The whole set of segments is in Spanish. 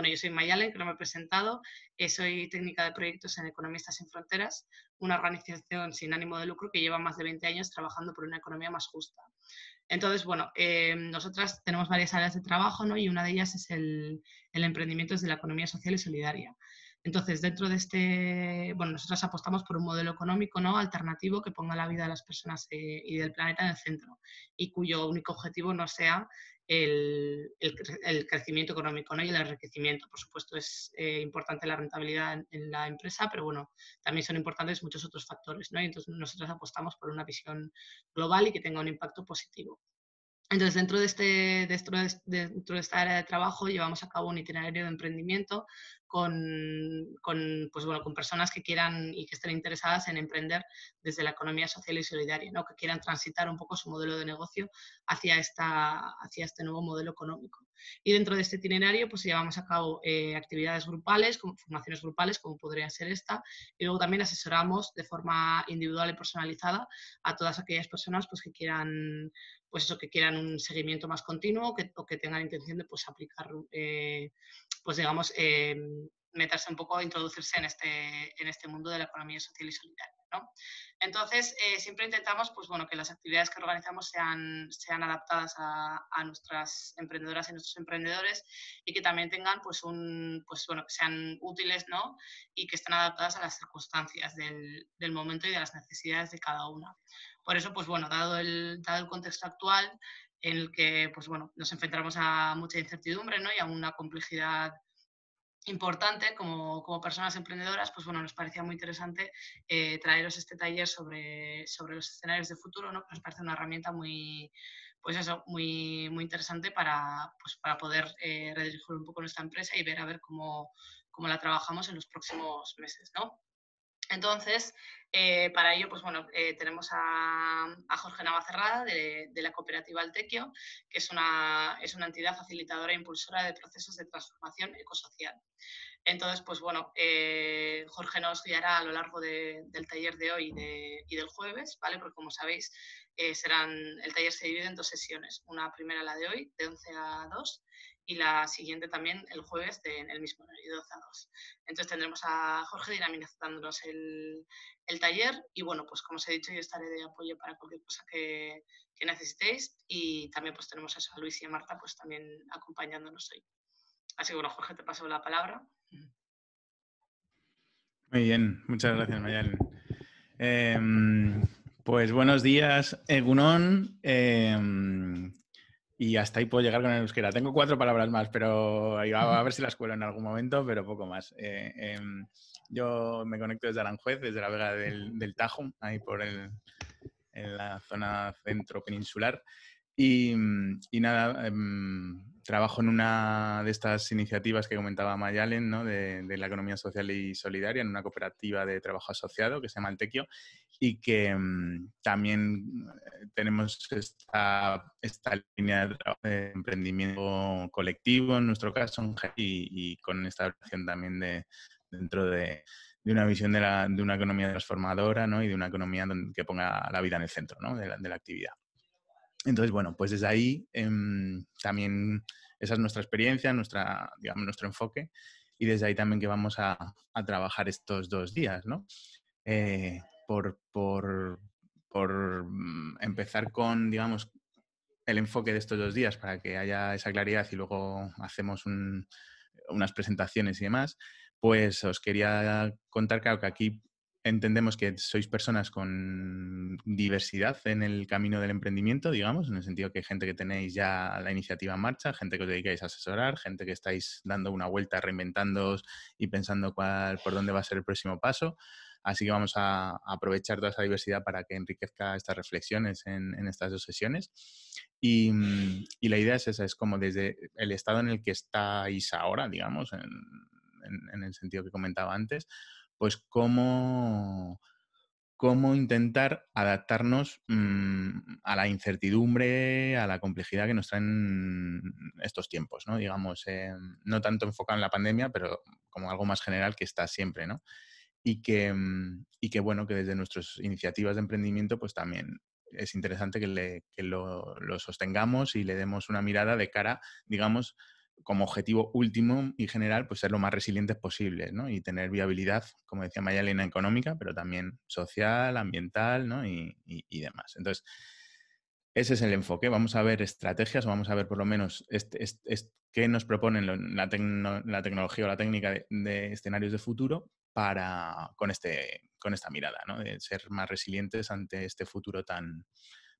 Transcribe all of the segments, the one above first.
Bueno, yo soy Mayalen, que me he presentado, eh, soy técnica de proyectos en Economistas sin Fronteras, una organización sin ánimo de lucro que lleva más de 20 años trabajando por una economía más justa. Entonces, bueno, eh, nosotras tenemos varias áreas de trabajo ¿no? y una de ellas es el, el emprendimiento desde la economía social y solidaria. Entonces, dentro de este, bueno, nosotros apostamos por un modelo económico ¿no? alternativo que ponga la vida de las personas eh, y del planeta en el centro y cuyo único objetivo no sea el, el, crecimiento económico ¿no? y el enriquecimiento. Por supuesto, es eh, importante la rentabilidad en, la empresa, pero bueno, también son importantes muchos otros factores. ¿no? Y entonces, nosotros apostamos por una visión global y que tenga un impacto positivo. Entonces, dentro de, este, dentro, de, dentro de esta área de trabajo llevamos a cabo un itinerario de emprendimiento con, con, pues bueno, con personas que quieran y que estén interesadas en emprender desde la economía social y solidaria, ¿no? que quieran transitar un poco su modelo de negocio hacia, esta, hacia este nuevo modelo económico. Y dentro de este itinerario pues llevamos a cabo eh, actividades grupales, como formaciones grupales, como podría ser esta, y luego también asesoramos de forma individual y personalizada a todas aquellas personas pues, que quieran pues eso, que quieran un seguimiento más continuo que, o que tengan intención de pues, aplicar eh, pues digamos, eh, meterse un poco, introducirse en este, en este mundo de la economía social y solidaria. ¿no? Entonces, eh, siempre intentamos pues, bueno, que las actividades que organizamos sean, sean adaptadas a, a, nuestras emprendedoras y nuestros emprendedores y que también tengan, pues, un, pues, bueno, que sean útiles ¿no? y que estén adaptadas a las circunstancias del, del momento y de las necesidades de cada una. Por eso, pues bueno, dado el, dado el contexto actual, en el que pues, bueno, nos enfrentamos a mucha incertidumbre ¿no? y a una complejidad importante como, como, personas emprendedoras, pues bueno, nos parecía muy interesante eh, traeros este taller sobre, sobre los escenarios de futuro, ¿no? nos parece una herramienta muy, pues eso, muy, muy interesante para, pues para poder eh, redirigir un poco nuestra empresa y ver a ver cómo, cómo la trabajamos en los próximos meses, ¿no? Entonces, eh, para ello, pues bueno, eh, tenemos a, Jorge Navacerrada de, de, la cooperativa Altequio, que es una, es una entidad facilitadora e impulsora de procesos de transformación ecosocial. Entonces, pues bueno, eh, Jorge nos guiará a lo largo de, del taller de hoy y, del jueves, ¿vale? Porque como sabéis, serán, el taller se divide en dos sesiones, una primera la de hoy, de 11 a 2, y la siguiente también el jueves en el mismo horario, de 12 a 2. Entonces tendremos a Jorge dinamizándonos el, el, taller y bueno, pues como os he dicho, yo estaré de apoyo para cualquier cosa que, que necesitéis y también pues tenemos a Luis y a Marta pues también acompañándonos hoy. Así que bueno, Jorge, te paso la palabra. Muy bien, muchas gracias, Mayal. Eh, pues buenos días, Egunon. Eh, y hasta ahí puedo llegar con el euskera. Tengo cuatro palabras más, pero a, ver si las cuelo en algún momento, pero poco más. Eh, em, yo me conecto desde Aranjuez, desde la Vega del, del Tajo, ahí por el, en la zona centro peninsular. Y, y nada, em, trabajo en una de estas iniciativas que comentaba Mayalen, ¿no? de, de, la economía social y solidaria, en una cooperativa de trabajo asociado que se llama El Tequio, y que um, también eh, tenemos esta, línea de, emprendimiento colectivo, en nuestro caso, y, con esta relación también de, dentro de, una visión de, la, una economía transformadora ¿no? y de una economía que ponga la vida en el centro ¿no? de, la, actividad. Entonces, bueno, pues desde ahí eh, también esa es nuestra experiencia, nuestra, digamos, nuestro enfoque y desde ahí también que vamos a, a trabajar estos dos días, ¿no? Eh, por, por, por, mm, empezar con, digamos, el enfoque de estos dos días para que haya esa claridad y luego hacemos un, unas presentaciones y demás, pues os quería contar, claro, que aquí entendemos que sois personas con diversidad en el camino del emprendimiento, digamos, en el sentido que hay gente que tenéis ya la iniciativa en marcha, gente que os dedicáis a asesorar, gente que estáis dando una vuelta, reinventándoos y pensando cuál, por dónde va a ser el próximo paso. Así que vamos a, aprovechar toda esa diversidad para que enriquezca estas reflexiones en, estas dos sesiones. Y, y, la idea es esa, es como desde el estado en el que estáis ahora, digamos, en, el sentido que comentaba antes, pues cómo, cómo intentar adaptarnos mmm, a la incertidumbre, a la complejidad que nos traen estos tiempos, ¿no? Digamos, eh, no tanto enfocado en la pandemia, pero como algo más general que está siempre, ¿no? Y que, y que bueno, que desde nuestras iniciativas de emprendimiento, pues también es interesante que, le, que lo, lo, sostengamos y le demos una mirada de cara, digamos, como objetivo último y general, pues ser lo más resilientes posible, ¿no? Y tener viabilidad, como decía Mayalina, económica, pero también social, ambiental, ¿no? Y, demás. Entonces, ese es el enfoque. Vamos a ver estrategias o vamos a ver por lo menos este, qué nos proponen la, tecnología o la técnica de, escenarios de futuro para, con, este, con esta mirada, ¿no? De ser más resilientes ante este futuro tan,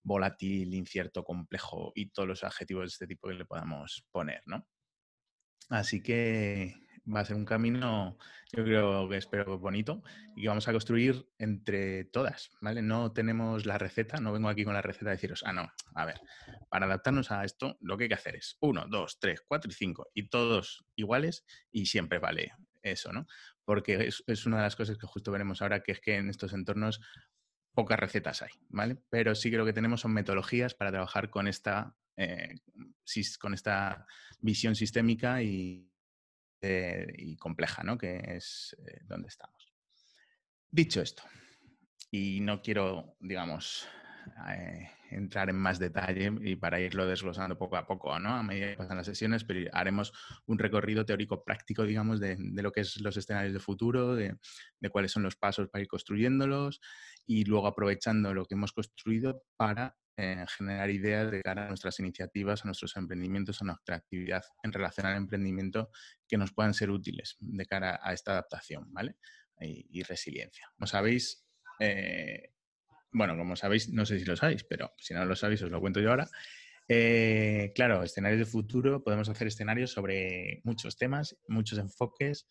volátil, incierto, complejo y todos los adjetivos de este tipo que le podamos poner, ¿no? Así que va a ser un camino, yo creo que espero bonito y que vamos a construir entre todas, ¿vale? No tenemos la receta, no vengo aquí con la receta de deciros, ah, no, a ver, para adaptarnos a esto, lo que hay que hacer es uno, dos, tres, cuatro y cinco, y todos iguales y siempre vale eso, ¿no? Porque es, una de las cosas que justo veremos ahora, que es que en estos entornos pocas recetas hay, ¿vale? Pero sí que lo que tenemos son metodologías para trabajar con esta, eh, con esta visión sistémica y, eh, y compleja, ¿no? Que es eh, donde estamos. Dicho esto, y no quiero, digamos, entrar en más detalle y para irlo desglosando poco a poco, ¿no? A medida que pasan las sesiones, pero haremos un recorrido teórico práctico, digamos, de, lo que es los escenarios de futuro, de, cuáles son los pasos para ir construyéndolos y luego aprovechando lo que hemos construido para eh, generar ideas de cara a nuestras iniciativas, a nuestros emprendimientos, a nuestra actividad en relación al emprendimiento que nos puedan ser útiles de cara a esta adaptación, ¿vale? Y, resiliencia. Como sabéis, eh, bueno, como sabéis, no sé si lo sabéis, pero si no lo sabéis os lo cuento yo ahora. Eh, claro, escenarios de futuro, podemos hacer escenarios sobre muchos temas, muchos enfoques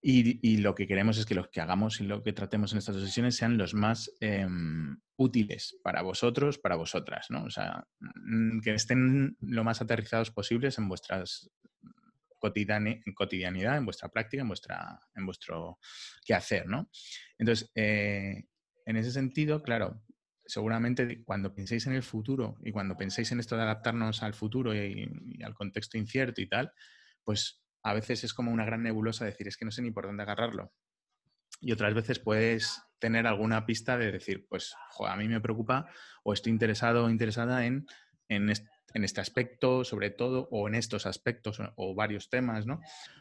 y, lo que queremos es que los que hagamos y lo que tratemos en estas dos sesiones sean los más em, útiles para vosotros, para vosotras, ¿no? O sea, mm, que estén lo más aterrizados posibles en vuestras cotidianidad, en vuestra práctica, en, vuestra, en vuestro quehacer, ¿no? Entonces, eh, en ese sentido, claro, seguramente cuando penséis en el futuro y cuando penséis en esto de adaptarnos al futuro y, al contexto incierto y tal, pues a veces es como una gran nebulosa decir, es que no sé ni por dónde agarrarlo. Y otras veces puedes tener alguna pista de decir, pues a mí me preocupa o estoy interesado o interesada en, en, en este aspecto, sobre todo, o en estos aspectos, o, varios temas, ¿no?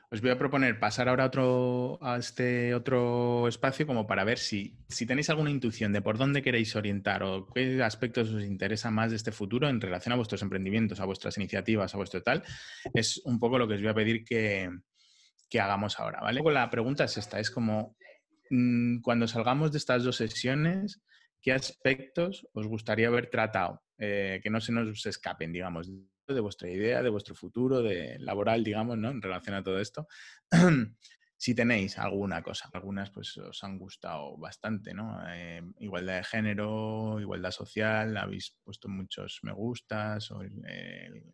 Os voy a proponer pasar ahora a, otro, a este otro espacio como para ver si, si tenéis alguna intuición de por dónde queréis orientar o qué aspectos os interesa más de este futuro en relación a vuestros emprendimientos, a vuestras iniciativas, a vuestro tal. Es un poco lo que os voy a pedir que, que hagamos ahora, ¿vale? La pregunta es esta, es como mm, cuando salgamos de estas dos sesiones, ¿qué aspectos os gustaría haber tratado? Eh, que no se nos escapen, digamos, de vuestra idea, de vuestro futuro, de laboral, digamos, ¿no? En relación a todo esto. si tenéis alguna cosa, algunas pues os han gustado bastante, ¿no? Eh, igualdad de género, igualdad social, habéis puesto muchos me gustas, o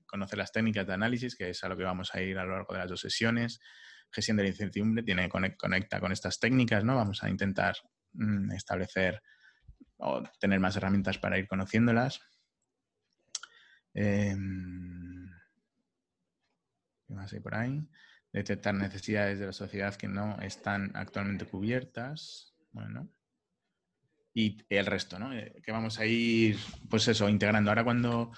conocer las técnicas de análisis, que es a lo que vamos a ir a lo largo de las dos sesiones. Gestión de la incertidumbre tiene, conecta con estas técnicas, ¿no? Vamos a intentar mm, establecer o tener más herramientas para ir conociéndolas. Em, ¿Qué más hay por ahí? Detectar necesidades de la sociedad que no están actualmente cubiertas. Bueno. Y el resto, ¿no? Eh, que vamos a ir, pues eso, integrando. Ahora cuando,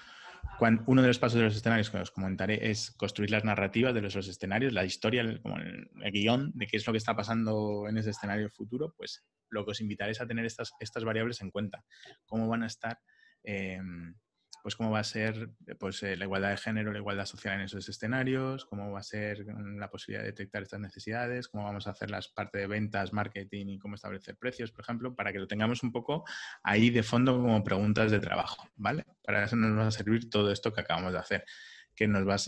cuando, uno de los pasos de los escenarios que os comentaré es construir las narrativas de los, escenarios, la historia, el, como el, guion de qué es lo que está pasando en ese escenario futuro, pues lo que os invitaré es a tener estas, estas variables en cuenta. Cómo van a estar em, pues cómo va a ser pues, eh, la igualdad de género, la igualdad social en esos escenarios, cómo va a ser mm, la posibilidad de detectar estas necesidades, cómo vamos a hacer las partes de ventas, marketing y cómo establecer precios, por ejemplo, para que lo tengamos un poco ahí de fondo como preguntas de trabajo, ¿vale? Para eso nos va a servir todo esto que acabamos de hacer que nos, va a,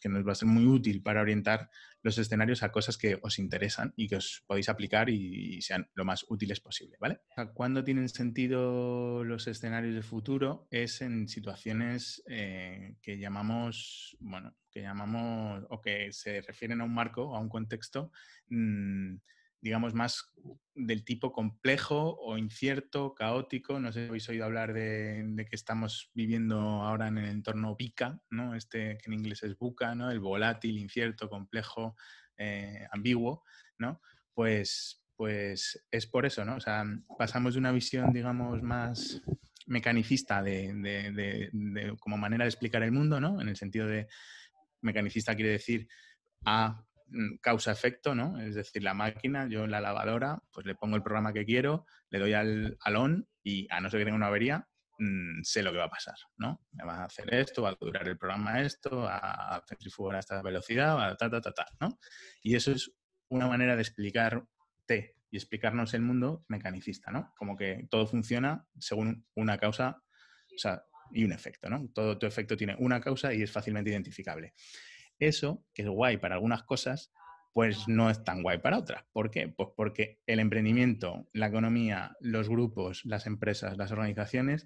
que nos va a ser muy útil para orientar los escenarios a cosas que os interesan y que os podéis aplicar y, sean lo más útiles posible, ¿vale? Cuando tienen sentido los escenarios de futuro es en situaciones eh, que llamamos, bueno, que llamamos o que se refieren a un marco a un contexto mm, digamos, más del tipo complejo o incierto, caótico. No sé si habéis oído hablar de, que estamos viviendo ahora en el entorno VICA, ¿no? Este que en inglés es VUCA, ¿no? El volátil, incierto, complejo, eh, ambiguo, ¿no? Pues, pues es por eso, ¿no? O sea, pasamos de una visión, digamos, más mecanicista de, como manera de explicar el mundo, ¿no? En el sentido de mecanicista quiere decir a causa-efecto, ¿no? Es decir, la máquina, yo la lavadora, pues le pongo el programa que quiero, le doy al, al on y a no ser que tenga una avería, mm, sé lo que va a pasar, ¿no? Me va a hacer esto, va a durar el programa esto, a centrifugar a esta velocidad, a ta, ta, ta, ¿no? Y eso es una manera de explicarte y explicarnos el mundo mecanicista, ¿no? Como que todo funciona según una causa o sea, y un efecto, ¿no? Todo tu efecto tiene una causa y es fácilmente identificable. Eso, que es guay para algunas cosas, pues no es tan guay para otras. ¿Por qué? Pues porque el emprendimiento, la economía, los grupos, las empresas, las organizaciones,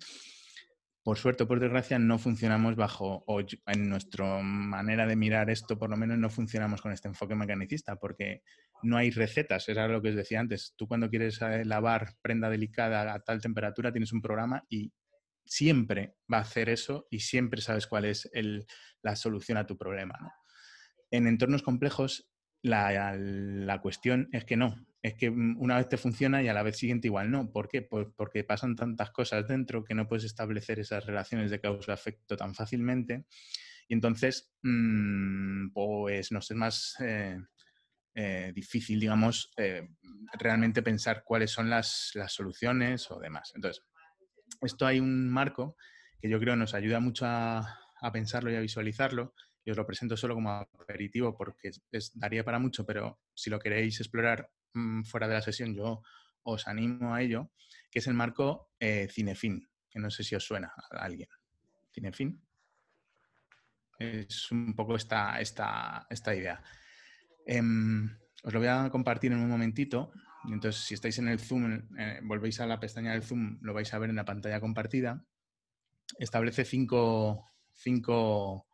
por suerte o por desgracia, no funcionamos bajo, o en nuestra manera de mirar esto, por lo menos no funcionamos con este enfoque mecanicista, porque no hay recetas, era lo que os decía antes. Tú cuando quieres eh, lavar prenda delicada a tal temperatura tienes un programa y siempre va a hacer eso y siempre sabes cuál es la solución a tu problema. En entornos complejos la, cuestión es que no, es que mm, una vez te funciona y a la vez siguiente igual no. ¿Por qué? Pues porque pasan tantas cosas dentro que no puedes establecer esas relaciones de causa-efecto tan fácilmente. Y entonces, mm, pues nos es más eh, eh, difícil, digamos, eh, realmente pensar cuáles son las, las, soluciones o demás. Entonces, esto hay un marco que yo creo nos ayuda mucho a, pensarlo y a visualizarlo. Y os lo presento solo como aperitivo porque daría para mucho, pero si lo queréis explorar mm, fuera de la sesión, yo os animo a ello, que es el marco eh, Cinefin, que no sé si os suena a alguien. Cinefin. Es un poco esta, esta, esta idea. Em, os lo voy a compartir en un momentito. Entonces, si estáis en el Zoom, eh, volvéis a la pestaña del Zoom, lo vais a ver en la pantalla compartida. Establece cinco, cinco,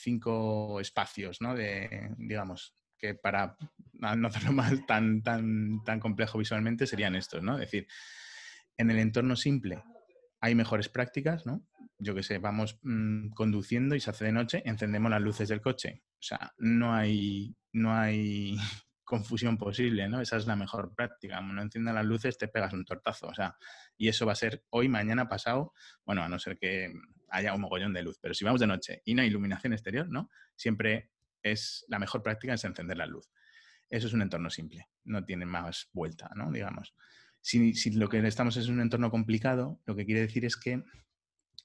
cinco espacios, ¿no? De, digamos, que para no hacerlo mal tan, tan, tan complejo visualmente serían estos, ¿no? Es decir, en el entorno simple hay mejores prácticas, ¿no? Yo que sé, vamos mm, conduciendo y se hace de noche, encendemos las luces del coche. O sea, no hay, no hay confusión posible, ¿no? Esa es la mejor práctica. No enciendan las luces, te pegas un tortazo. O sea, y eso va a ser hoy, mañana, pasado, bueno, a no ser que haya un mogollón de luz. Pero si vamos de noche y no hay iluminación exterior, ¿no? Siempre es la mejor práctica es encender la luz. Eso es un entorno simple, no tiene más vuelta, ¿no? Digamos. Si, lo que estamos es un entorno complicado, lo que quiere decir es que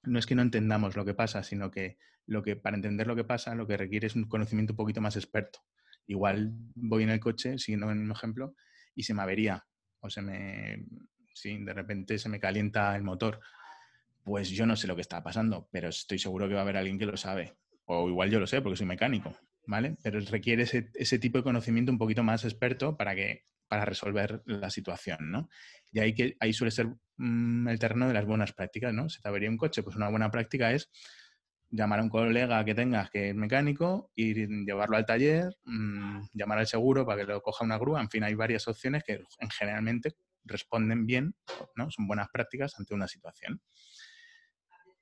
no es que no entendamos lo que pasa, sino que, lo que para entender lo que pasa, lo que requiere es un conocimiento un poquito más experto. Igual voy en el coche, siguiendo el mismo ejemplo, y se me avería o se me, sí, de repente se me calienta el motor. Pues yo no sé lo que está pasando, pero estoy seguro que va a haber alguien que lo sabe. O igual yo lo sé porque soy mecánico, ¿vale? Pero requiere ese, tipo de conocimiento un poquito más experto para resolver la situación, ¿no? Y ahí, que, ahí suele ser mm, el terreno de las buenas prácticas, ¿no? Se te avería un coche, pues una buena práctica es llamar a un colega que tengas que es mecánico, y llevarlo al taller, mm, llamar al seguro para que lo coja una grúa. En fin, hay varias opciones que en generalmente responden bien, ¿no? son buenas prácticas ante una situación.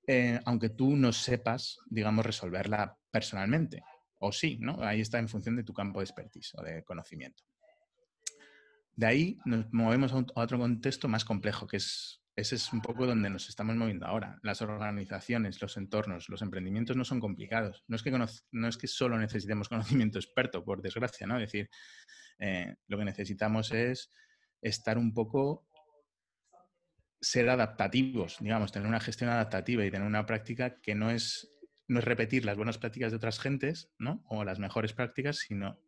Eh, aunque tú no sepas, digamos, resolverla personalmente. O sí, ¿no? Ahí está en función de tu campo de expertise o de conocimiento. De ahí nos movemos a, otro contexto más complejo, que es ese es un poco donde nos estamos moviendo ahora. Las organizaciones, los entornos, los emprendimientos no son complicados. No es que, no es que solo necesitemos conocimiento experto, por desgracia, ¿no? Es decir, eh, lo que necesitamos es estar un poco, ser adaptativos, digamos, tener una gestión adaptativa y tener una práctica que no es, no es repetir las buenas prácticas de otras gentes, ¿no? O las mejores prácticas, sino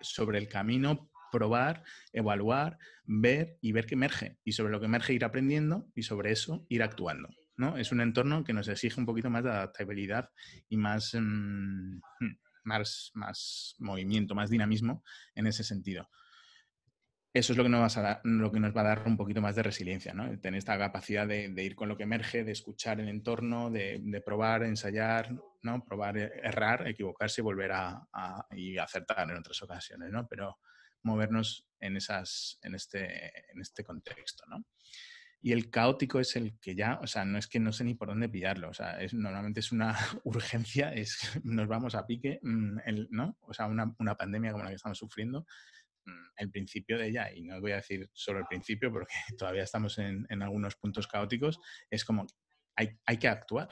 sobre el camino probar, evaluar, ver y ver qué emerge. Y sobre lo que emerge ir aprendiendo y sobre eso ir actuando. ¿no? Es un entorno que nos exige un poquito más de adaptabilidad y más, mm, más, más movimiento, más dinamismo en ese sentido. Eso es lo que, nos va a dar, un poquito más de resiliencia, ¿no? Tener esta capacidad de, ir con lo que emerge, de escuchar el entorno, de, probar, ensayar, ¿no? Probar, errar, equivocarse y volver a, y acertar en otras ocasiones, ¿no? Pero, movernos en, esas, en, este, en este contexto, ¿no? Y el caótico es el que ya, o sea, no es que no sé ni por dónde pillarlo, o sea, normalmente es una urgencia, es nos vamos a pique, mm, ¿no? O sea, una, una, pandemia como la que estamos sufriendo, el principio de ella, y no voy a decir solo el principio porque todavía estamos en, en algunos puntos caóticos, es como hay, hay que actuar.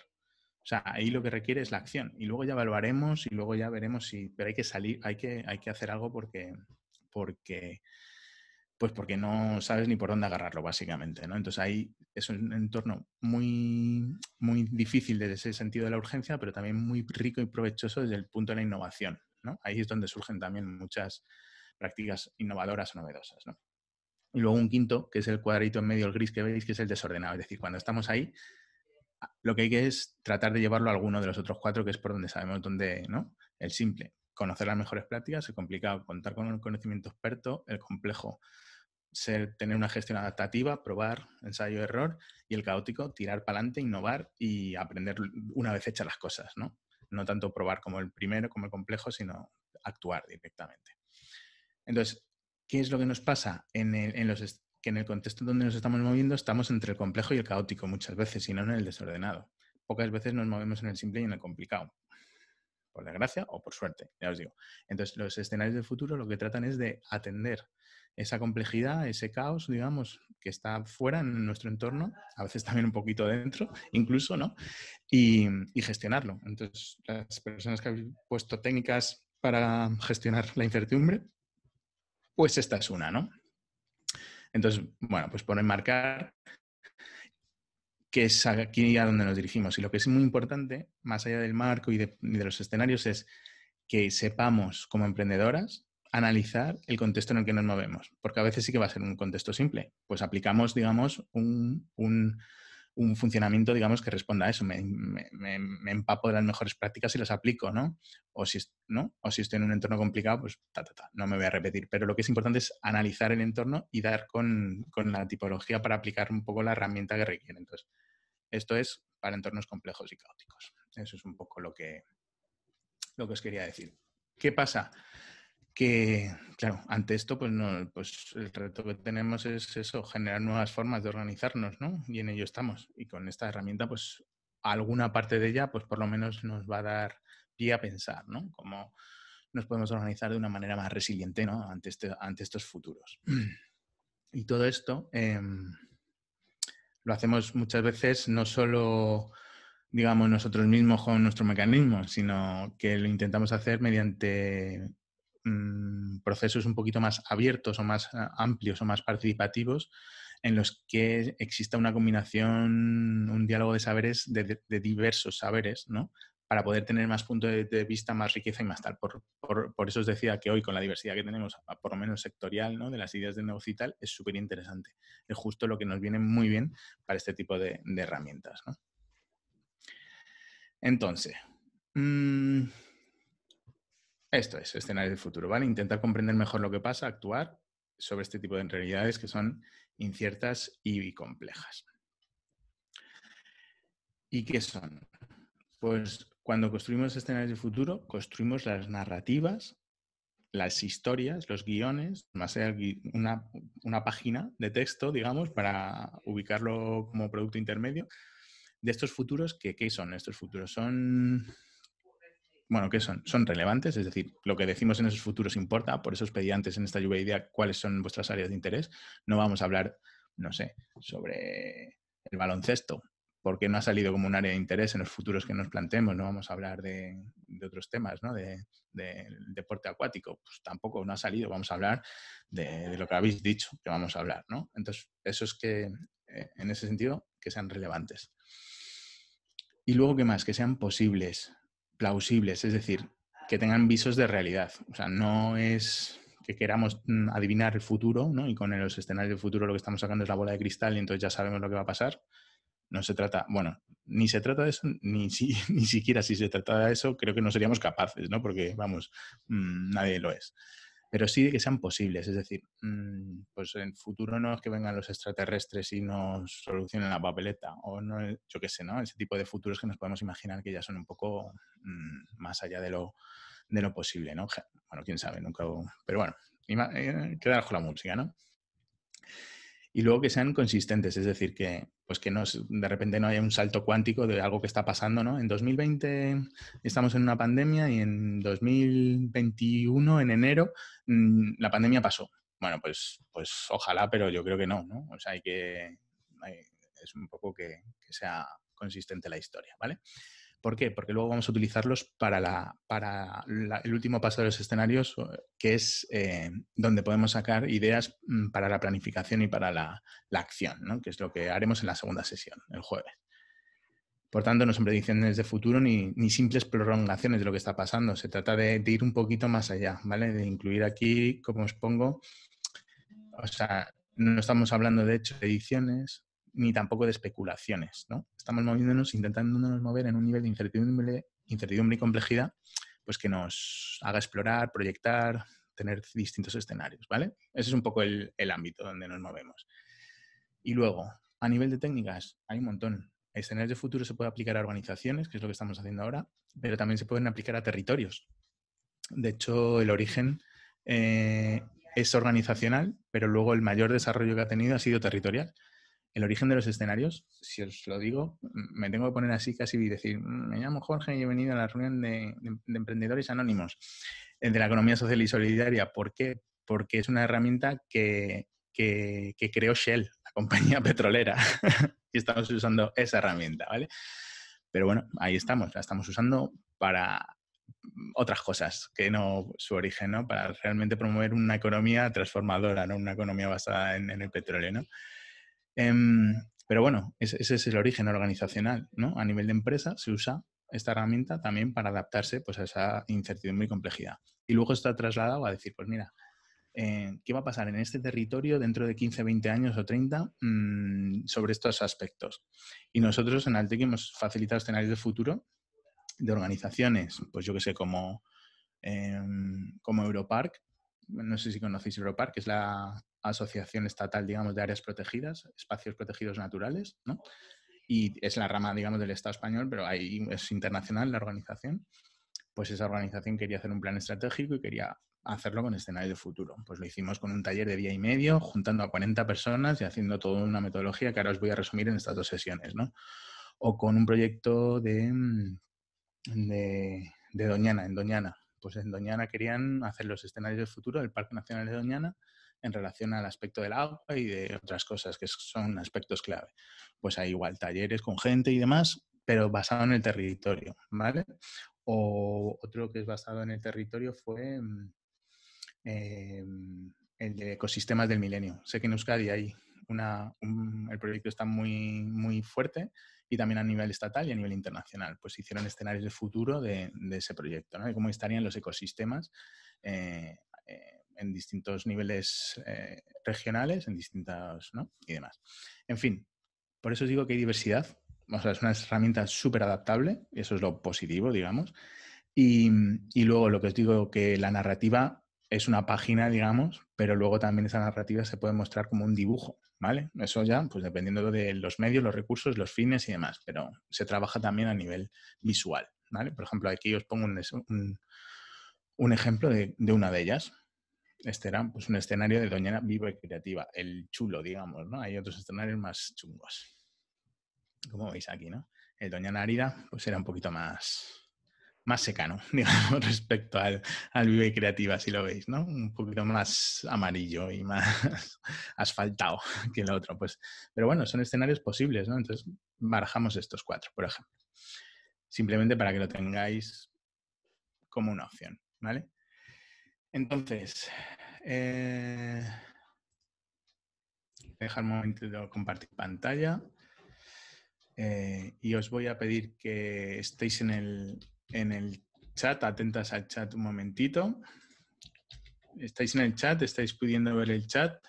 O sea, ahí lo que requiere es la acción. Y luego ya evaluaremos y luego ya veremos si. Pero hay que salir, hay que, hay que hacer algo porque, porque, pues porque no sabes ni por dónde agarrarlo, básicamente. ¿no? Entonces ahí es un entorno muy, muy difícil desde ese sentido de la urgencia, pero también muy rico y provechoso desde el punto de la innovación. ¿no? Ahí es donde surgen también muchas prácticas innovadoras o novedosas. ¿no? Y luego un quinto, que es el cuadrito en medio, el gris que veis, que es el desordenado. Es decir, cuando estamos ahí, lo que hay que es tratar de llevarlo a alguno de los otros cuatro, que es por donde sabemos dónde, ¿no? El simple, conocer las mejores prácticas, el complicado, contar con un conocimiento experto, el complejo, ser, tener una gestión adaptativa, probar, ensayo, error, y el caótico, tirar para adelante, innovar y aprender una vez hechas las cosas, ¿no? No tanto probar como el primero, como el complejo, sino actuar directamente. Entonces, ¿qué es lo que nos pasa en, en los que en el contexto donde nos estamos moviendo estamos entre el complejo y el caótico muchas veces, y no en el desordenado. Pocas veces nos movemos en el simple y en el complicado. Por desgracia o por suerte, ya os digo. Entonces, los escenarios del futuro lo que tratan es de atender esa complejidad, ese caos, digamos, que está fuera en nuestro entorno, a veces también un poquito dentro, incluso, ¿no? Y, y gestionarlo. Entonces, las personas que han puesto técnicas para gestionar la incertidumbre, pues esta es una, ¿no? Entonces, bueno, pues por enmarcar que es aquí a donde nos dirigimos. Y lo que es muy importante, más allá del marco y de, los escenarios, es que sepamos como emprendedoras analizar el contexto en el que nos movemos, porque a veces sí que va a ser un contexto simple. Pues aplicamos, digamos, un, un funcionamiento, digamos, que responda a eso. Me, empapo de las mejores prácticas y las aplico, ¿no? O si, ¿no? o si estoy en un entorno complicado, pues ta, ta, ta, no me voy a repetir. Pero lo que es importante es analizar el entorno y dar con, la tipología para aplicar un poco la herramienta que requiere. Entonces, esto es para entornos complejos y caóticos. Eso es un poco lo que, lo que os quería decir. ¿Qué pasa? Que, claro, ante esto, pues, no, pues el reto que tenemos es eso, generar nuevas formas de organizarnos, ¿no? Y en ello estamos. Y con esta herramienta, pues alguna parte de ella, pues por lo menos nos va a dar pie a pensar, ¿no? Cómo nos podemos organizar de una manera más resiliente, ¿no? Ante, este, ante estos futuros. Y todo esto em, lo hacemos muchas veces no solo digamos, nosotros mismos con nuestro mecanismo, sino que lo intentamos hacer mediante Mm, procesos un poquito más abiertos o más ah, amplios o más participativos en los que exista una combinación, un diálogo de saberes, de, diversos saberes, ¿no? Para poder tener más puntos de, vista, más riqueza y más tal. Por, eso os decía que hoy, con la diversidad que tenemos, por lo menos sectorial, ¿no? De las ideas de negocio y tal, es súper interesante. Es justo lo que nos viene muy bien para este tipo de, herramientas, Entonces, mmm, esto es, escenario del futuro, ¿vale? Intentar comprender mejor lo que pasa, actuar sobre este tipo de realidades que son inciertas y complejas. ¿Y qué son? Pues cuando construimos escenarios del futuro, construimos las narrativas, las historias, los guiones, más allá una, una página de texto, digamos, para ubicarlo como producto intermedio, de estos futuros, que, ¿qué son estos futuros? Son bueno, ¿qué son? Son relevantes, es decir, lo que decimos en esos futuros importa, por eso os pedí antes en esta lluvia idea cuáles son vuestras áreas de interés. No vamos a hablar, no sé, sobre el baloncesto, porque no ha salido como un área de interés en los futuros que nos planteemos, no vamos a hablar de, otros temas, ¿no? De, deporte acuático, pues tampoco no ha salido, vamos a hablar de, lo que habéis dicho que vamos a hablar, ¿no? Entonces, eso es que, eh, en ese sentido, que sean relevantes. Y luego, ¿qué más? Que sean posibles, plausibles, es decir, que tengan visos de realidad. O sea, no es que queramos mm, adivinar el futuro, ¿no? Y con los escenarios del futuro lo que estamos sacando es la bola de cristal y entonces ya sabemos lo que va a pasar. No se trata, bueno, ni se trata de eso, ni, si, ni siquiera si se trata de eso, creo que no seríamos capaces, ¿no? Porque, vamos, mm, nadie lo es pero sí de que sean posibles. Es decir, mm, pues en el futuro no es que vengan los extraterrestres y nos solucionen la papeleta, o no, yo qué sé, ¿no? Ese tipo de futuros que nos podemos imaginar que ya son un poco mm, más allá de lo, de lo posible, ¿no? Bueno, quién sabe, nunca. Pero bueno, eh, quedar con la música, ¿no? Y luego que sean consistentes, es decir, que, pues que no, de repente no haya un salto cuántico de algo que está pasando, ¿no? En 2020 estamos en una pandemia y en 2021, en enero, mm, la pandemia pasó. Bueno, pues, pues ojalá, pero yo creo que no, ¿no? O sea, hay que, es un poco que, que sea consistente la historia, ¿vale? ¿Por qué? Porque luego vamos a utilizarlos para, la, para el último paso de los escenarios, que es eh, donde podemos sacar ideas mm, para la planificación y para la, acción, ¿no? que es lo que haremos en la segunda sesión, el jueves. Por tanto, no son predicciones de futuro ni, simples prolongaciones de lo que está pasando. Se trata de, de, ir un poquito más allá, ¿vale? De incluir aquí, como os pongo, o sea, no estamos hablando de hecho de ediciones, ni tampoco de especulaciones, ¿no? Estamos moviéndonos, intentándonos mover en un nivel de incertidumbre, incertidumbre y complejidad, pues que nos haga explorar, proyectar, tener distintos escenarios, ¿vale? Ese es un poco el, ámbito donde nos movemos. Y luego, a nivel de técnicas, hay un montón. Escenarios de futuro se puede aplicar a organizaciones, que es lo que estamos haciendo ahora, pero también se pueden aplicar a territorios. De hecho, el origen eh, es organizacional, pero luego el mayor desarrollo que ha tenido ha sido territorial el origen de los escenarios, si os lo digo, me tengo que poner así casi y decir, mm, me llamo Jorge y he venido a la reunión de, emprendedores anónimos de la economía social y solidaria. ¿Por qué? Porque es una herramienta que, creó Shell, la compañía petrolera, y estamos usando esa herramienta, ¿vale? Pero bueno, ahí estamos, la estamos usando para otras cosas que no su origen, ¿no? Para realmente promover una economía transformadora, ¿no? Una economía basada en, en el petróleo, ¿no? Em, pero bueno, ese, es el origen organizacional, ¿no? A nivel de empresa se usa esta herramienta también para adaptarse pues, a esa incertidumbre y complejidad. Y luego está trasladado a decir, pues mira, eh, ¿qué va a pasar en este territorio dentro de 15, 20 años o 30 mm, sobre estos aspectos? Y nosotros en Altec hemos facilitado escenarios de futuro de organizaciones, pues yo que sé, como, em, como Europark, no sé si conocéis Europark, que es la asociación estatal, digamos, de áreas protegidas, espacios protegidos naturales, ¿no? Y es la rama, digamos, del Estado español, pero ahí es internacional la organización. Pues esa organización quería hacer un plan estratégico y quería hacerlo con escenario de futuro. Pues lo hicimos con un taller de día y medio, juntando a 40 personas y haciendo toda una metodología que ahora os voy a resumir en estas dos sesiones, ¿no? O con un proyecto de, mm, de, de Doñana, en Doñana. Pues en Doñana querían hacer los escenarios de futuro del Parque Nacional de Doñana en relación al aspecto del agua y de otras cosas que son aspectos clave. Pues hay igual talleres con gente y demás, pero basado en el territorio, ¿vale? O otro que es basado en el territorio fue em, el de ecosistemas del milenio. Sé que en Euskadi hay una, el proyecto está muy, muy fuerte y también a nivel estatal y a nivel internacional. Pues hicieron escenarios de futuro de, ese proyecto, ¿no? De cómo estarían los ecosistemas eh, eh, en distintos niveles eh, regionales, en distintas, ¿no? Y demás. En fin, por eso os digo que hay diversidad. O sea, es una herramienta súper adaptable, y eso es lo positivo, digamos. Y, y, luego lo que os digo, que la narrativa es una página, digamos, pero luego también esa narrativa se puede mostrar como un dibujo, ¿vale? Eso ya, pues dependiendo de los medios, los recursos, los fines y demás, pero se trabaja también a nivel visual, ¿vale? Por ejemplo, aquí os pongo un, un, ejemplo de, de, una de ellas. Este era pues, un escenario de Doñana viva y creativa, el chulo, digamos, ¿no? Hay otros escenarios más chungos. Como veis aquí, ¿no? El Doñana Árida, pues era un poquito más, más secano, digamos, respecto al, al Creativa, si lo veis, ¿no? Un poquito más amarillo y más asfaltado que el otro. Pues, pero bueno, son escenarios posibles, ¿no? Entonces, barajamos estos cuatro, por ejemplo. Simplemente para que lo tengáis como una opción, ¿vale? Entonces, eh, dejar un momento de compartir pantalla. Eh, y os voy a pedir que estéis en el, en el chat, atentas al chat un momentito. ¿Estáis en el chat? ¿Estáis pudiendo ver el chat?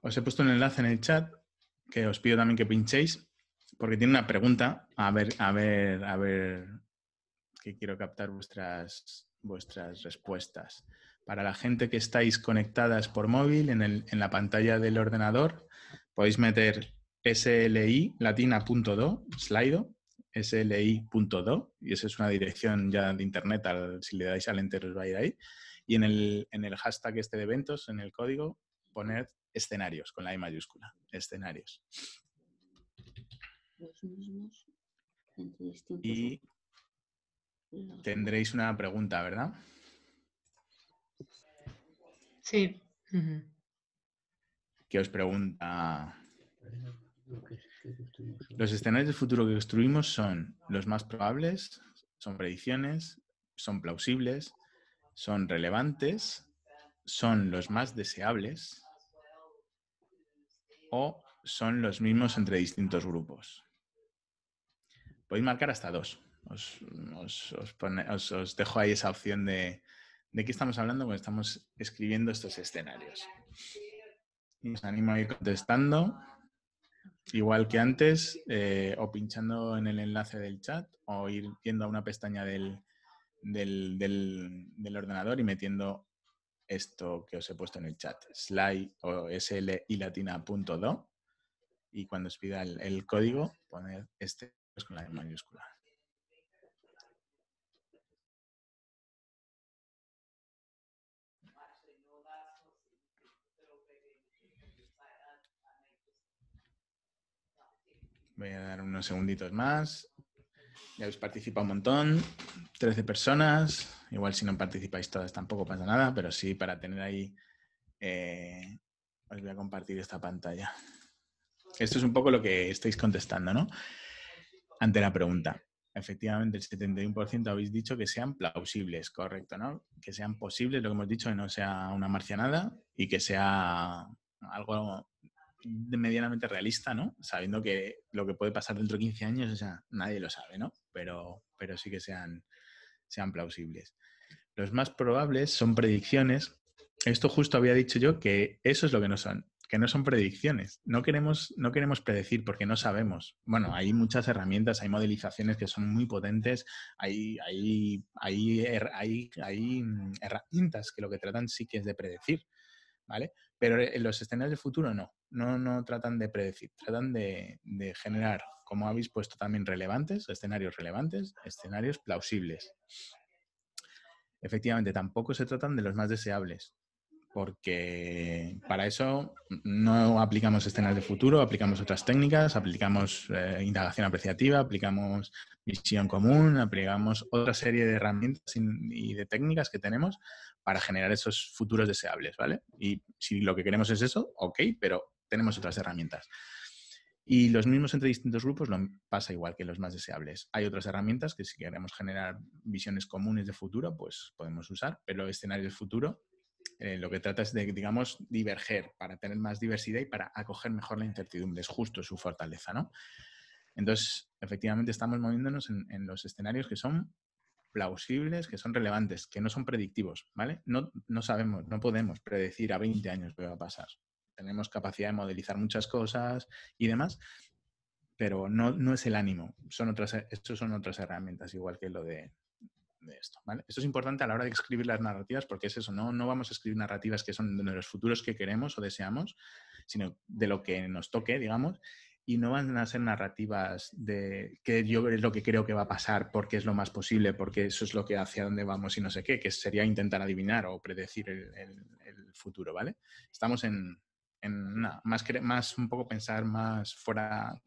Os he puesto un enlace en el chat que os pido también que pinchéis porque tiene una pregunta. A ver, a ver, a ver, que quiero captar vuestras, vuestras respuestas. Para la gente que estáis conectadas por móvil, en, el, en la pantalla del ordenador podéis meter sli latina.do, slido, sli.do, y esa es una dirección ya de internet, si le dais al enter os va a ir ahí. Y en el, en el hashtag este de eventos, en el código, poner escenarios con la I mayúscula. Escenarios. Y tendréis una pregunta, ¿verdad? Sí. Que os pregunta. Los escenarios de futuro que construimos son los más probables, son predicciones, son plausibles, son relevantes, son los más deseables o son los mismos entre distintos grupos. Podéis marcar hasta dos. Os, dejo ahí esa opción de, de qué estamos hablando cuando estamos escribiendo estos escenarios. Os animo a ir contestando, igual que antes, eh, o pinchando en el enlace del chat, o ir viendo a una pestaña del, del, ordenador y metiendo esto que os he puesto en el chat, slide o sl y latina punto y cuando os pida el, código, poner este con la mayúscula. Voy a dar unos segunditos más. Ya habéis participado un montón, 13 personas. Igual si no participáis todas tampoco pasa nada, pero sí para tener ahí, eh, os voy a compartir esta pantalla. Esto es un poco lo que estáis contestando, ¿no? Ante la pregunta. Efectivamente, el 71% habéis dicho que sean plausibles, correcto, ¿no? Que sean posibles, lo que hemos dicho, que no sea una marcianada y que sea algo medianamente realista, ¿no? Sabiendo que lo que puede pasar dentro de 15 años, o sea, nadie lo sabe, ¿no? Pero, pero sí que sean, sean plausibles. Los más probables son predicciones. Esto justo había dicho yo que eso es lo que no son, que no son predicciones. No queremos, no queremos predecir porque no sabemos. Bueno, hay muchas herramientas, hay modelizaciones que son muy potentes, hay, hay, hay, hay, hay mm, herramientas que lo que tratan sí que es de predecir, ¿vale? Pero en los escenarios de futuro no, no, no tratan de predecir, tratan de, generar, como habéis puesto también, relevantes, escenarios relevantes, escenarios plausibles. Efectivamente, tampoco se tratan de los más deseables, porque para eso no aplicamos escenarios de futuro, aplicamos otras técnicas, aplicamos eh, indagación apreciativa, aplicamos visión común, aplicamos otra serie de herramientas y de técnicas que tenemos para generar esos futuros deseables, ¿vale? Y si lo que queremos es eso, ok, pero tenemos otras herramientas. Y los mismos entre distintos grupos lo pasa igual que los más deseables. Hay otras herramientas que si queremos generar visiones comunes de futuro, pues podemos usar, pero escenarios de futuro eh, lo que trata es de, digamos, diverger para tener más diversidad y para acoger mejor la incertidumbre. Es justo su fortaleza, ¿no? Entonces, efectivamente, estamos moviéndonos en los escenarios que son plausibles, que son relevantes, que no son predictivos, ¿vale? No, no sabemos, no podemos predecir a 20 años qué va a pasar. Tenemos capacidad de modelizar muchas cosas y demás, pero no, no es el ánimo. Son otras, estos son otras herramientas, igual que lo de, esto. ¿vale? Esto es importante a la hora de escribir las narrativas porque es eso, no, no vamos a escribir narrativas que son de los futuros que queremos o deseamos, sino de lo que nos toque, digamos, y no van a ser narrativas de que yo es lo que creo que va a pasar porque es lo más posible, porque eso es lo que hacia dónde vamos y no sé qué, que sería intentar adivinar o predecir el, futuro, ¿vale? Estamos en, más, más un poco pensar más fuera,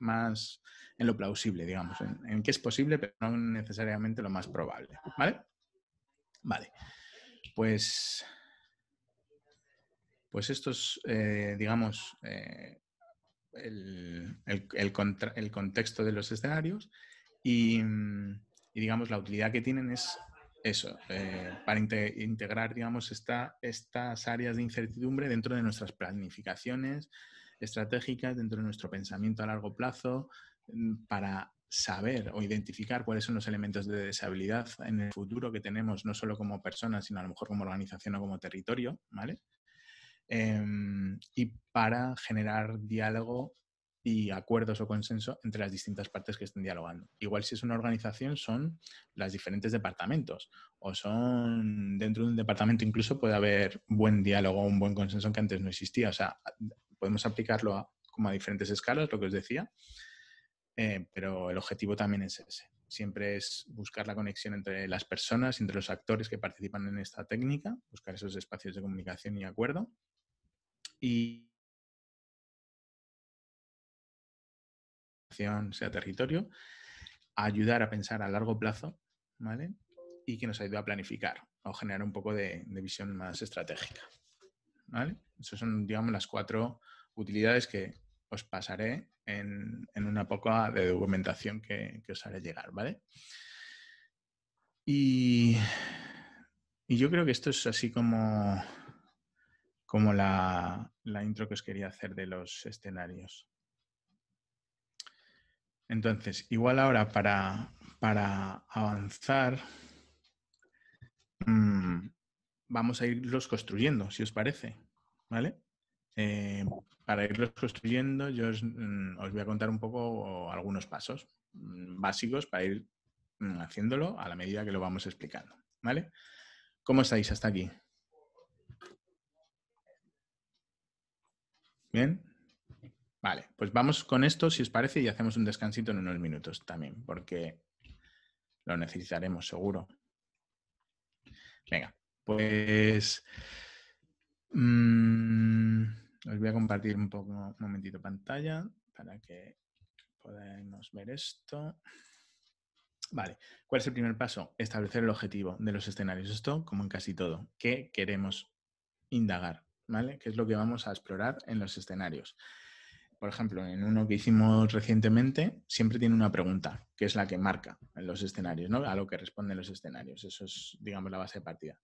más en lo plausible, digamos, en, en qué es posible, pero no necesariamente lo más probable, ¿vale? Vale, pues pues estos, eh, digamos, eh, el, el, contexto de los escenarios y, digamos, la utilidad que tienen es eso, eh, para integrar, digamos, esta, estas áreas de incertidumbre dentro de nuestras planificaciones estratégicas, dentro de nuestro pensamiento a largo plazo, mm, para saber o identificar cuáles son los elementos de deshabilidad en el futuro que tenemos, no solo como personas, sino a lo mejor como organización o como territorio, ¿vale? Em, y para generar diálogo y acuerdos o consenso entre las distintas partes que estén dialogando. Igual si es una organización son los diferentes departamentos o son dentro de un departamento incluso puede haber buen diálogo un buen consenso que antes no existía. O sea, podemos aplicarlo a, como a diferentes escalas, lo que os decía, eh, pero el objetivo también es ese. Siempre es buscar la conexión entre las personas, entre los actores que participan en esta técnica, buscar esos espacios de comunicación y acuerdo y sea territorio, ayudar a pensar a largo plazo, ¿vale? Y que nos ayude a planificar. o generar un poco de, visión más estratégica. ¿Vale? Esas son, digamos, las cuatro utilidades que os pasaré en, una poca de documentación que, os haré llegar, ¿vale? Y, yo creo que esto es así como, como la, intro que os quería hacer de los escenarios. Entonces, igual ahora para, para avanzar, mm, vamos a irlos construyendo, si os parece, ¿vale? Eh, para irlos construyendo, yo mm, os, voy a contar un poco algunos pasos mm, básicos para ir haciéndolo a la medida que lo vamos explicando, ¿vale? ¿Cómo estáis hasta aquí? ¿Bien? Vale, pues vamos con esto, si os parece, y hacemos un descansito en unos minutos también, porque lo necesitaremos seguro. Venga, pues mm, os voy a compartir un poco, un momentito pantalla para que podamos ver esto. Vale, ¿cuál es el primer paso? Establecer el objetivo de los escenarios. Esto, como en casi todo, ¿qué queremos indagar? ¿Vale? ¿Qué es lo que vamos a explorar en los escenarios? por ejemplo, en uno que hicimos recientemente, siempre tiene una pregunta, que es la que marca en los escenarios, ¿no? A lo que responden los escenarios. Eso es, digamos, la base de partida.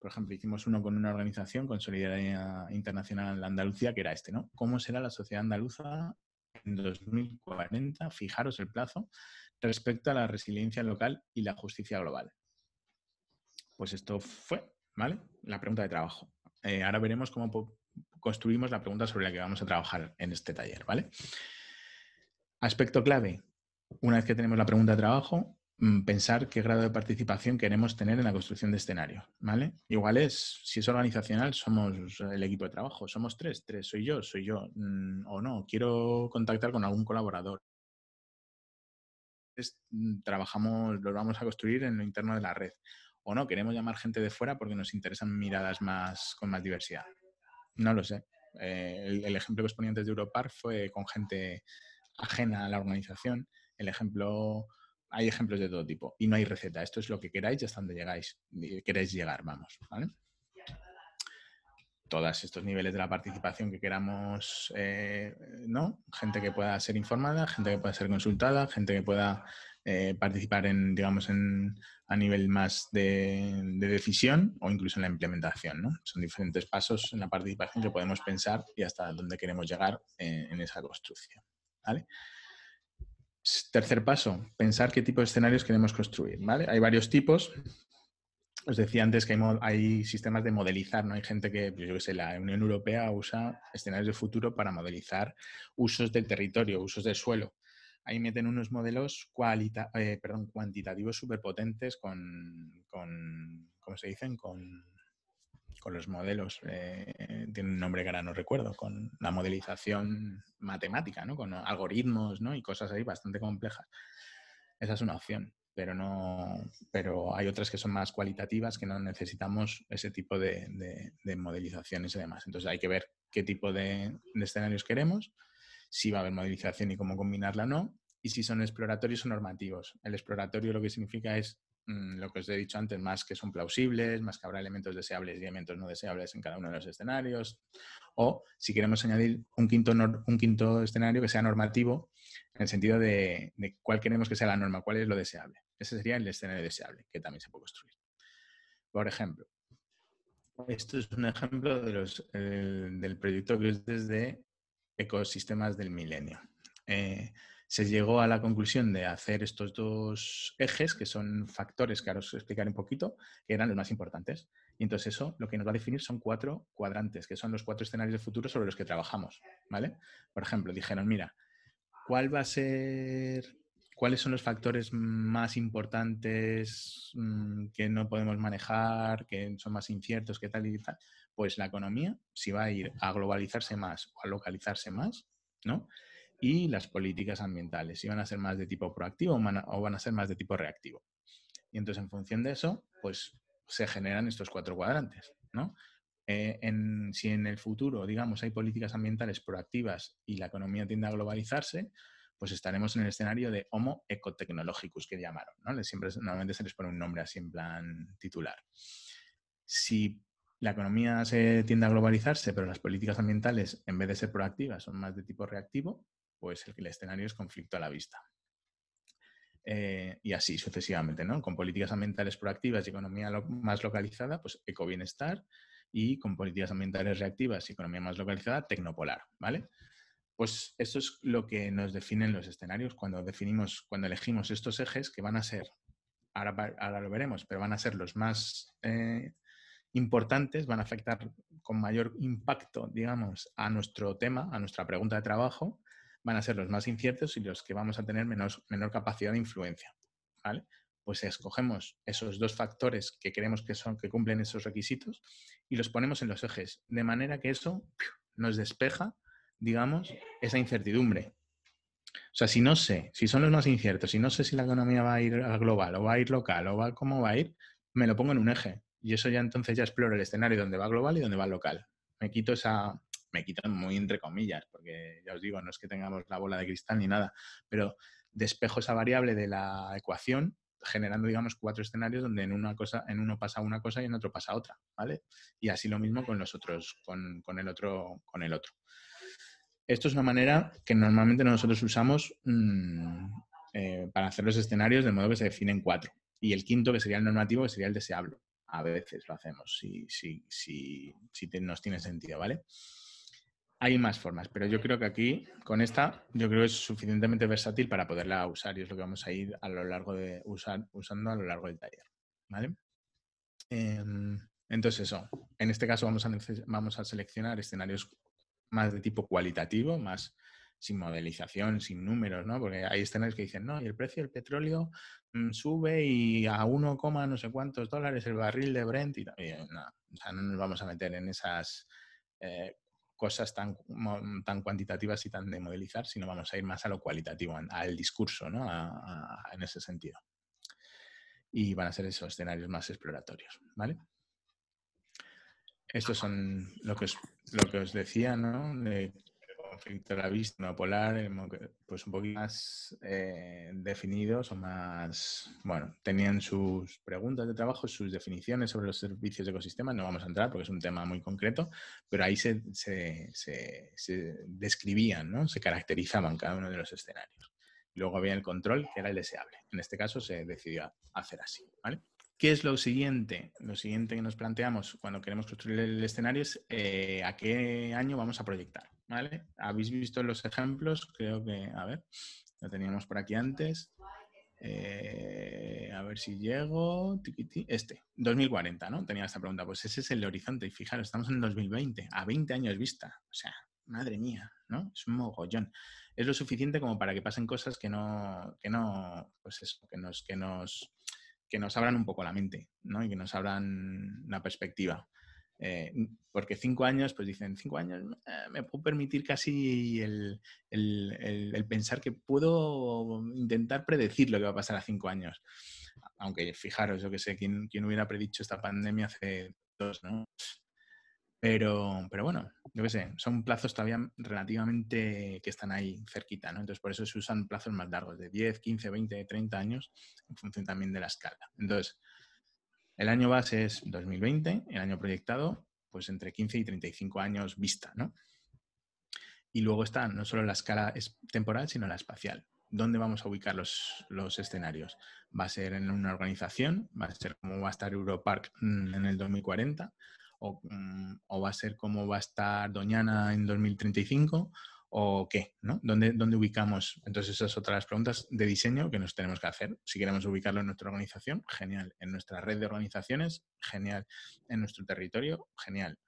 Por ejemplo, hicimos uno con una organización, con Solidaridad Internacional la Andalucía, que era este, ¿no? ¿Cómo será la sociedad andaluza en 2040? Fijaros el plazo respecto a la resiliencia local y la justicia global. Pues esto fue, ¿vale? La pregunta de trabajo. Eh, ahora veremos cómo construimos la pregunta sobre la que vamos a trabajar en este taller, ¿vale? Aspecto clave. Una vez que tenemos la pregunta de trabajo, mm, pensar qué grado de participación queremos tener en la construcción de escenario, ¿vale? Igual es, si es organizacional, somos el equipo de trabajo, somos tres, tres, soy yo, soy yo, mm, o no, quiero contactar con algún colaborador. Mm, trabajamos, lo vamos a construir en lo interno de la red. O no, queremos llamar gente de fuera porque nos interesan miradas más con más diversidad. No lo sé. Eh, el, ejemplo que os ponía antes de Europar fue con gente ajena a la organización. El ejemplo, hay ejemplos de todo tipo y no hay receta. Esto es lo que queráis y hasta donde llegáis, queréis llegar, vamos. Todos estos niveles de la participación que queramos, eh, ¿no? Gente que pueda ser informada, gente que pueda ser consultada, gente que pueda eh, participar en, digamos, en, a nivel más de, decisión o incluso en la implementación. ¿no? Son diferentes pasos en la participación que podemos pensar y hasta dónde queremos llegar en, esa construcción. ¿vale? Tercer paso, pensar qué tipo de escenarios queremos construir. ¿vale? Hay varios tipos. Os decía antes que hay, hay, sistemas de modelizar, ¿no? Hay gente que, pues yo qué sé, la Unión Europea usa escenarios de futuro para modelizar usos del territorio, usos del suelo ahí meten unos modelos eh, perdón, cuantitativos súper potentes con, con, ¿cómo se dicen? Con, con los modelos, eh, tiene un nombre que ahora no recuerdo, con la modelización matemática, ¿no? Con algoritmos, ¿no? Y cosas ahí bastante complejas. Esa es una opción, pero no, pero hay otras que son más cualitativas que no necesitamos ese tipo de, de, modelizaciones y demás. Entonces hay que ver qué tipo de, de escenarios queremos si va a haber modelización y cómo combinarla o no, y si son exploratorios o normativos. El exploratorio lo que significa es mm, lo que os he dicho antes, más que son plausibles, más que habrá elementos deseables y elementos no deseables en cada uno de los escenarios. O si queremos añadir un quinto, un quinto escenario que sea normativo, en el sentido de, cuál queremos que sea la norma, cuál es lo deseable. Ese sería el escenario deseable, que también se puede construir. Por ejemplo, esto es un ejemplo de los, del proyecto que es desde ecosistemas del milenio. Eh, se llegó a la conclusión de hacer estos dos ejes, que son factores que ahora os explicaré un poquito, que eran los más importantes. Y entonces eso lo que nos va a definir son cuatro cuadrantes, que son los cuatro escenarios de futuro sobre los que trabajamos. ¿vale? Por ejemplo, dijeron, mira, ¿cuál va a ser, cuáles son los factores más importantes mm, que no podemos manejar, que son más inciertos, que tal y tal? Pues la economía, si va a ir a globalizarse más o a localizarse más, ¿no? Y las políticas ambientales, si van a ser más de tipo proactivo o van a ser más de tipo reactivo. Y entonces, en función de eso, pues se generan estos cuatro cuadrantes, ¿no? Eh, si en el futuro, digamos, hay políticas ambientales proactivas y la economía tiende a globalizarse, pues estaremos en el escenario de Homo ecotecnologicus, que llamaron, ¿no? Siempre, normalmente se les pone un nombre así en plan titular. Si la economía se tiende a globalizarse, pero las políticas ambientales, en vez de ser proactivas, son más de tipo reactivo, pues el, escenario es conflicto a la vista. Eh, y así sucesivamente, ¿no? Con políticas ambientales proactivas y economía más localizada, pues ecobienestar y con políticas ambientales reactivas y economía más localizada, tecnopolar, ¿vale? Pues eso es lo que nos definen los escenarios cuando definimos, cuando elegimos estos ejes que van a ser, ahora, lo veremos, pero van a ser los más eh, importantes, van a afectar con mayor impacto, digamos, a nuestro tema, a nuestra pregunta de trabajo, van a ser los más inciertos y los que vamos a tener menor capacidad de influencia. ¿vale? Pues escogemos esos dos factores que creemos que son, que cumplen esos requisitos y los ponemos en los ejes, de manera que eso nos despeja, digamos, esa incertidumbre. O sea, si no sé, si son los más inciertos, si no sé si la economía va a ir global o va a ir local o va cómo va a ir, me lo pongo en un eje. Y eso ya entonces ya exploro el escenario donde va global y donde va local. Me quito esa, me quitan muy entre comillas, porque ya os digo, no es que tengamos la bola de cristal ni nada, pero despejo esa variable de la ecuación generando, digamos, cuatro escenarios donde en una cosa, en uno pasa una cosa y en otro pasa otra, ¿vale? Y así lo mismo con los otros, con, el otro, con el otro. Esto es una manera que normalmente nosotros usamos mm, eh, para hacer los escenarios de modo que se definen cuatro. Y el quinto, que sería el normativo, que sería el deseable. A veces lo hacemos, si, nos tiene sentido, ¿vale? Hay más formas, pero yo creo que aquí, con esta, yo creo que es suficientemente versátil para poderla usar y es lo que vamos a ir a lo largo de usar, usando a lo largo del taller. ¿vale? Em, entonces, eso. En este caso vamos a, vamos a seleccionar escenarios más de tipo cualitativo, más sin modelización, sin números, ¿no? Porque hay escenarios que dicen, no, y el precio del petróleo mm, sube y a 1, no sé cuántos dólares el barril de Brent y, no, o sea, no nos vamos a meter en esas eh, cosas tan, tan cuantitativas y tan de modelizar, sino vamos a ir más a lo cualitativo, al discurso, ¿no? en ese sentido. Y van a ser esos escenarios más exploratorios, ¿vale? Estos son lo que os, lo que os decía, ¿no? Conflicto de la no polar, pues un poquito más eh, definidos o más, bueno, tenían sus preguntas de trabajo, sus definiciones sobre los servicios de ecosistema, no vamos a entrar porque es un tema muy concreto, pero ahí se, describían, ¿no? se caracterizaban cada uno de los escenarios. Luego había el control, que era el deseable. En este caso se decidió hacer así, ¿vale? ¿Qué es lo siguiente? Lo siguiente que nos planteamos cuando queremos construir el escenario es eh, a qué año vamos a proyectar. ¿vale? Habéis visto los ejemplos, creo que, a ver, lo teníamos por aquí antes. Eh, a ver si llego. Este, 2040, ¿no? Tenía esta pregunta. Pues ese es el horizonte. Y fijaros, estamos en el 2020, a 20 años vista. O sea, madre mía, ¿no? Es un mogollón. Es lo suficiente como para que pasen cosas que no, que no, pues eso, que nos, que nos, que nos abran un poco la mente, ¿no? Y que nos abran la perspectiva. Eh, porque cinco años, pues dicen, cinco años eh, me puedo permitir casi el, pensar que puedo intentar predecir lo que va a pasar a cinco años. Aunque fijaros, yo que sé, ¿quién, quién hubiera predicho esta pandemia hace dos, ¿no? Pero, pero bueno, yo qué sé, son plazos todavía relativamente que están ahí cerquita, ¿no? Entonces, por eso se usan plazos más largos, de 10, 15, 20, 30 años, en función también de la escala. Entonces, el año base es 2020, el año proyectado, pues entre 15 y 35 años vista, ¿no? Y luego está no solo la escala temporal, sino la espacial. ¿Dónde vamos a ubicar los, los escenarios? ¿Va a ser en una organización? ¿Va a ser como va a estar Europark mm, en el 2040? O, mm, o, va a ser como va a estar Doñana en 2035 o qué, ¿no? ¿Dónde, ¿Dónde, ubicamos? Entonces, esas son otras preguntas de diseño que nos tenemos que hacer. Si queremos ubicarlo en nuestra organización, genial. En nuestra red de organizaciones, genial. En nuestro territorio, genial.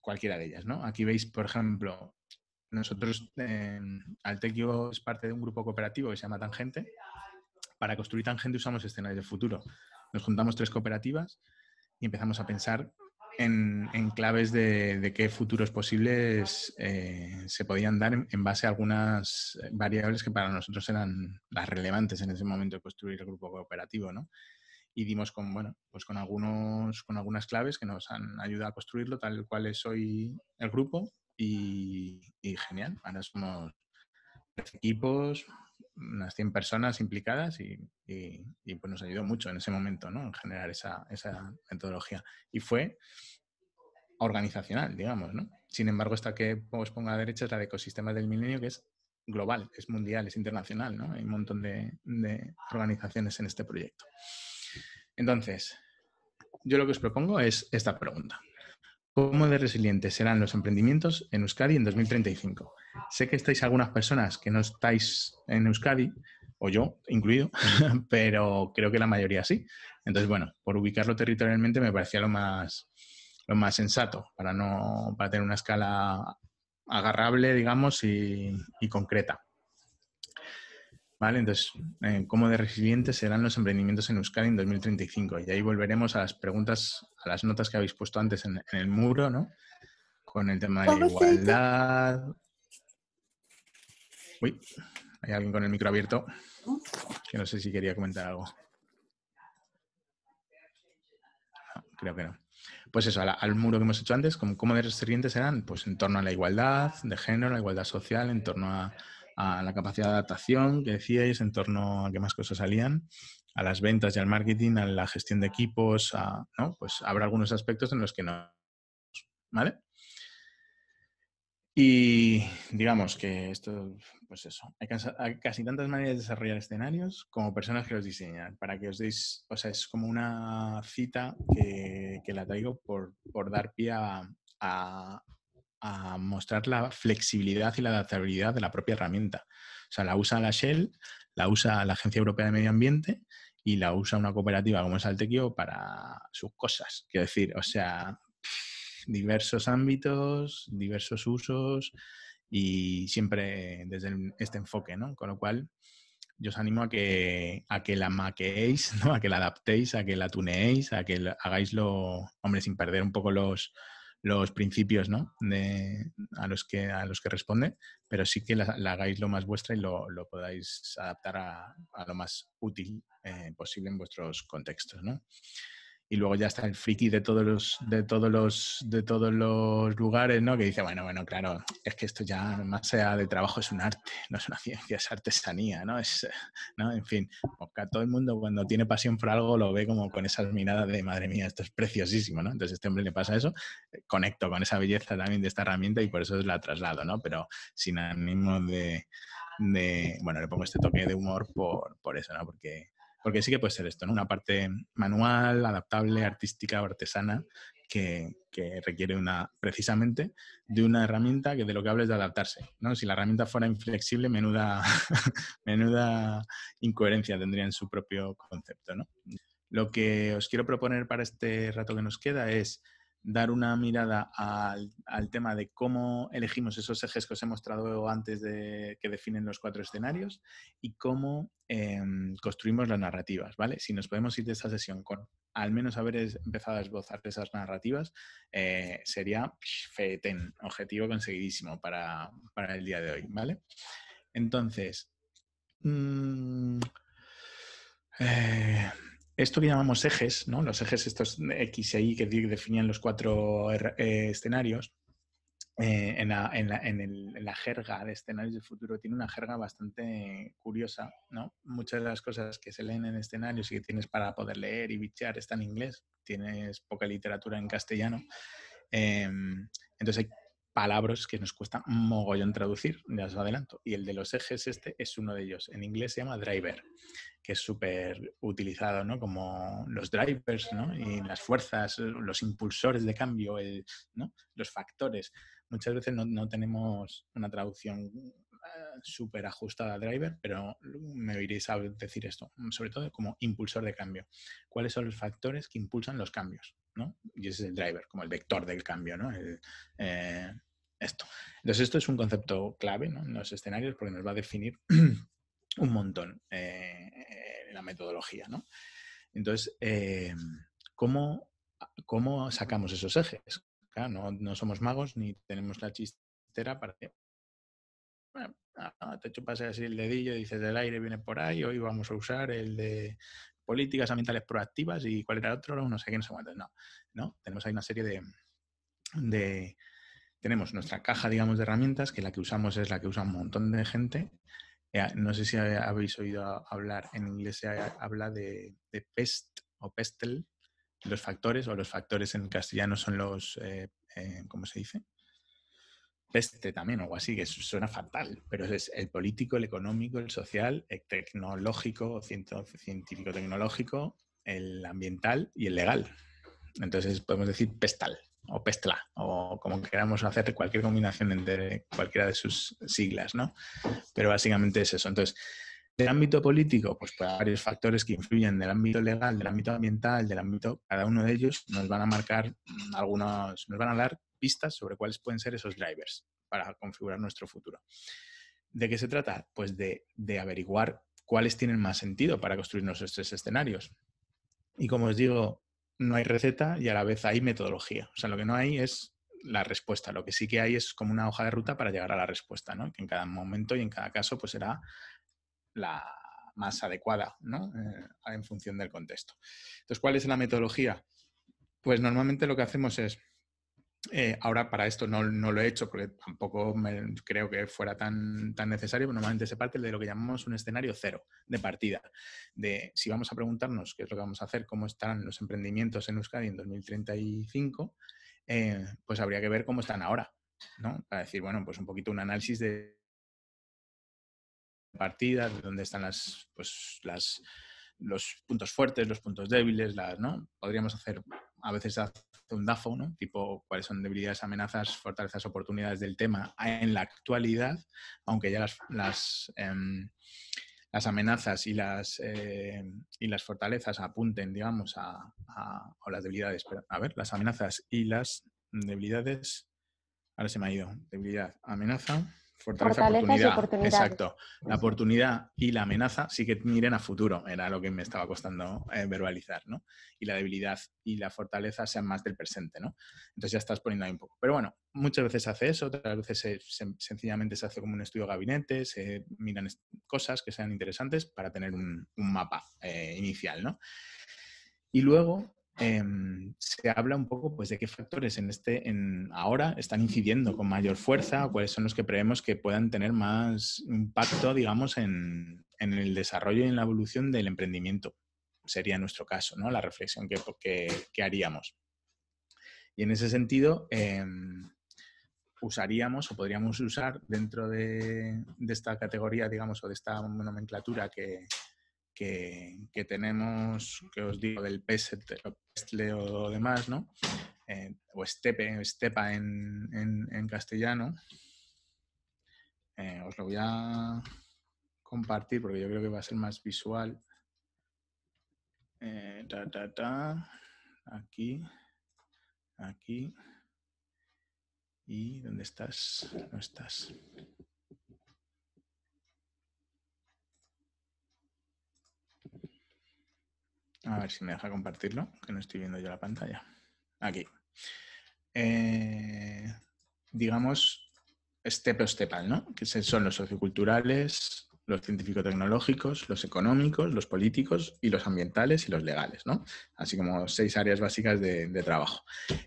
Cualquiera de ellas, ¿no? Aquí veis, por ejemplo, nosotros, eh, Altequio es parte de un grupo cooperativo que se llama Tangente. Para construir Tangente usamos escenarios de futuro. Nos juntamos tres cooperativas y empezamos a pensar en, claves de, qué futuros posibles eh, se podían dar en, base a algunas variables que para nosotros eran las relevantes en ese momento de construir el grupo cooperativo, ¿no? Y dimos con, bueno, pues con, algunos, con algunas claves que nos han ayudado a construirlo tal cual es hoy el grupo y, genial. Ahora somos equipos, unas 100 personas implicadas y, pues nos ayudó mucho en ese momento, ¿no? En generar esa, esa metodología. Y fue organizacional, digamos, ¿no? Sin embargo, esta que os pongo a la derecha es la de ecosistemas del milenio, que es global, es mundial, es internacional, ¿no? Hay un montón de, organizaciones en este proyecto. Entonces, yo lo que os propongo es esta pregunta. ¿Cómo de resilientes serán los emprendimientos en Euskadi en 2035? Sé que estáis algunas personas que no estáis en Euskadi, o yo incluido, pero creo que la mayoría sí. Entonces, bueno, por ubicarlo territorialmente me parecía lo más, lo más sensato para no para tener una escala agarrable, digamos, y, concreta. ¿Vale? Entonces, eh, ¿cómo de resilientes serán los emprendimientos en Euskadi en 2035? Y ahí volveremos a las preguntas, a las notas que habéis puesto antes en, el muro, ¿no? Con el tema de la igualdad. Uy, hay alguien con el micro abierto que no sé si quería comentar algo. creo que no pues eso, al, muro que hemos hecho antes, cómo de resilientes serán, pues en torno a la igualdad de género, la igualdad social, en torno a, la capacidad de adaptación que decíais, en torno a qué más cosas salían, a las ventas y al marketing, a la gestión de equipos, ¿no? Pues habrá algunos aspectos en los que no, ¿vale? Y digamos que esto, pues eso, hay casi, tantas maneras de desarrollar escenarios como personas que los diseñan. Para que os deis, o sea, es como una cita que, la traigo por, dar pie a, mostrar la flexibilidad y la adaptabilidad de la propia herramienta. O sea, la usa la Shell, la usa la Agencia Europea de Medio Ambiente y la usa una cooperativa como es Altequio para sus cosas. Quiero decir, o sea, diversos ámbitos, diversos usos y siempre desde este enfoque, ¿no? Con lo cual, yo os animo a que, a que la maqueéis, ¿no? A que la adaptéis, a que la tuneéis, a que hagáis lo, hombre, sin perder un poco los, los principios, ¿no? A, los que, a los que responde, pero sí que la, hagáis lo más vuestra y lo, podáis adaptar a, lo más útil eh, posible en vuestros contextos, ¿no? Y luego ya está el friki de todos los, de todos los, de todos los lugares, ¿no? Que dice, bueno, bueno, claro, es que esto ya más sea de trabajo es un arte, no es una ciencia, es artesanía, ¿no? Es, ¿no? En fin, todo el mundo cuando tiene pasión por algo lo ve como con esa mirada de, madre mía, esto es preciosísimo, ¿no? Entonces a este hombre le pasa eso, conecto con esa belleza también de esta herramienta y por eso es la traslado, ¿no? Pero sin ánimo de, de bueno, le pongo este toque de humor por, por eso, ¿no? Porque porque sí que puede ser esto, ¿no? Una parte manual, adaptable, artística o artesana que, requiere una, precisamente de una herramienta que de lo que hables de adaptarse, ¿no? Si la herramienta fuera inflexible, menuda, menuda incoherencia tendría en su propio concepto, ¿no? Lo que os quiero proponer para este rato que nos queda es dar una mirada al, tema de cómo elegimos esos ejes que os he mostrado antes de que definen los cuatro escenarios y cómo em, construimos las narrativas, ¿vale? Si nos podemos ir de esta sesión con al menos haber empezado a esbozar esas narrativas, eh, sería feten, objetivo conseguidísimo para, el día de hoy, ¿vale? Entonces, mm, eh, esto que llamamos ejes, ¿no? los ejes estos X y Y que definían los cuatro eh, escenarios, eh, en, la, jerga de escenarios del futuro tiene una jerga bastante curiosa. ¿no? Muchas de las cosas que se leen en escenarios y que tienes para poder leer y bichear están en inglés, tienes poca literatura en castellano. Em, entonces hay palabras que nos cuesta mogollón traducir, ya os adelanto. Y el de los ejes este es uno de ellos. En inglés se llama driver, que es súper utilizado, ¿no? Como los drivers, ¿no? Y las fuerzas, los impulsores de cambio, el, ¿no? Los factores. Muchas veces no, tenemos una traducción eh, súper ajustada a driver, pero me oiréis a decir esto, sobre todo como impulsor de cambio. ¿Cuáles son los factores que impulsan los cambios? ¿no? Y ese es el driver, como el vector del cambio, ¿no? Eh, esto. Entonces, esto es un concepto clave en los escenarios porque nos va a definir un montón eh, metodología, ¿no? Entonces, eh, ¿cómo, sacamos esos ejes? no, somos magos ni tenemos la chistera para que bueno, te chupas así el dedillo, dices del aire viene por ahí, hoy vamos a usar el de políticas ambientales proactivas y cuál era el otro, no sé qué, no sé. No, no, tenemos ahí una serie de, de, tenemos nuestra caja, digamos, de herramientas, que la que usamos es la que usa un montón de gente, no sé si habéis oído hablar, en inglés se habla de, pest o pestel, los factores, o los factores en castellano son los, ¿cómo se dice? peste también o algo así, que suena fatal, pero es el político, el económico, el social, el tecnológico, científico-tecnológico, el ambiental y el legal. Entonces podemos decir pestal o pestla o como queramos hacer cualquier combinación entre cualquiera de sus siglas, ¿no? Pero básicamente es eso. Entonces, del ámbito político, pues, hay varios factores que influyen del ámbito legal, del ámbito ambiental, del ámbito, cada uno de ellos nos van a marcar algunos, nos van a dar pistas sobre cuáles pueden ser esos drivers para configurar nuestro futuro. ¿De qué se trata? Pues de, averiguar cuáles tienen más sentido para construir nuestros tres escenarios. Y como os digo, no hay receta y a la vez hay metodología. O sea, lo que no hay es la respuesta. Lo que sí que hay es como una hoja de ruta para llegar a la respuesta, ¿no? Que en cada momento y en cada caso pues será la más adecuada, ¿no? Eh, en función del contexto. Entonces, ¿cuál es la metodología? Pues normalmente lo que hacemos es eh, ahora para esto no, lo he hecho porque tampoco creo que fuera tan, tan necesario, pero normalmente se parte de lo que llamamos un escenario cero de partida. De si vamos a preguntarnos qué es lo que vamos a hacer, cómo están los emprendimientos en Euskadi en 2035, eh, pues habría que ver cómo están ahora, ¿no? Para decir, bueno, pues un poquito un análisis de partida, de dónde están las, pues, las, los puntos fuertes, los puntos débiles, las, ¿no? Podríamos hacer a veces un DAFO, ¿no? tipo cuáles son debilidades, amenazas, fortalezas, oportunidades del tema en la actualidad, aunque ya las, las, em, amenazas y las, em, y las fortalezas apunten, digamos, a, o las debilidades, a ver, las amenazas y las debilidades, ahora se me ha ido, debilidad, amenaza, Fortaleza, oportunidad. Exacto. La oportunidad y la amenaza sí que miren a futuro, era lo que me estaba costando eh, verbalizar, ¿no? Y la debilidad y la fortaleza sean más del presente, ¿no? Entonces ya estás poniendo ahí un poco. Pero bueno, muchas veces se hace eso, otras veces sencillamente se hace como un estudio de gabinete, se miran cosas que sean interesantes para tener un, mapa eh, inicial, ¿no? Y luego Em, se habla un poco pues, de qué factores en este, en ahora están incidiendo con mayor fuerza o cuáles son los que prevemos que puedan tener más impacto, digamos, en, el desarrollo y en la evolución del emprendimiento. Sería nuestro caso, ¿no? La reflexión que, que, haríamos. Y en ese sentido, em, usaríamos o podríamos usar dentro de, de, esta categoría, digamos, o de esta nomenclatura que, que, tenemos, que os digo, del pestle o demás, ¿no? Eh, o estepe, estepa en, castellano. Eh, os lo voy a compartir porque yo creo que va a ser más visual. Eh, aquí, aquí. ¿Y dónde estás? No estás. A ver si me deja compartirlo, que no estoy viendo yo la pantalla. Aquí. Eh, digamos, step o stepal, ¿no? Que son los socioculturales, los científico-tecnológicos, los económicos, los políticos y los ambientales y los legales, ¿no? Así como seis áreas básicas de, trabajo.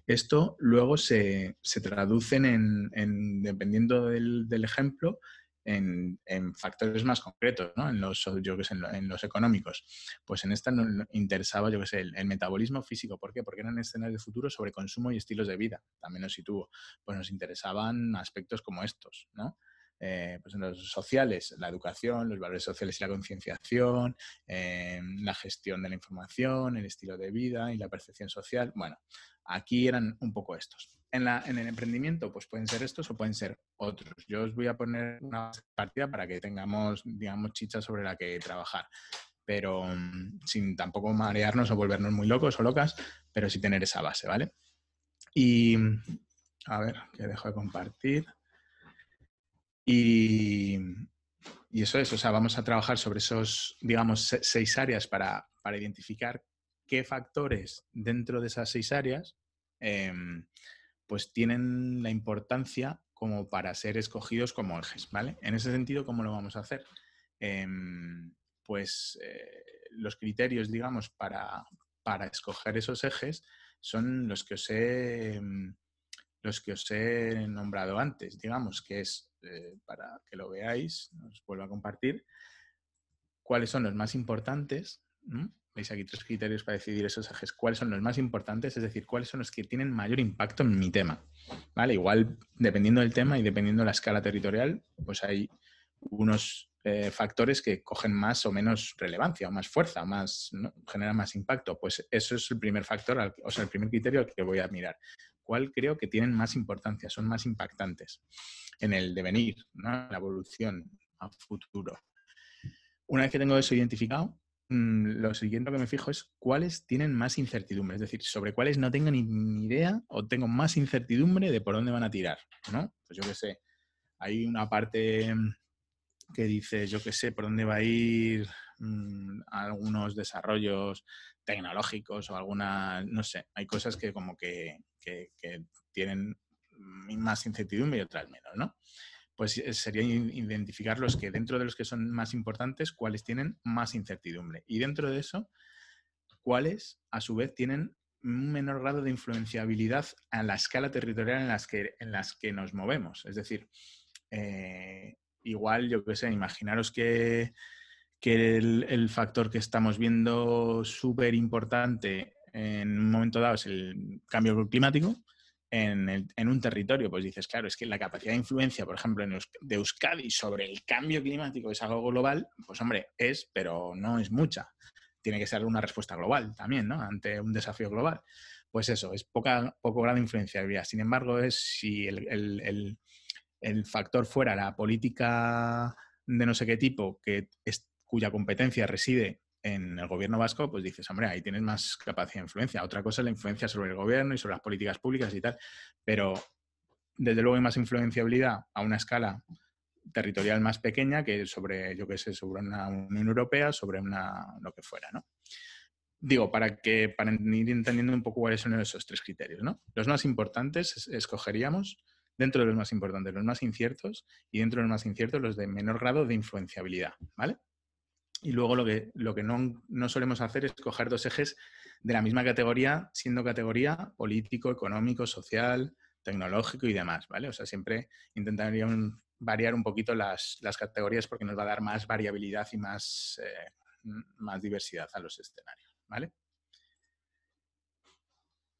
Esto luego se, se traducen en, dependiendo del, del ejemplo, en, factores más concretos, ¿no? en, los, yo que sé, en, los económicos. Pues en esta nos interesaba, yo que sé, el, metabolismo físico. ¿Por qué? Porque eran escenarios de futuro sobre consumo y estilos de vida. También nos situó. Pues nos interesaban aspectos como estos, ¿no? Eh, pues en los sociales, la educación, los valores sociales y la concienciación, eh, la gestión de la información, el estilo de vida y la percepción social. Bueno, aquí eran un poco estos en, el emprendimiento, pues pueden ser estos o pueden ser otros. Yo os voy a poner una partida para que tengamos, digamos, chicha sobre la que trabajar pero mm, sin tampoco marearnos o volvernos muy locos o locas, pero sí tener esa base, ¿vale? Y a ver, que dejo de compartir. Y, y, eso es, o sea, vamos a trabajar sobre esos, digamos, seis áreas para, para identificar qué factores dentro de esas seis áreas em, pues tienen la importancia como para ser escogidos como ejes, ¿vale? En ese sentido, ¿cómo lo vamos a hacer? Em, pues eh, los criterios, digamos, para, escoger esos ejes son los que os he em, los que os he nombrado antes, digamos, que es, eh, para que lo veáis, os vuelvo a compartir, cuáles son los más importantes. Veis aquí tres criterios para decidir esos ejes. ¿Cuáles son los más importantes? Es decir, cuáles son los que tienen mayor impacto en mi tema. ¿Vale? Igual, dependiendo del tema y dependiendo de la escala territorial, pues hay unos eh, factores que cogen más o menos relevancia, o más fuerza, más, generan más impacto. Pues eso es el primer factor, o sea, el primer criterio al que voy a mirar. ¿Cuál creo que tienen más importancia, son más impactantes en el devenir, ¿no? la evolución a futuro? Una vez que tengo eso identificado, lo siguiente que me fijo es cuáles tienen más incertidumbre, es decir, sobre cuáles no tengo ni, idea o tengo más incertidumbre de por dónde van a tirar, ¿no? Pues yo qué sé, hay una parte que dice, yo qué sé, por dónde va a ir mm, algunos desarrollos tecnológicos o alguna, no sé, hay cosas que como que, que tienen más incertidumbre y otras menos, ¿no? Pues sería identificar los que dentro de los que son más importantes, cuáles tienen más incertidumbre. Y dentro de eso, cuáles a su vez tienen un menor grado de influenciabilidad a la escala territorial en las que, en las que nos movemos. Es decir, eh, igual, yo qué sé, imaginaros que, que el, el, factor que estamos viendo súper importante en un momento dado es el cambio climático, en, un territorio, pues dices, claro, es que la capacidad de influencia, por ejemplo, en de Euskadi sobre el cambio climático es algo global, pues hombre, es, pero no es mucha. Tiene que ser una respuesta global también, ¿no? Ante un desafío global. Pues eso, es poca, poco grado de influenciabilidad. Sin embargo, es si el, factor fuera la política de no sé qué tipo, que es, cuya competencia reside en el gobierno vasco, pues dices, hombre, ahí tienes más capacidad de influencia. Otra cosa es la influencia sobre el gobierno y sobre las políticas públicas y tal, pero desde luego hay más influenciabilidad a una escala territorial más pequeña que sobre, yo qué sé, sobre una Unión Europea, sobre una lo que fuera, ¿no? Digo, para que para ir entendiendo un poco cuáles son esos tres criterios, ¿no? Los más importantes escogeríamos dentro de los más importantes, los más inciertos y dentro de los más inciertos los de menor grado de influenciabilidad, ¿vale? Y luego lo que, lo que no, no, solemos hacer es coger dos ejes de la misma categoría, siendo categoría político, económico, social, tecnológico y demás, ¿vale? O sea, siempre intentaríamos variar un poquito las, las categorías porque nos va a dar más variabilidad y más, eh, más diversidad a los escenarios, ¿vale?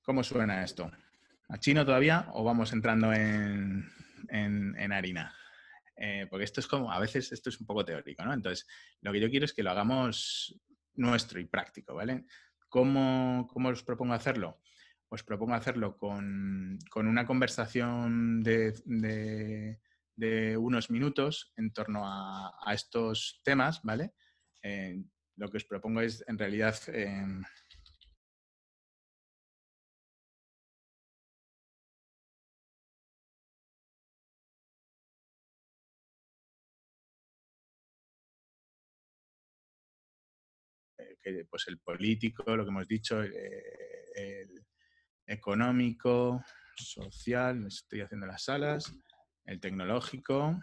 ¿Cómo suena esto? ¿A chino todavía o vamos entrando en, en, en harina? Eh, porque esto es como, a veces esto es un poco teórico, ¿no? Entonces, lo que yo quiero es que lo hagamos nuestro y práctico, ¿vale? ¿Cómo, cómo os propongo hacerlo? Pues propongo hacerlo con, una conversación de, unos minutos en torno a, estos temas, ¿vale? Eh, lo que os propongo es, en realidad, em, que pues el político, lo que hemos dicho, eh, el económico, social, estoy haciendo las salas, el tecnológico,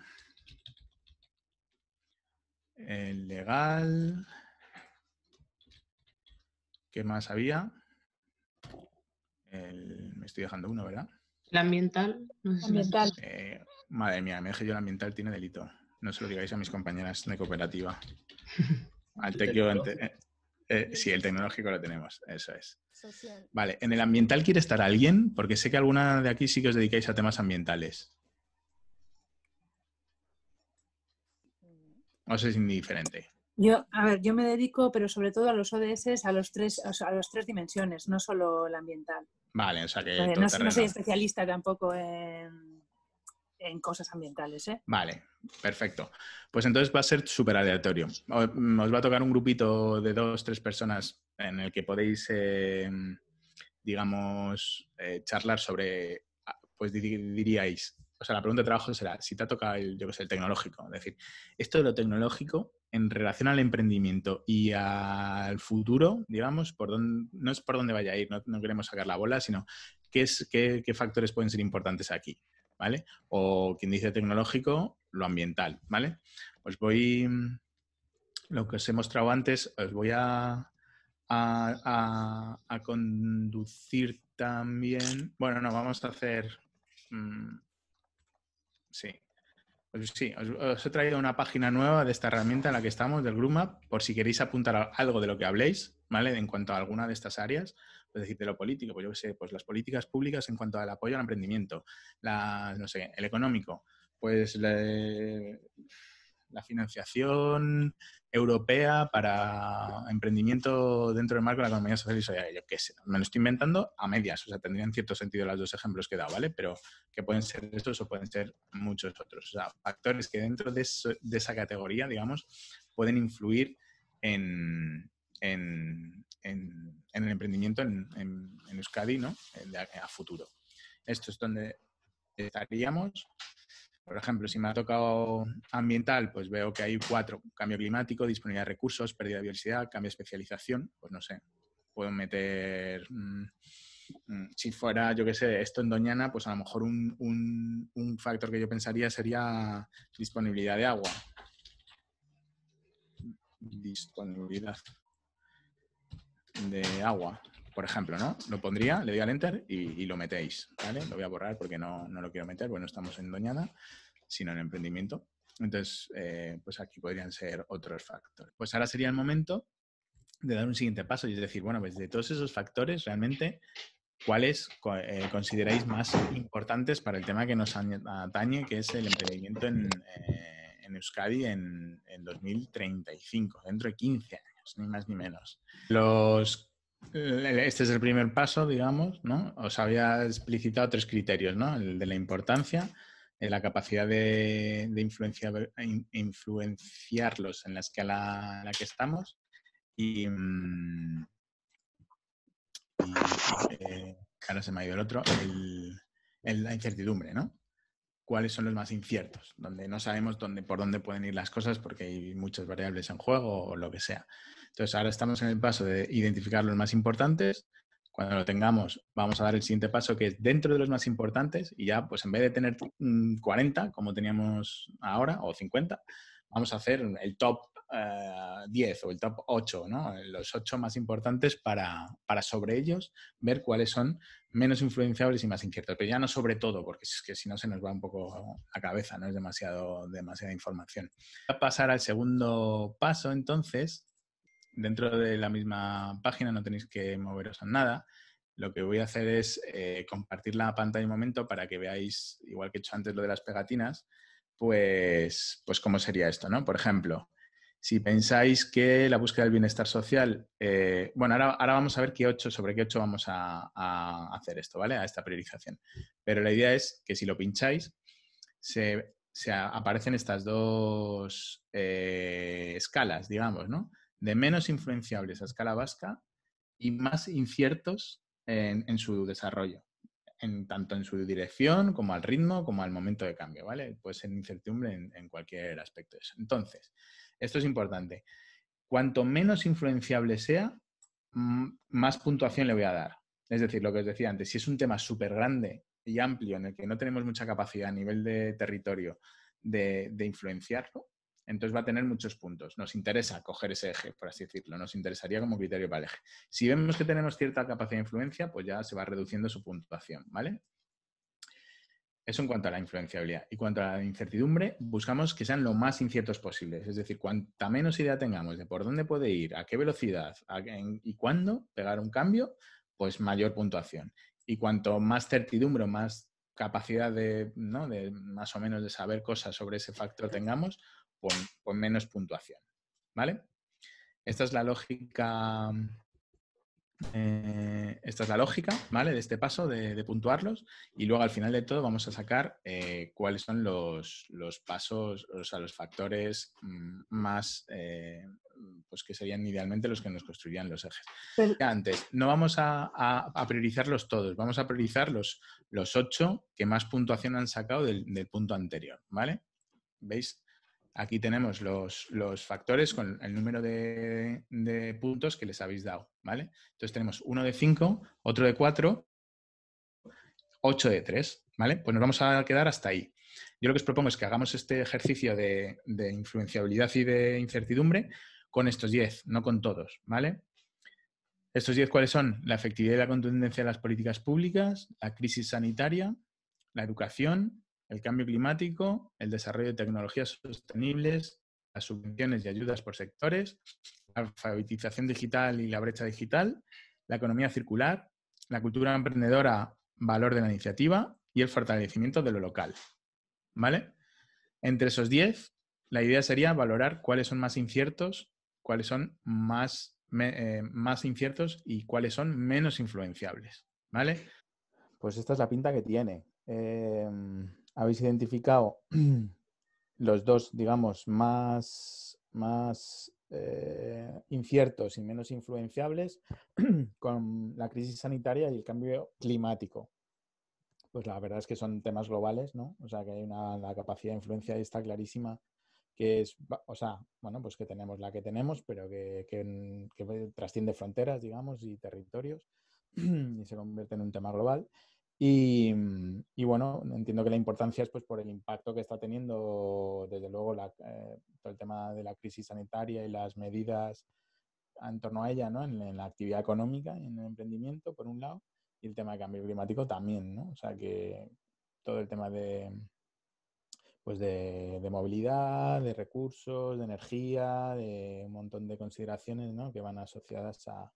el legal, ¿qué más había? me estoy dejando uno, ¿verdad? El ambiental. ambiental. Eh, madre mía, me dije yo el ambiental tiene delito. No se lo digáis a mis compañeras de cooperativa. Al tequio, eh, sí, el tecnológico lo tenemos, eso es. Vale, ¿en el ambiental quiere estar alguien? Porque sé que alguna de aquí sí que os dedicáis a temas ambientales. ¿O es indiferente? Yo, a ver, yo me dedico, pero sobre todo a los ODS, a los tres, a las tres dimensiones, no solo el ambiental. Vale, o sea que. no, no, soy especialista tampoco en, en cosas ambientales. ¿eh? Vale, perfecto. Pues entonces va a ser súper aleatorio. Os va a tocar un grupito de dos, tres personas en el que podéis, em, digamos, eh, charlar sobre, ah, pues diríais, o sea, la pregunta de trabajo será, si te ha tocado el, yo que sé, el tecnológico, es decir, esto de lo tecnológico en relación al emprendimiento y al futuro, digamos, por dónde, no es por dónde vaya a ir, no, queremos sacar la bola, sino qué, es, qué factores pueden ser importantes aquí. ¿Vale? O quien dice tecnológico, lo ambiental, ¿vale? Os voy, lo que os he mostrado antes, os voy a, a, conducir también, bueno, no, vamos a hacer mm, sí. Pues sí, os, he traído una página nueva de esta herramienta en la que estamos, del GroupMap, por si queréis apuntar algo de lo que habléis, ¿vale? En cuanto a alguna de estas áreas, pues decir, de lo político, pues yo qué sé, pues las políticas públicas en cuanto al apoyo al emprendimiento, la, no sé, el económico, pues la financiación europea para emprendimiento dentro del marco de la economía social y solidaria. Yo qué sé, me lo estoy inventando a medias, o sea, tendrían cierto sentido los dos ejemplos que he dado, ¿vale? Pero que pueden ser estos o pueden ser muchos otros. O sea, factores que dentro de, esa categoría, digamos, pueden influir en, en, el emprendimiento en, Euskadi, ¿no? a futuro. Esto es donde estaríamos por ejemplo, si me ha tocado ambiental, pues veo que hay cuatro. Cambio climático, disponibilidad de recursos, pérdida de biodiversidad, cambio de especialización. Pues no sé, puedo meter... Mm, mm, si fuera, yo qué sé, esto en Doñana, pues a lo mejor un factor que yo pensaría sería disponibilidad de agua. Disponibilidad de agua por ejemplo, ¿no? Lo pondría, le doy al enter y, lo metéis, ¿vale? Lo voy a borrar porque no, lo quiero meter, bueno, estamos en Doñana, sino en emprendimiento. Entonces, eh, pues aquí podrían ser otros factores. Pues ahora sería el momento de dar un siguiente paso y es decir, bueno, pues de todos esos factores, realmente, ¿cuáles eh, consideráis más importantes para el tema que nos atañe, que es el emprendimiento en, eh, Euskadi en, en 2035, dentro de 15 años, ni más ni menos? Este es el primer paso, digamos, ¿no? Os había explicitado tres criterios, ¿no? El de la importancia, la capacidad de, influenciarlos en la escala en la que estamos y, mm, eh, ahora se me ha ido el otro, la incertidumbre, ¿no? cuáles son los más inciertos, donde no sabemos dónde, por dónde pueden ir las cosas porque hay muchas variables en juego o lo que sea. Entonces, ahora estamos en el paso de identificar los más importantes. Cuando lo tengamos, vamos a dar el siguiente paso, que es dentro de los más importantes, y ya, pues en vez de tener 40, como teníamos ahora, o 50, vamos a hacer el top 10 eh, o el top 8, ¿no? los 8 más importantes para, para, sobre ellos ver cuáles son menos influenciables y más inciertos. Pero ya no sobre todo, porque es que si no se nos va un poco la cabeza, no es demasiado, demasiada información. A pasar al segundo paso, entonces, dentro de la misma página, no tenéis que moveros en nada. Lo que voy a hacer es eh, compartir la pantalla un momento para que veáis, igual que he hecho antes lo de las pegatinas, pues, pues cómo sería esto, ¿no? Por ejemplo, si pensáis que la búsqueda del bienestar social, eh, bueno, ahora, vamos a ver qué ocho, sobre qué ocho vamos a, hacer esto, ¿vale? A esta priorización. Pero la idea es que si lo pincháis, se, aparecen estas dos eh, escalas, digamos, ¿no? De menos influenciables a escala vasca y más inciertos en, su desarrollo, en, tanto en su dirección como al ritmo, como al momento de cambio, ¿vale? Puede ser incertidumbre en, en cualquier aspecto de eso. Entonces, esto es importante. Cuanto menos influenciable sea, más puntuación le voy a dar. Es decir, lo que os decía antes, si es un tema súper grande y amplio en el que no tenemos mucha capacidad a nivel de territorio de, influenciarlo, entonces va a tener muchos puntos. Nos interesa coger ese eje, por así decirlo, nos interesaría como criterio para el eje. Si vemos que tenemos cierta capacidad de influencia, pues ya se va reduciendo su puntuación, ¿vale? Eso en cuanto a la influenciabilidad. Y cuanto a la incertidumbre, buscamos que sean lo más inciertos posibles. Es decir, cuanta menos idea tengamos de por dónde puede ir, a qué velocidad y cuándo pegar un cambio, pues mayor puntuación. Y cuanto más certidumbre más capacidad de, ¿no? de más o menos de saber cosas sobre ese factor tengamos, pues menos puntuación. ¿Vale? Esta es la lógica eh, esta es la lógica, ¿vale? De este paso de, puntuarlos y luego al final de todo vamos a sacar eh, cuáles son los, pasos, o sea, los factores mm, más, eh, pues que serían idealmente los que nos construirían los ejes. Antes, no vamos a, priorizarlos todos, vamos a priorizar los, los ocho que más puntuación han sacado del, del punto anterior, ¿vale? ¿Veis? Aquí tenemos los, factores con el número de, puntos que les habéis dado, ¿vale? Entonces tenemos uno de 5, otro de 4, 8 de 3, ¿vale? Pues nos vamos a quedar hasta ahí. Yo lo que os propongo es que hagamos este ejercicio de, de influenciabilidad y de incertidumbre con estos 10, no con todos, ¿vale? Estos 10, ¿cuáles son? La efectividad y la contundencia de las políticas públicas, la crisis sanitaria, la educación, el cambio climático, el desarrollo de tecnologías sostenibles, las subvenciones y ayudas por sectores, la alfabetización digital y la brecha digital, la economía circular, la cultura emprendedora, valor de la iniciativa y el fortalecimiento de lo local. ¿Vale? Entre esos 10, la idea sería valorar cuáles son más inciertos, cuáles son más, eh, más inciertos y cuáles son menos influenciables. ¿Vale? Pues esta es la pinta que tiene. Em, habéis identificado los dos, digamos, más, más eh, inciertos y menos influenciables con la crisis sanitaria y el cambio climático. Pues la verdad es que son temas globales, ¿no? O sea, que hay una capacidad de influencia está clarísima, que es, o sea, bueno, pues que tenemos la que tenemos, pero que, que trasciende fronteras, digamos, y territorios y se convierte en un tema global. Mm, y, bueno, entiendo que la importancia es pues por el impacto que está teniendo, desde luego, eh, todo el tema de la crisis sanitaria y las medidas en torno a ella, ¿no? En, la actividad económica en el emprendimiento, por un lado, y el tema de cambio climático también, ¿no? O sea que todo el tema de pues de, movilidad, de recursos, de energía, de un montón de consideraciones ¿no? que van asociadas a,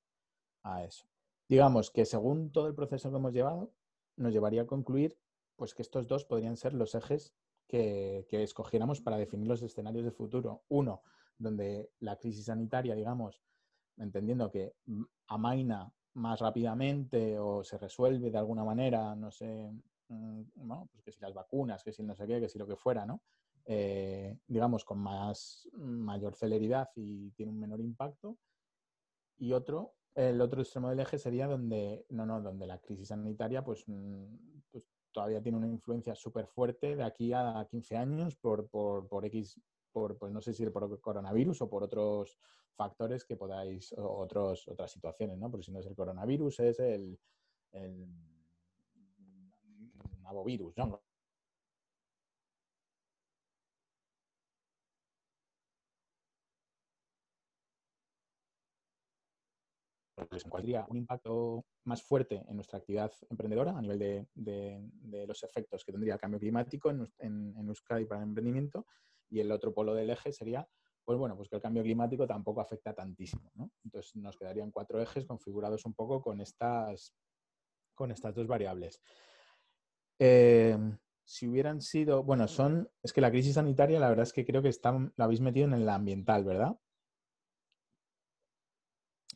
a eso. Digamos que según todo el proceso que hemos llevado, nos llevaría a concluir pues, que estos dos podrían ser los ejes que, escogiéramos para definir los escenarios de futuro. Uno, donde la crisis sanitaria, digamos, entendiendo que amaina más rápidamente o se resuelve de alguna manera, no sé, mm, pues que si las vacunas, que si no sé qué, que si lo que fuera, ¿no? Eh, digamos, con más mayor celeridad y tiene un menor impacto. Y otro, el otro extremo del eje sería donde, no, no, donde la crisis sanitaria pues, mm, pues todavía tiene una influencia súper fuerte de aquí a 15 años por, por, por X, por, pues no sé si por coronavirus o por otros factores que podáis, otros, otras situaciones, ¿no? Porque si no es el coronavirus, es el, el navovirus, ¿no? Pues encuadraría un impacto más fuerte en nuestra actividad emprendedora a nivel de, los efectos que tendría el cambio climático en, en, Euskadi para el emprendimiento y el otro polo del eje sería pues bueno, pues que el cambio climático tampoco afecta tantísimo. Entonces nos quedarían cuatro ejes configurados un poco con estas, con estas dos variables. Eh, si hubieran sido, bueno, son, es que la crisis sanitaria la verdad es que creo que está, la habéis metido en el ambiental, ¿verdad?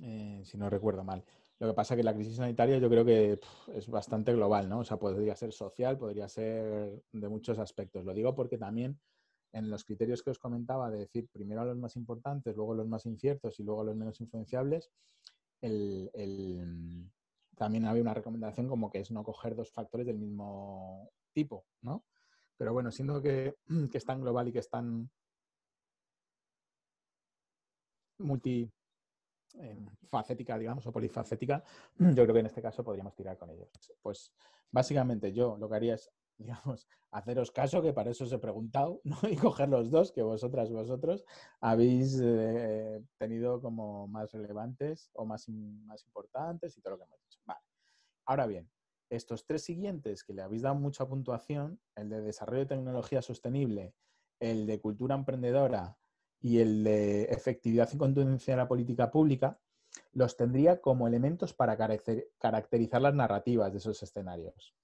Eh, si no recuerdo mal. Lo que pasa es que la crisis sanitaria yo creo que es bastante global, ¿no? O sea, podría ser social, podría ser de muchos aspectos. Lo digo porque también en los criterios que os comentaba de decir primero a los más importantes, luego a los más inciertos y luego a los menos influenciables, también había una recomendación como que es no coger dos factores del mismo tipo, ¿no? Pero bueno, siendo que, que es tan global y que es tan multi, facética, digamos, o polifacética, yo creo que en este caso podríamos tirar con ellos. Pues básicamente yo lo que haría es, digamos, haceros caso, que para eso os he preguntado, ¿no? y coger los dos que vosotras, vosotros habéis eh, tenido como más relevantes o más, más importantes y todo lo que hemos dicho. Vale. Ahora bien, estos tres siguientes que le habéis dado mucha puntuación, el de desarrollo de tecnología sostenible, el de cultura emprendedora y el de efectividad y contundencia de la política pública, los tendría como elementos para caracterizar las narrativas de esos escenarios.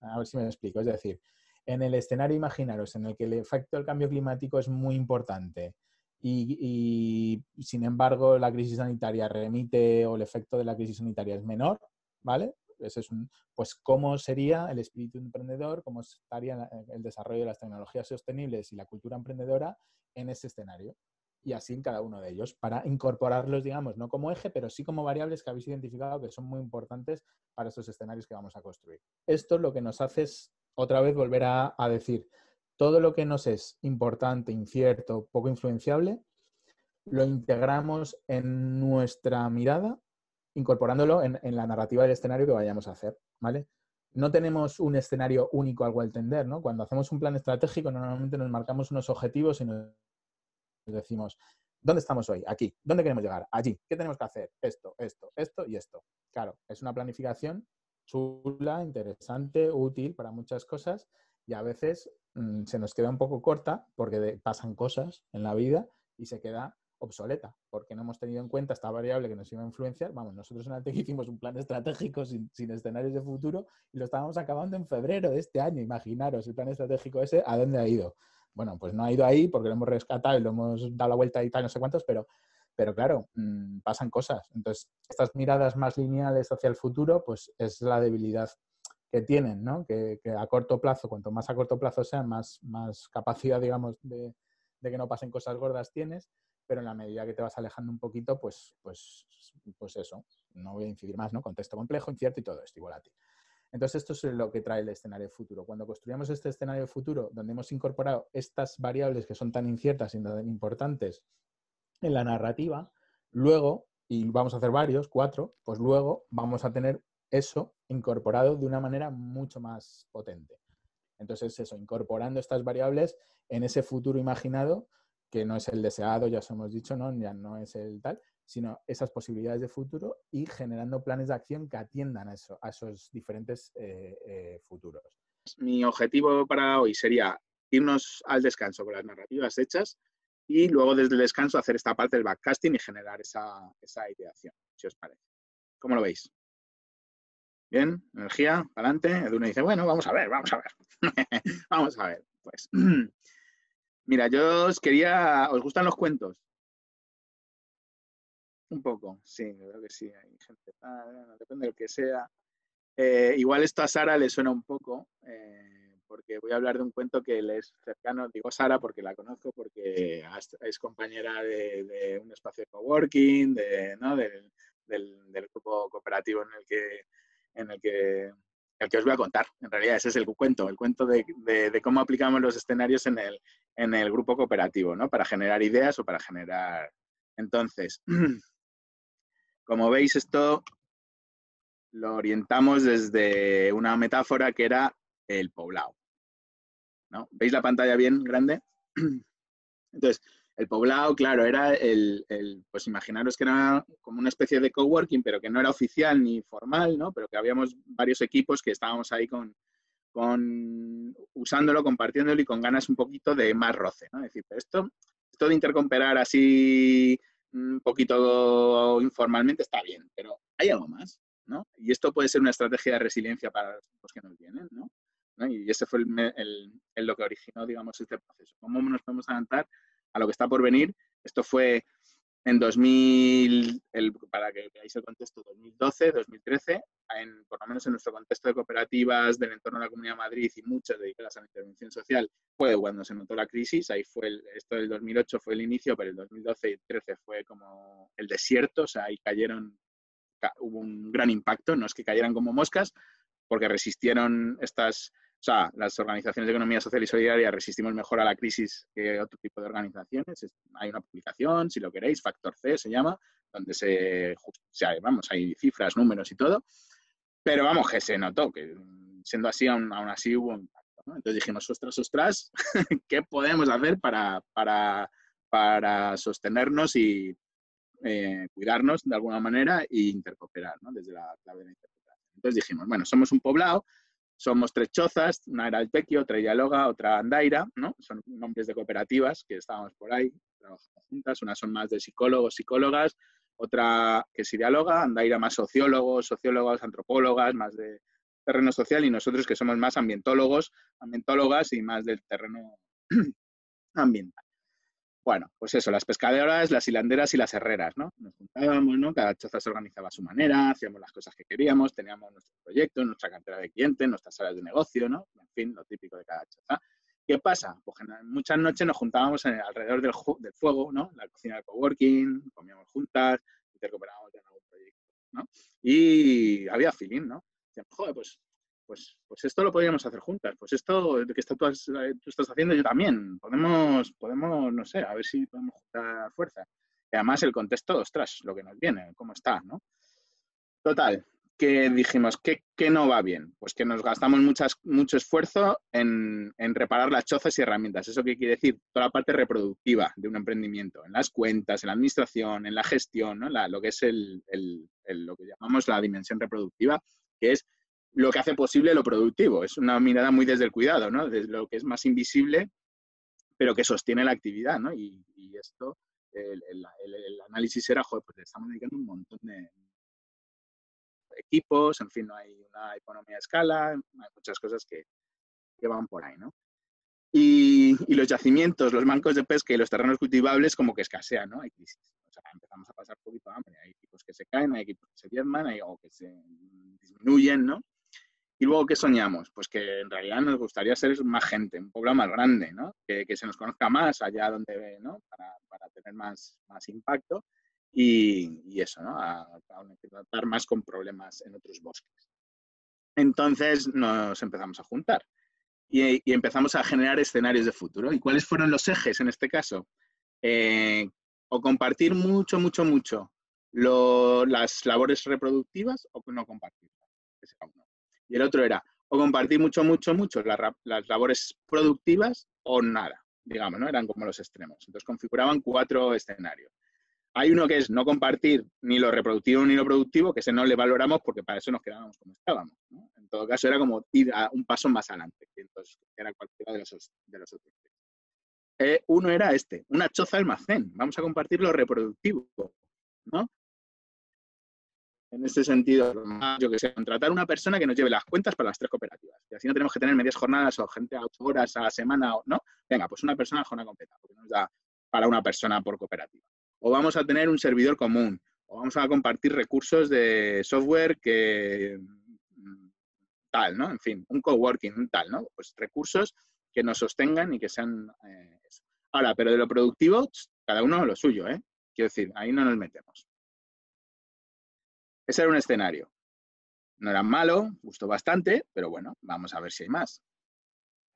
A ver si me explico. Es decir, en el escenario imaginaros en el que el efecto del cambio climático es muy importante y, sin embargo la crisis sanitaria remite o el efecto de la crisis sanitaria es menor, ¿vale? Ese es un, pues cómo sería el espíritu emprendedor, cómo estaría el desarrollo de las tecnologías sostenibles y la cultura emprendedora en ese escenario. Y así en cada uno de ellos, para incorporarlos, digamos, no como eje, pero sí como variables que habéis identificado que son muy importantes para estos escenarios que vamos a construir. Esto lo que nos hace es, otra vez, volver a, decir, todo lo que nos es importante, incierto, poco influenciable, lo integramos en nuestra mirada, incorporándolo en, en, la narrativa del escenario que vayamos a hacer, ¿vale? No tenemos un escenario único al cual tender, ¿no? Cuando hacemos un plan estratégico, normalmente nos marcamos unos objetivos y nos decimos, ¿dónde estamos hoy? Aquí. ¿Dónde queremos llegar? Allí. ¿Qué tenemos que hacer? Esto, esto, esto y esto. Claro, es una planificación chula, interesante, útil para muchas cosas y a veces mm, se nos queda un poco corta porque pasan cosas en la vida y se queda obsoleta, porque no hemos tenido en cuenta esta variable que nos iba a influenciar. Vamos, nosotros en Altec hicimos un plan estratégico sin, escenarios de futuro y lo estábamos acabando en febrero de este año. Imaginaros el plan estratégico ese, ¿a dónde ha ido? Bueno, pues no ha ido ahí porque lo hemos rescatado y lo hemos dado la vuelta y tal, no sé cuántos, pero, pero claro, mm, pasan cosas. Entonces, estas miradas más lineales hacia el futuro, pues es la debilidad que tienen, ¿no? Que, a corto plazo, cuanto más a corto plazo sean, más, más capacidad, digamos, de, de que no pasen cosas gordas tienes pero en la medida que te vas alejando un poquito, pues, pues, pues eso, no voy a incidir más, ¿no? Contexto complejo, incierto y todo esto, y volátil. Entonces, esto es lo que trae el escenario futuro. Cuando construimos este escenario futuro, donde hemos incorporado estas variables que son tan inciertas y tan importantes en la narrativa, luego, y vamos a hacer varios, cuatro, pues luego vamos a tener eso incorporado de una manera mucho más potente. Entonces, eso, incorporando estas variables en ese futuro imaginado, que no es el deseado, ya os hemos dicho, ¿no? ya no es el tal, sino esas posibilidades de futuro y generando planes de acción que atiendan a, eso, a esos diferentes eh, eh, futuros. Mi objetivo para hoy sería irnos al descanso con las narrativas hechas y luego desde el descanso hacer esta parte del backcasting y generar esa, esa ideación, si os parece. ¿Cómo lo veis? Bien, energía, adelante. Eduna dice, bueno, vamos a ver, vamos a ver. vamos a ver. Pues Mira, yo os quería. ¿Os gustan los cuentos? Un poco, sí, creo que sí. Hay gente, depende de lo que sea. Eh, igual esto a Sara le suena un poco, eh, porque voy a hablar de un cuento que le es cercano. Digo Sara porque la conozco, porque es compañera de, un espacio de coworking, de, ¿no? del, del, grupo cooperativo en el que, en el que el que os voy a contar. En realidad ese es el cuento, el cuento de, cómo aplicamos los escenarios en el, en el, grupo cooperativo, ¿no? Para generar ideas o para generar... Entonces, como veis, esto lo orientamos desde una metáfora que era el poblado. ¿no? ¿Veis la pantalla bien grande? Entonces, el poblado, claro, era el, pues imaginaros que era como una especie de coworking, pero que no era oficial ni formal, ¿no? Pero que habíamos varios equipos que estábamos ahí con, con usándolo, compartiéndolo y con ganas un poquito de más roce, ¿no? Es decir, esto, esto de intercomperar así un poquito informalmente está bien, pero hay algo más, ¿no? Y esto puede ser una estrategia de resiliencia para los que nos vienen, ¿no? Y ese fue el, el, lo que originó, digamos, este proceso. ¿Cómo nos podemos adelantar a lo que está por venir. Esto fue en 2000, para que veáis el contexto, 2012, 2013, en, por lo menos en nuestro contexto de cooperativas del entorno de la Comunidad de Madrid y muchas dedicadas a la intervención social, fue cuando se notó la crisis. Ahí fue, el, esto del 2008 fue el inicio, pero el 2012 y 2013 fue como el desierto, o sea, ahí cayeron, hubo un gran impacto, no es que cayeran como moscas, porque resistieron estas o sea, las organizaciones de economía social y solidaria resistimos mejor a la crisis que otro tipo de organizaciones. Hay una publicación, si lo queréis, Factor C se llama, donde se, vamos, hay cifras, números y todo. Pero vamos, que se notó que siendo así, aún, así hubo un impacto. Entonces dijimos, ostras, ostras, ¿qué podemos hacer para, para, para sostenernos y eh, cuidarnos de alguna manera e intercooperar ¿no? desde la clave de la? Entonces dijimos, bueno, somos un poblado somos tres chozas, una era el Tequio, otra Yaloga, otra Andaira, ¿no? Son nombres de cooperativas que estábamos por ahí, trabajando juntas, unas son más de psicólogos, psicólogas, otra que es dialoga, Andaira más sociólogos, sociólogas, antropólogas, más de terreno social y nosotros que somos más ambientólogos, ambientólogas y más del terreno ambiental. Bueno, pues eso, las pescadoras, las hilanderas y las herreras, ¿no? Nos juntábamos, ¿no? Cada choza se organizaba a su manera, hacíamos las cosas que queríamos, teníamos nuestros proyectos, nuestra cantera de clientes, nuestras salas de negocio, ¿no? En fin, lo típico de cada choza. ¿Qué pasa? Pues muchas noches nos juntábamos alrededor del, del, fuego, ¿no? La cocina de coworking, comíamos juntas, intercooperábamos en algún proyecto, ¿no? Y había feeling, ¿no? Joder, pues pues, pues esto lo podríamos hacer juntas, pues esto que tú, estás haciendo yo también, podemos, podemos, no sé, a ver si podemos juntar fuerza. Y además el contexto, ostras, lo que nos viene, cómo está, ¿no? Total, que dijimos, ¿qué, no va bien? Pues que nos gastamos muchas, mucho esfuerzo en, reparar las chozas y herramientas. ¿Eso qué quiere decir? Toda la parte reproductiva de un emprendimiento, en las cuentas, en la administración, en la gestión, ¿no? lo que es el, lo que llamamos la dimensión reproductiva, que es lo que hace posible lo productivo. Es una mirada muy desde el cuidado, ¿no? Desde lo que es más invisible, pero que sostiene la actividad, ¿no? Y, esto, el, análisis era, joder, pues estamos dedicando un montón de equipos, en fin, no hay una economía de escala, hay muchas cosas que, que van por ahí, ¿no? Y, los yacimientos, los bancos de pesca y los terrenos cultivables como que escasean, ¿no? Hay crisis. O sea, empezamos a pasar un poquito hambre. Hay equipos que se caen, hay equipos que se diezman, hay o que se disminuyen, ¿no? Y luego, ¿qué soñamos? Pues que en realidad nos gustaría ser más gente, un pueblo más grande, ¿no? Que, se nos conozca más allá donde, ¿no? Para, tener más, más impacto y, eso, ¿no? A, tratar más con problemas en otros bosques. Entonces nos empezamos a juntar y, empezamos a generar escenarios de futuro. ¿Y cuáles fueron los ejes en este caso? Eh, o compartir mucho, mucho, mucho las labores reproductivas o no compartirlas. Y el otro era o compartir mucho, mucho, mucho las, labores productivas o nada, digamos, ¿no? Eran como los extremos. Entonces configuraban cuatro escenarios. Hay uno que es no compartir ni lo reproductivo ni lo productivo, que ese no le valoramos porque para eso nos quedábamos como estábamos. En todo caso, era como ir a un paso más adelante, entonces era cualquiera de los. Eh, uno era este, una choza almacén. Vamos a compartir lo reproductivo, ¿no? En este sentido, yo que sé, contratar una persona que nos lleve las cuentas para las tres cooperativas. Y así no tenemos que tener medias jornadas o gente a ocho horas a la semana, ¿no? Venga, pues una persona a jornada completa, porque nos da para una persona por cooperativa o vamos a tener un servidor común, o vamos a compartir recursos de software que mm, tal, ¿no? En fin, un coworking, tal, ¿no? Pues recursos que nos sostengan y que sean eh, Ahora, pero de lo productivo, cada uno lo suyo, ¿eh? Quiero decir, ahí no nos metemos. Ese era un escenario. No era malo, gustó bastante, pero bueno, vamos a ver si hay más.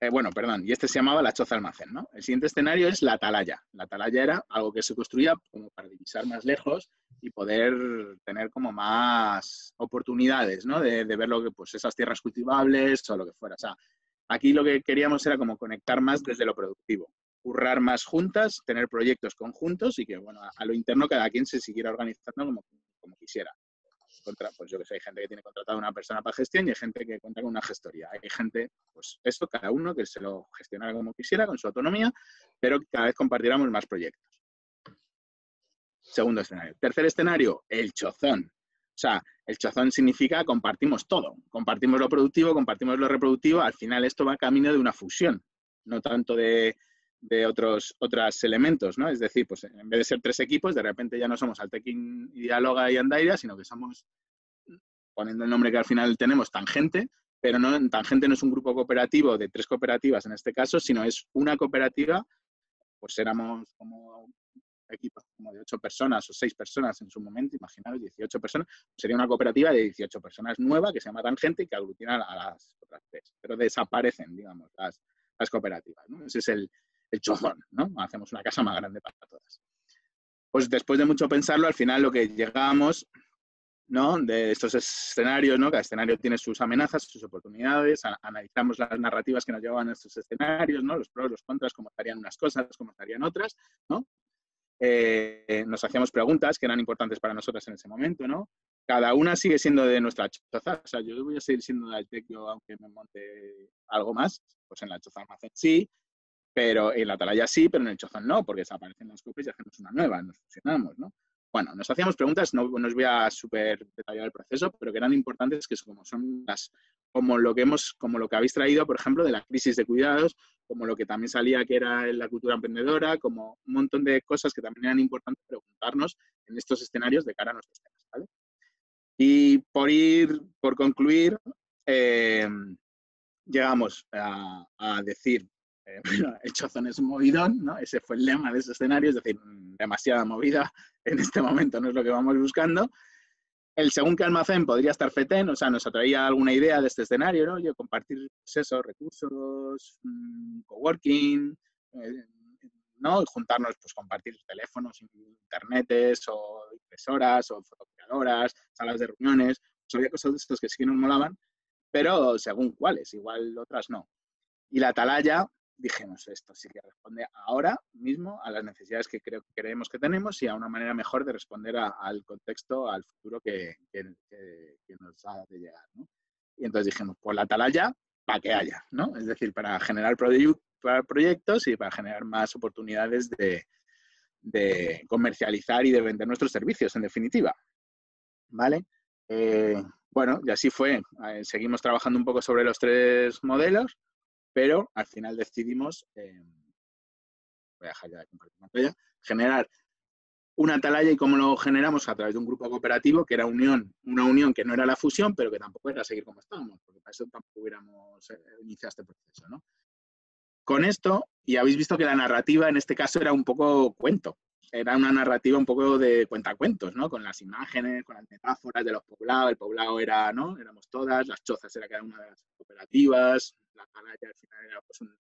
Eh, bueno, perdón, y este se llamaba la choza almacén, ¿no? El siguiente escenario es la atalaya. La atalaya era algo que se construía como para divisar más lejos y poder tener como más oportunidades, ¿no? De, ver lo que, pues, esas tierras cultivables o lo que fuera. O sea, aquí lo que queríamos era como conectar más desde lo productivo, currar más juntas, tener proyectos conjuntos y que, bueno, a, lo interno cada quien se siguiera organizando como, como quisiera contra, pues yo que sé, hay gente que tiene contratada una persona para gestión y hay gente que cuenta con una gestoría. Hay gente, pues esto, cada uno que se lo gestionara como quisiera, con su autonomía, pero cada vez compartiéramos más proyectos. Segundo escenario. Tercer escenario, el chozón. O sea, el chozón significa compartimos todo. Compartimos lo productivo, compartimos lo reproductivo. Al final esto va camino de una fusión, no tanto de, de otros, otros elementos, ¿no? Es decir, pues en vez de ser tres equipos, de repente ya no somos Altekin, Dialoga y Andaira, sino que somos, poniendo el nombre que al final tenemos, Tangente, pero no, Tangente no es un grupo cooperativo de tres cooperativas en este caso, sino es una cooperativa, pues éramos como equipos como de ocho personas o seis personas en su momento, imaginaos, 18 personas, sería una cooperativa de 18 personas nueva que se llama Tangente y que aglutina a las otras tres, pero desaparecen, digamos, las, las cooperativas. Ese es el, el chozón, ¿no? Hacemos una casa más grande para todas. Pues después de mucho pensarlo, al final lo que llegamos, ¿no? De estos escenarios, ¿no? Cada escenario tiene sus amenazas, sus oportunidades, analizamos las narrativas que nos llevaban a estos escenarios, ¿no? Los pros, los contras, cómo estarían unas cosas, cómo estarían otras, ¿no? Eh, nos hacíamos preguntas que eran importantes para nosotras en ese momento, ¿no? Cada una sigue siendo de nuestra choza, o sea, yo voy a seguir siendo de Altequio aunque me monte algo más, pues en la choza almacén sí, pero en la atalaya sí, pero en el chozón no, porque desaparecen las copias y hacemos una nueva, nos fusionamos, ¿no? Bueno, nos hacíamos preguntas, no, os voy a súper detallar el proceso, pero que eran importantes, que como son las, como lo que hemos, como lo que habéis traído, por ejemplo, de la crisis de cuidados, como lo que también salía que era la cultura emprendedora, como un montón de cosas que también eran importantes preguntarnos en estos escenarios de cara a nuestros temas. Y por ir, por concluir, eh, llegamos a decir eh, bueno, es movidón, ¿no? Ese fue el lema de ese escenario, es decir, demasiada movida en este momento no es lo que vamos buscando. El según que almacén podría estar FETEN, o sea, nos atraía alguna idea de este escenario, ¿no? Yo compartir pues recursos, mm, coworking, eh, ¿no? Y juntarnos, pues compartir teléfonos, internetes o impresoras o fotocopiadoras, salas de reuniones, pues había cosas de estos que sí que nos molaban, pero según cuáles, igual otras no. Y la atalaya, dijimos, esto sí que responde ahora mismo a las necesidades que creo, creemos que tenemos y a una manera mejor de responder al contexto, al futuro que, nos ha de llegar. Y entonces dijimos, pues la atalaya para que haya, ¿no? Es decir, para generar proyectos y para generar más oportunidades de, comercializar y de vender nuestros servicios, en definitiva. ¿Vale? Eh, bueno, y así fue. Eh, seguimos trabajando un poco sobre los tres modelos, pero al final decidimos, eh, voy a dejar ya de compartir pantalla, generar una atalaya y cómo lo generamos a través de un grupo cooperativo que era unión, una unión que no era la fusión, pero que tampoco era seguir como estábamos, porque para eso tampoco hubiéramos eh, iniciado este proceso. ¿no? Con esto, y habéis visto que la narrativa en este caso era un poco cuento, era una narrativa un poco de cuentacuentos, ¿no? Con las imágenes, con las metáforas de los poblados, el poblado era, ¿no? Éramos todas, las chozas era cada una de las cooperativas, la atalaya al final era pues un,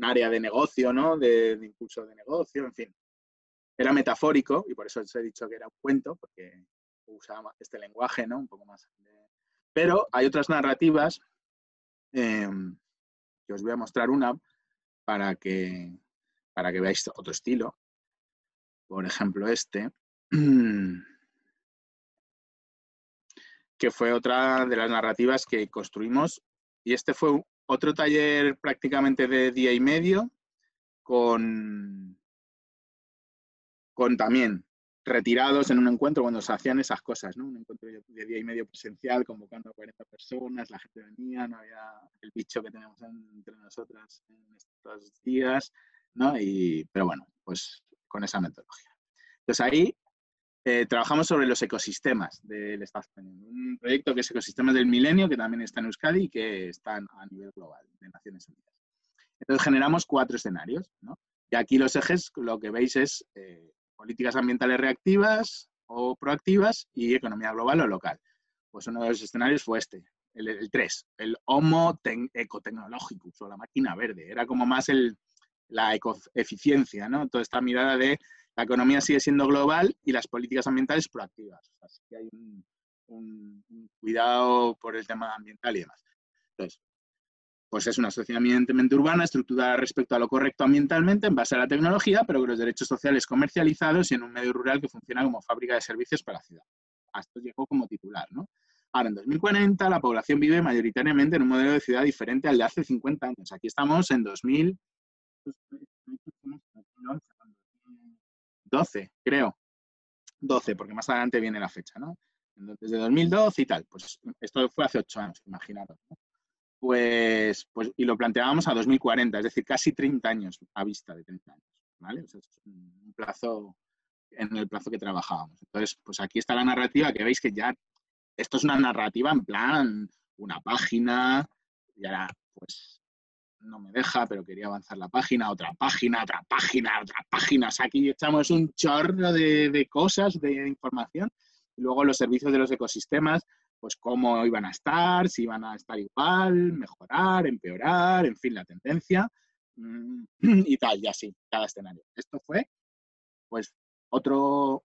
área de negocio, ¿no? De, de impulso de negocio, en fin era metafórico y por eso os he dicho que era un cuento, porque usaba este lenguaje, ¿no? Un poco más. Pero hay otras narrativas que os voy a mostrar una para que, para que veáis otro estilo. Por ejemplo, este, que fue otra de las narrativas que construimos. Y este fue otro taller prácticamente de día y medio con con también retirados en un encuentro cuando se hacían esas cosas, ¿no? Un encuentro de día y medio presencial, convocando a 40 personas, la gente venía, no había el bicho que tenemos entre nosotras en estos días, ¿no? Y, pero bueno, pues con esa metodología. Entonces ahí eh, trabajamos sobre los ecosistemas del Estado un proyecto que es Ecosistemas del Milenio, que también está en Euskadi y que está a nivel global de Naciones Unidas. Entonces generamos cuatro escenarios, ¿no? Y aquí los ejes, lo que veis es eh, políticas ambientales reactivas o proactivas y economía global o local. Pues uno de los escenarios fue este, el 3, el, Homo ecotecnológico, o la máquina verde. Era como más el, la ecoeficiencia, ¿no? Toda esta mirada de la economía sigue siendo global y las políticas ambientales proactivas. Así que hay un, cuidado por el tema ambiental y demás. Entonces, pues es una sociedad eminentemente urbana, estructurada respecto a lo correcto ambientalmente en base a la tecnología, pero con los derechos sociales comercializados y en un medio rural que funciona como fábrica de servicios para la ciudad. Esto llegó como titular, ¿no? Ahora, en 2040, la población vive mayoritariamente en un modelo de ciudad diferente al de hace 50 años. Aquí estamos en 2012, creo. 12, porque más adelante viene la fecha, ¿no? Desde 2012 y tal. Pues esto fue hace 8 años, imaginaros. pues, pues, y lo planteábamos a 2040, es decir, casi 30 años a vista de 30 años, ¿vale? es un plazo en el plazo que trabajábamos. Entonces, pues aquí está la narrativa, que veis que ya esto es una narrativa en plan, una página, y ahora, pues, no me deja, pero quería avanzar la página, otra página, otra página, otra página. O sea, aquí echamos un chorro de, de cosas, de información. Y luego los servicios de los ecosistemas, pues cómo iban a estar, si iban a estar igual, mejorar, empeorar, en fin, la tendencia mm, y tal, y así, cada escenario. Esto fue, pues, otro,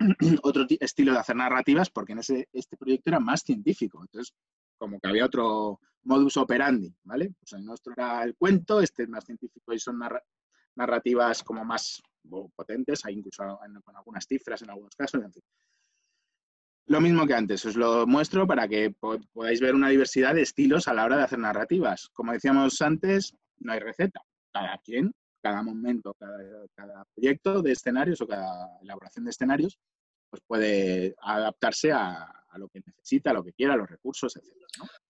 otro estilo de hacer narrativas porque en ese, este proyecto era más científico. Entonces, como que había otro modus operandi, ¿vale? Pues el nuestro era el cuento, este es más científico y son narrativas como más potentes, hay incluso con algunas cifras en algunos casos, en fin. Lo mismo que antes, os lo muestro para que podáis ver una diversidad de estilos a la hora de hacer narrativas. Como decíamos antes, no hay receta. Cada quien, cada momento, cada, proyecto de escenarios o cada elaboración de escenarios, pues puede adaptarse a, lo que necesita, a lo que quiera, a los recursos, etc.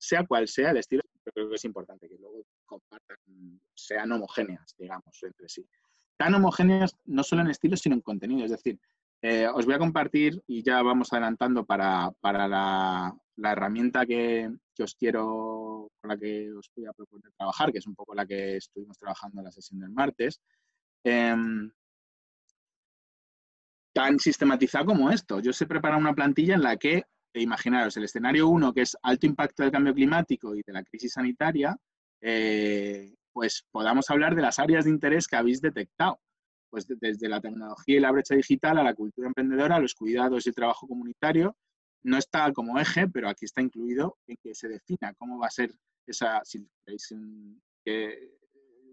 Sea cual sea el estilo, creo que es importante que luego compartan, sean homogéneas, digamos, entre sí. Tan homogéneas no solo en estilo, sino en contenido. Es decir, eh, os voy a compartir y ya vamos adelantando para, la, herramienta que, os quiero, con la que os voy a proponer trabajar, que es un poco la que estuvimos trabajando en la sesión del martes. Em, tan sistematizado como esto. Yo sé preparar una plantilla en la que, imaginaros, el escenario 1, que es alto impacto del cambio climático y de la crisis sanitaria, eh, pues podamos hablar de las áreas de interés que habéis detectado pues desde la tecnología y la brecha digital a la cultura emprendedora, a los cuidados y el trabajo comunitario, no está como eje, pero aquí está incluido en que se defina cómo va a ser esa, si que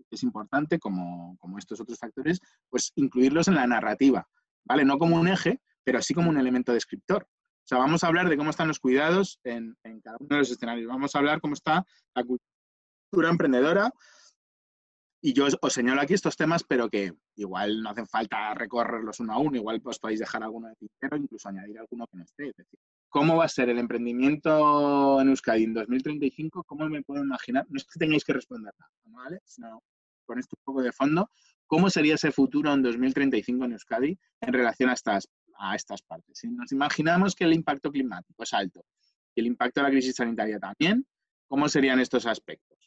es importante, como, como estos otros factores, pues incluirlos en la narrativa, ¿vale? No como un eje, pero sí como un elemento descriptor. O sea, vamos a hablar de cómo están los cuidados en, cada uno de los escenarios. Vamos a hablar cómo está la cultura emprendedora, y yo os, señalo aquí estos temas, pero que igual no hacen falta recorrerlos uno a uno, igual os podéis dejar alguno de tintero, incluso añadir alguno que no esté. Es decir, ¿cómo va a ser el emprendimiento en Euskadi en 2035? ¿Cómo me puedo imaginar? No es que tengáis que responder nada, ¿vale? Sino con esto un poco de fondo, ¿cómo sería ese futuro en 2035 en Euskadi en relación a estas, a estas partes? Si nos imaginamos que el impacto climático es alto y el impacto de la crisis sanitaria también, ¿cómo serían estos aspectos?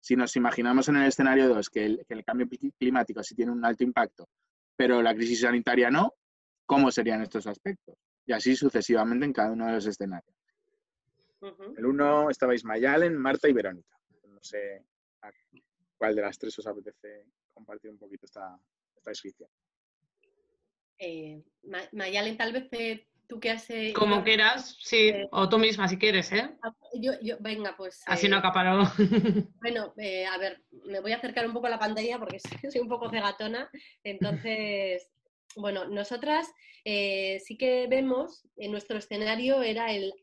Si nos imaginamos en el escenario 2 que el, cambio climático sí tiene un alto impacto, pero la crisis sanitaria no, ¿cómo serían estos aspectos? Y así sucesivamente en cada uno de los escenarios. El uno estabais Mayalen, Marta y Verónica. No sé cuál de las tres os apetece compartir un poquito esta, esta descripción. Eh, Mayalen, tal vez tú que haces... Como quieras, sí, eh, o tú misma si quieres, ¿eh? Ah, yo, yo, venga, pues... Así no eh, acaparó. Bueno, eh, a ver, me voy a acercar un poco a la pantalla porque soy un poco cegatona. Entonces, bueno, nosotras sí que vemos, en nuestro escenario era el...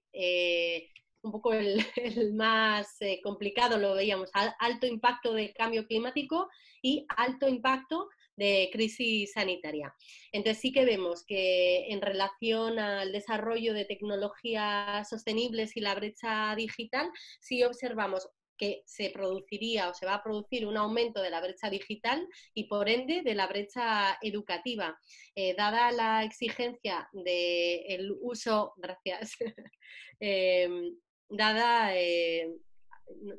un poco el, el más complicado, lo veíamos, alto impacto del cambio climático y alto impacto de crisis sanitaria. Entonces sí que vemos que en relación al desarrollo de tecnologías sostenibles y la brecha digital, sí observamos que se produciría o se va a producir un aumento de la brecha digital y por ende de la brecha educativa. Eh, dada la exigencia del uso, gracias, em, dada, eh,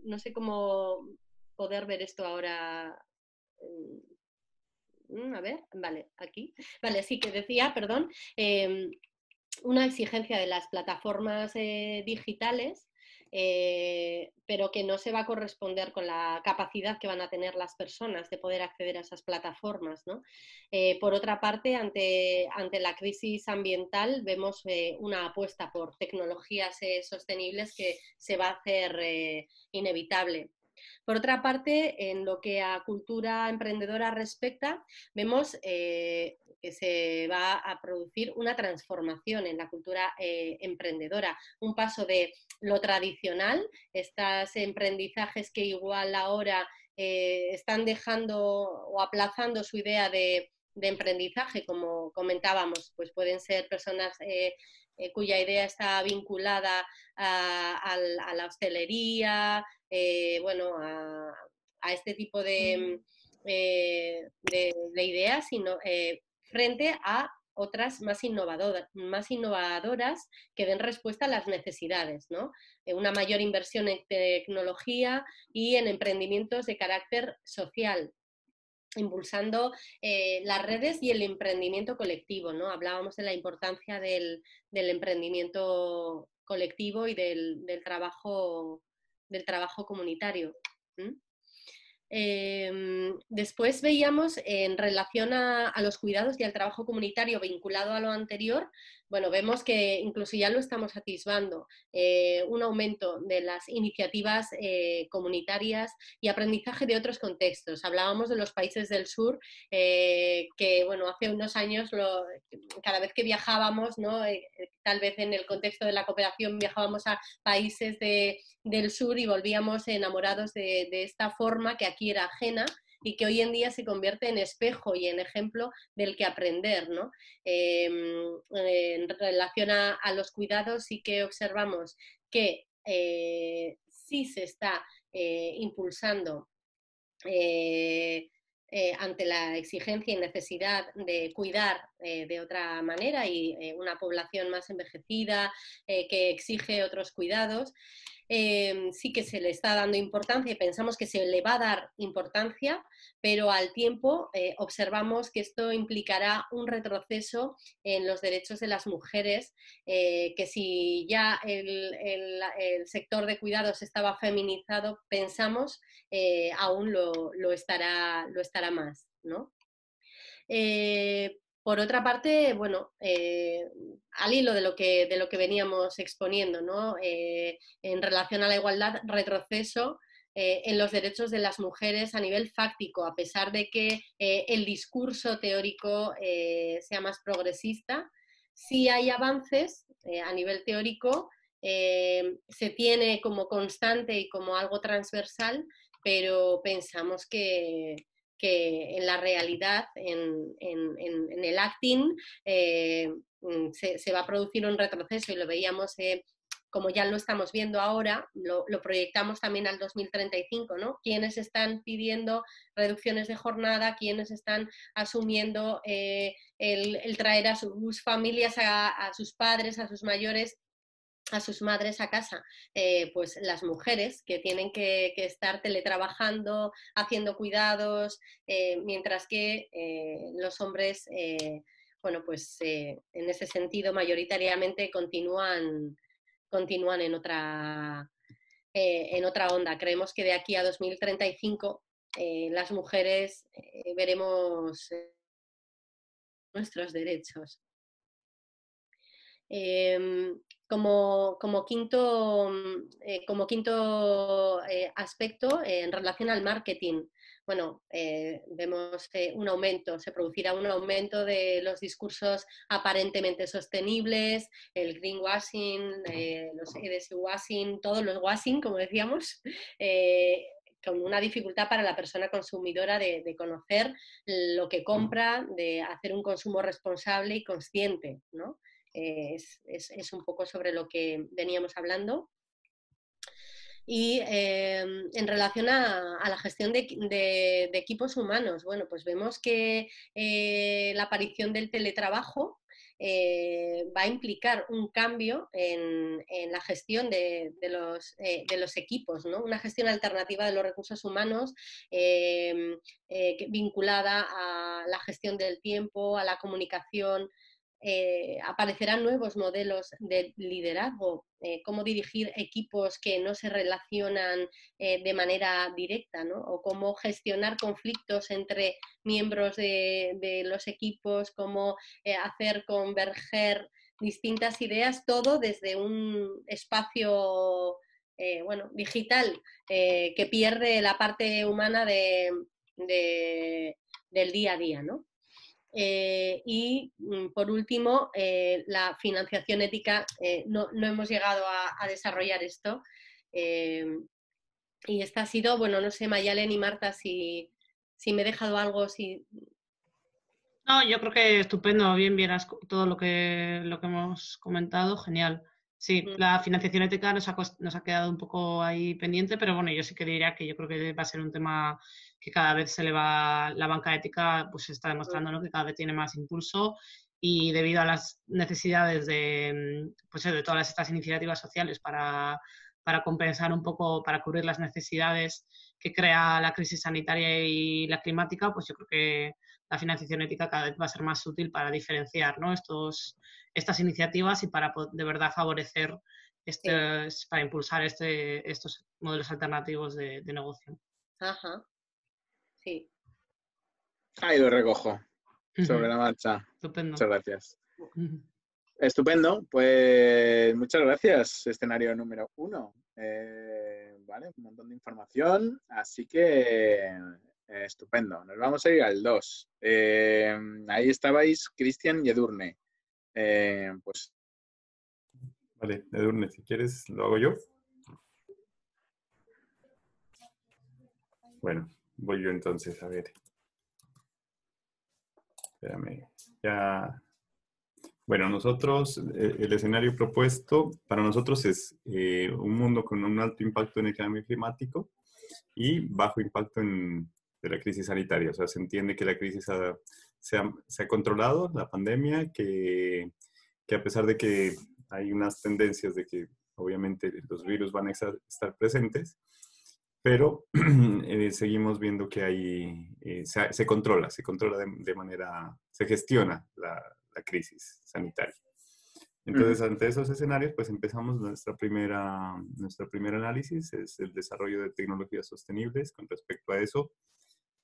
no, sé cómo poder ver esto ahora. Mm, a ver, vale, aquí. Vale, sí que decía, perdón, em, una exigencia de las plataformas eh, digitales, eh, pero que no se va a corresponder con la capacidad que van a tener las personas de poder acceder a esas plataformas. ¿no? Eh, por otra parte, ante, ante, la crisis ambiental, vemos una apuesta por tecnologías sostenibles que se va a hacer inevitable. Por otra parte, en lo que a cultura emprendedora respecta, vemos eh, que se va a producir una transformación en la cultura eh, emprendedora, un paso de lo tradicional, estos emprendizajes que igual ahora eh, están dejando o aplazando su idea de, emprendizaje, como comentábamos, pues pueden ser personas cuya idea está vinculada a, la hostelería, eh, bueno, a, este tipo de, eh, ideas, sino eh, frente a otras más innovadoras, más innovadoras que den respuesta a las necesidades, ¿no? una mayor inversión en tecnología y en emprendimientos de carácter social, impulsando las redes y el emprendimiento colectivo. ¿no? Hablábamos de la importancia del, emprendimiento colectivo y del, del trabajo del trabajo comunitario. Em, después veíamos en relación a, los cuidados y al trabajo comunitario vinculado a lo anterior, bueno, vemos que incluso ya lo estamos atisbando, eh, un aumento de las iniciativas eh, comunitarias y aprendizaje de otros contextos. Hablábamos de los países del sur, eh, que bueno, hace unos años cada vez que viajábamos, ¿no? tal vez en el contexto de la cooperación viajábamos a países del sur y volvíamos enamorados de, de esta forma que aquí era ajena y que hoy en día se convierte en espejo y en ejemplo del que aprender. ¿no? Em, en relación a, los cuidados sí que observamos que eh, sí se está eh, impulsando eh, ante la exigencia y necesidad de cuidar de otra manera y una población más envejecida que exige otros cuidados. Em, sí que se le está dando importancia y pensamos que se le va a dar importancia, pero al tiempo eh, observamos que esto implicará un retroceso en los derechos de las mujeres, eh, que si ya el, sector de cuidados estaba feminizado, pensamos eh, aún lo, estará, lo estará más. ¿no? Por otra parte, bueno, eh, al hilo de lo que, de lo que veníamos exponiendo, ¿no? Eh, en relación a la igualdad, retroceso eh, en los derechos de las mujeres a nivel fáctico, a pesar de que el discurso teórico sea más progresista, sí hay avances a nivel teórico, se tiene como constante y como algo transversal, pero pensamos que, en la realidad, en, el acting, mm, se, va a producir un retroceso y lo veíamos como ya lo estamos viendo ahora, lo, proyectamos también al 2035, ¿no? ¿Quiénes están pidiendo reducciones de jornada? ¿Quiénes están asumiendo eh, el, traer a sus familias, a, sus padres, a sus mayores a sus madres a casa, eh, pues las mujeres que tienen que, estar teletrabajando, haciendo cuidados, eh, mientras que los hombres, bueno, pues en ese sentido mayoritariamente continúan, continúan en otra, eh, en otra onda. Creemos que de aquí a 2035 eh, las mujeres eh, veremos nuestros derechos. Em, como, como, quinto, como quinto aspecto, en relación al marketing, bueno, eh, vemos eh, un aumento, se producirá un aumento de los discursos aparentemente sostenibles, el greenwashing, eh, los EDS washing, todos los washing, como decíamos, con una dificultad para la persona consumidora de, conocer lo que compra, de hacer un consumo responsable y consciente, ¿no? Es, un poco sobre lo que veníamos hablando. Y em, en relación a, la gestión de, equipos humanos, bueno, pues vemos que eh, la aparición del teletrabajo eh, va a implicar un cambio en, la gestión de, los, eh, de, los, equipos, ¿no? una gestión alternativa de los recursos humanos vinculada a la gestión del tiempo, a la comunicación, eh, aparecerán nuevos modelos de liderazgo, eh, cómo dirigir equipos que no se relacionan eh, de manera directa, ¿no? o cómo gestionar conflictos entre miembros de, los equipos, cómo hacer converger distintas ideas, todo desde un espacio bueno, digital que pierde la parte humana de, del día a día. ¿no? Eh, y mm, por último, eh, la financiación ética, eh, no, hemos llegado a, desarrollar esto. y esta ha sido, bueno, no sé, Mayalen y Marta, si, si me he dejado algo, si... No, yo creo que estupendo, bien, bien todo lo que, lo que hemos comentado, genial. Sí, mm. la financiación ética nos ha, nos ha quedado un poco ahí pendiente, pero bueno, yo sí que diría que yo creo que va a ser un tema que cada vez se le va, la banca ética pues está demostrando que cada vez tiene más impulso y debido a las necesidades de, mm, pues, de todas estas iniciativas sociales para, para compensar un poco, para cubrir las necesidades que crea la crisis sanitaria y la climática, pues yo creo que la financiación ética cada vez va a ser más útil para diferenciar ¿no? Estos, estas iniciativas y para de verdad favorecer, este, para impulsar este, estos modelos alternativos de, de negocio. Ajá. Sí. Ahí lo recojo sobre la marcha. Estupendo. Muchas gracias. Estupendo, pues muchas gracias, escenario número uno. Eh, vale, un montón de información, así que eh, estupendo. Nos vamos a ir al 2. Eh, ahí estabais, Cristian y Edurne. pues. Vale, Edurne, si quieres, lo hago yo. Bueno, Voy yo entonces, a ver. Espérame. Ya. Bueno, nosotros, eh, el escenario propuesto para nosotros es eh, un mundo con un alto impacto en el cambio climático y bajo impacto en, de la crisis sanitaria. O sea, se entiende que la crisis se, ha, controlado, la pandemia, que, que, a pesar de que hay unas tendencias de que obviamente los virus van a estar presentes, pero eh, seguimos viendo que hay, eh, se, controla, se controla de, manera, se gestiona la, crisis sanitaria. Entonces, ante esos escenarios, pues empezamos nuestra primera, nuestro primer análisis, es el desarrollo de tecnologías sostenibles. Con respecto a eso,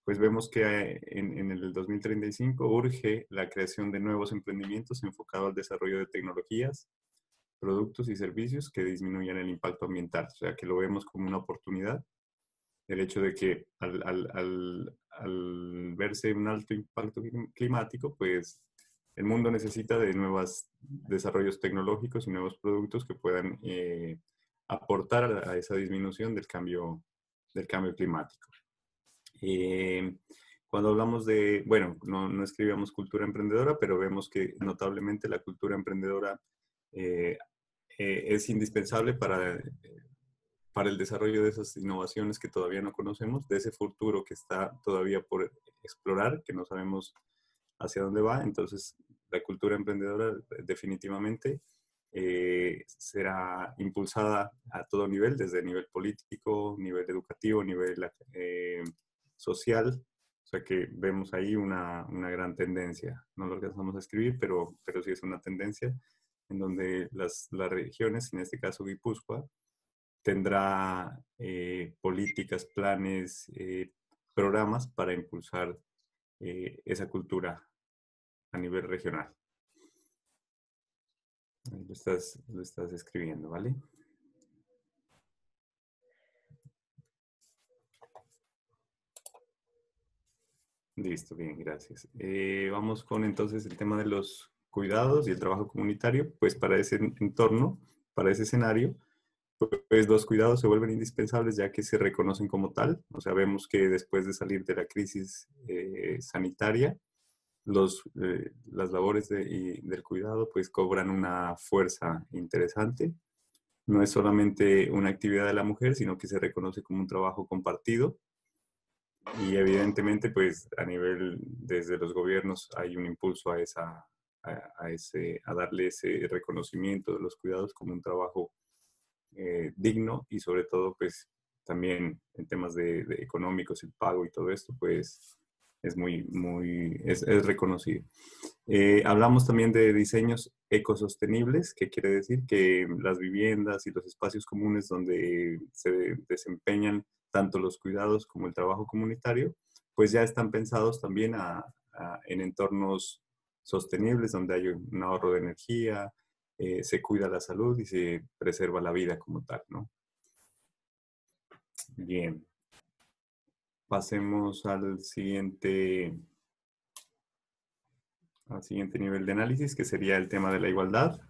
pues vemos que en, en el 2035 urge la creación de nuevos emprendimientos enfocados al desarrollo de tecnologías, productos y servicios que disminuyan el impacto ambiental, o sea, que lo vemos como una oportunidad el hecho de que al, al, al, verse un alto impacto climático, pues el mundo necesita de nuevos desarrollos tecnológicos y nuevos productos que puedan eh, aportar a, esa disminución del cambio, del cambio climático. Eh, cuando hablamos de, bueno, no, no, escribíamos cultura emprendedora, pero vemos que notablemente la cultura emprendedora eh, es indispensable para, para el desarrollo de esas innovaciones que todavía no conocemos, de ese futuro que está todavía por explorar, que no sabemos hacia dónde va. Entonces, la cultura emprendedora definitivamente eh, será impulsada a todo nivel, desde nivel político, nivel educativo, nivel eh, social. O sea que vemos ahí una, una, gran tendencia. No lo alcanzamos a escribir, pero, pero sí es una tendencia en donde las, las regiones, en este caso Guipúzcoa, tendrá eh, políticas, planes, programas para impulsar eh, esa cultura a nivel regional. lo estás, lo estás escribiendo, ¿vale? Listo, bien, gracias. Eh, vamos con entonces el tema de los cuidados y el trabajo comunitario. Pues para ese entorno, para ese escenario, pues los cuidados se vuelven indispensables ya que se reconocen como tal. O sea, vemos que después de salir de la crisis eh, sanitaria, los, eh, las labores del cuidado pues cobran una fuerza interesante. No es solamente una actividad de la mujer, sino que se reconoce como un trabajo compartido. Y evidentemente pues a nivel desde los gobiernos hay un impulso a, esa, a, ese, a darle ese reconocimiento de los cuidados como un trabajo eh, digno y sobre todo pues también en temas de, económicos, el pago y todo esto pues es muy, muy, es, reconocido. Eh, hablamos también de diseños ecosostenibles, que quiere decir que las viviendas y los espacios comunes donde se desempeñan tanto los cuidados como el trabajo comunitario, pues ya están pensados también en entornos sostenibles, donde hay un ahorro de energía, eh, se cuida la salud y se preserva la vida como tal, ¿no? Bien. Pasemos al siguiente, al siguiente nivel de análisis, que sería el tema de la igualdad.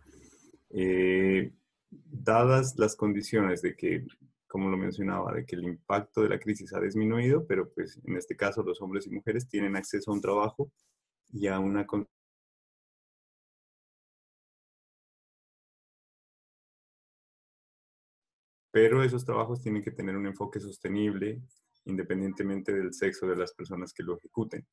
Eh, dadas las condiciones de que, como lo mencionaba, de que el impacto de la crisis ha disminuido, pero pues en este caso los hombres y mujeres tienen acceso a un trabajo y a una pero esos trabajos tienen que tener un enfoque sostenible independientemente del sexo de las personas que lo ejecuten.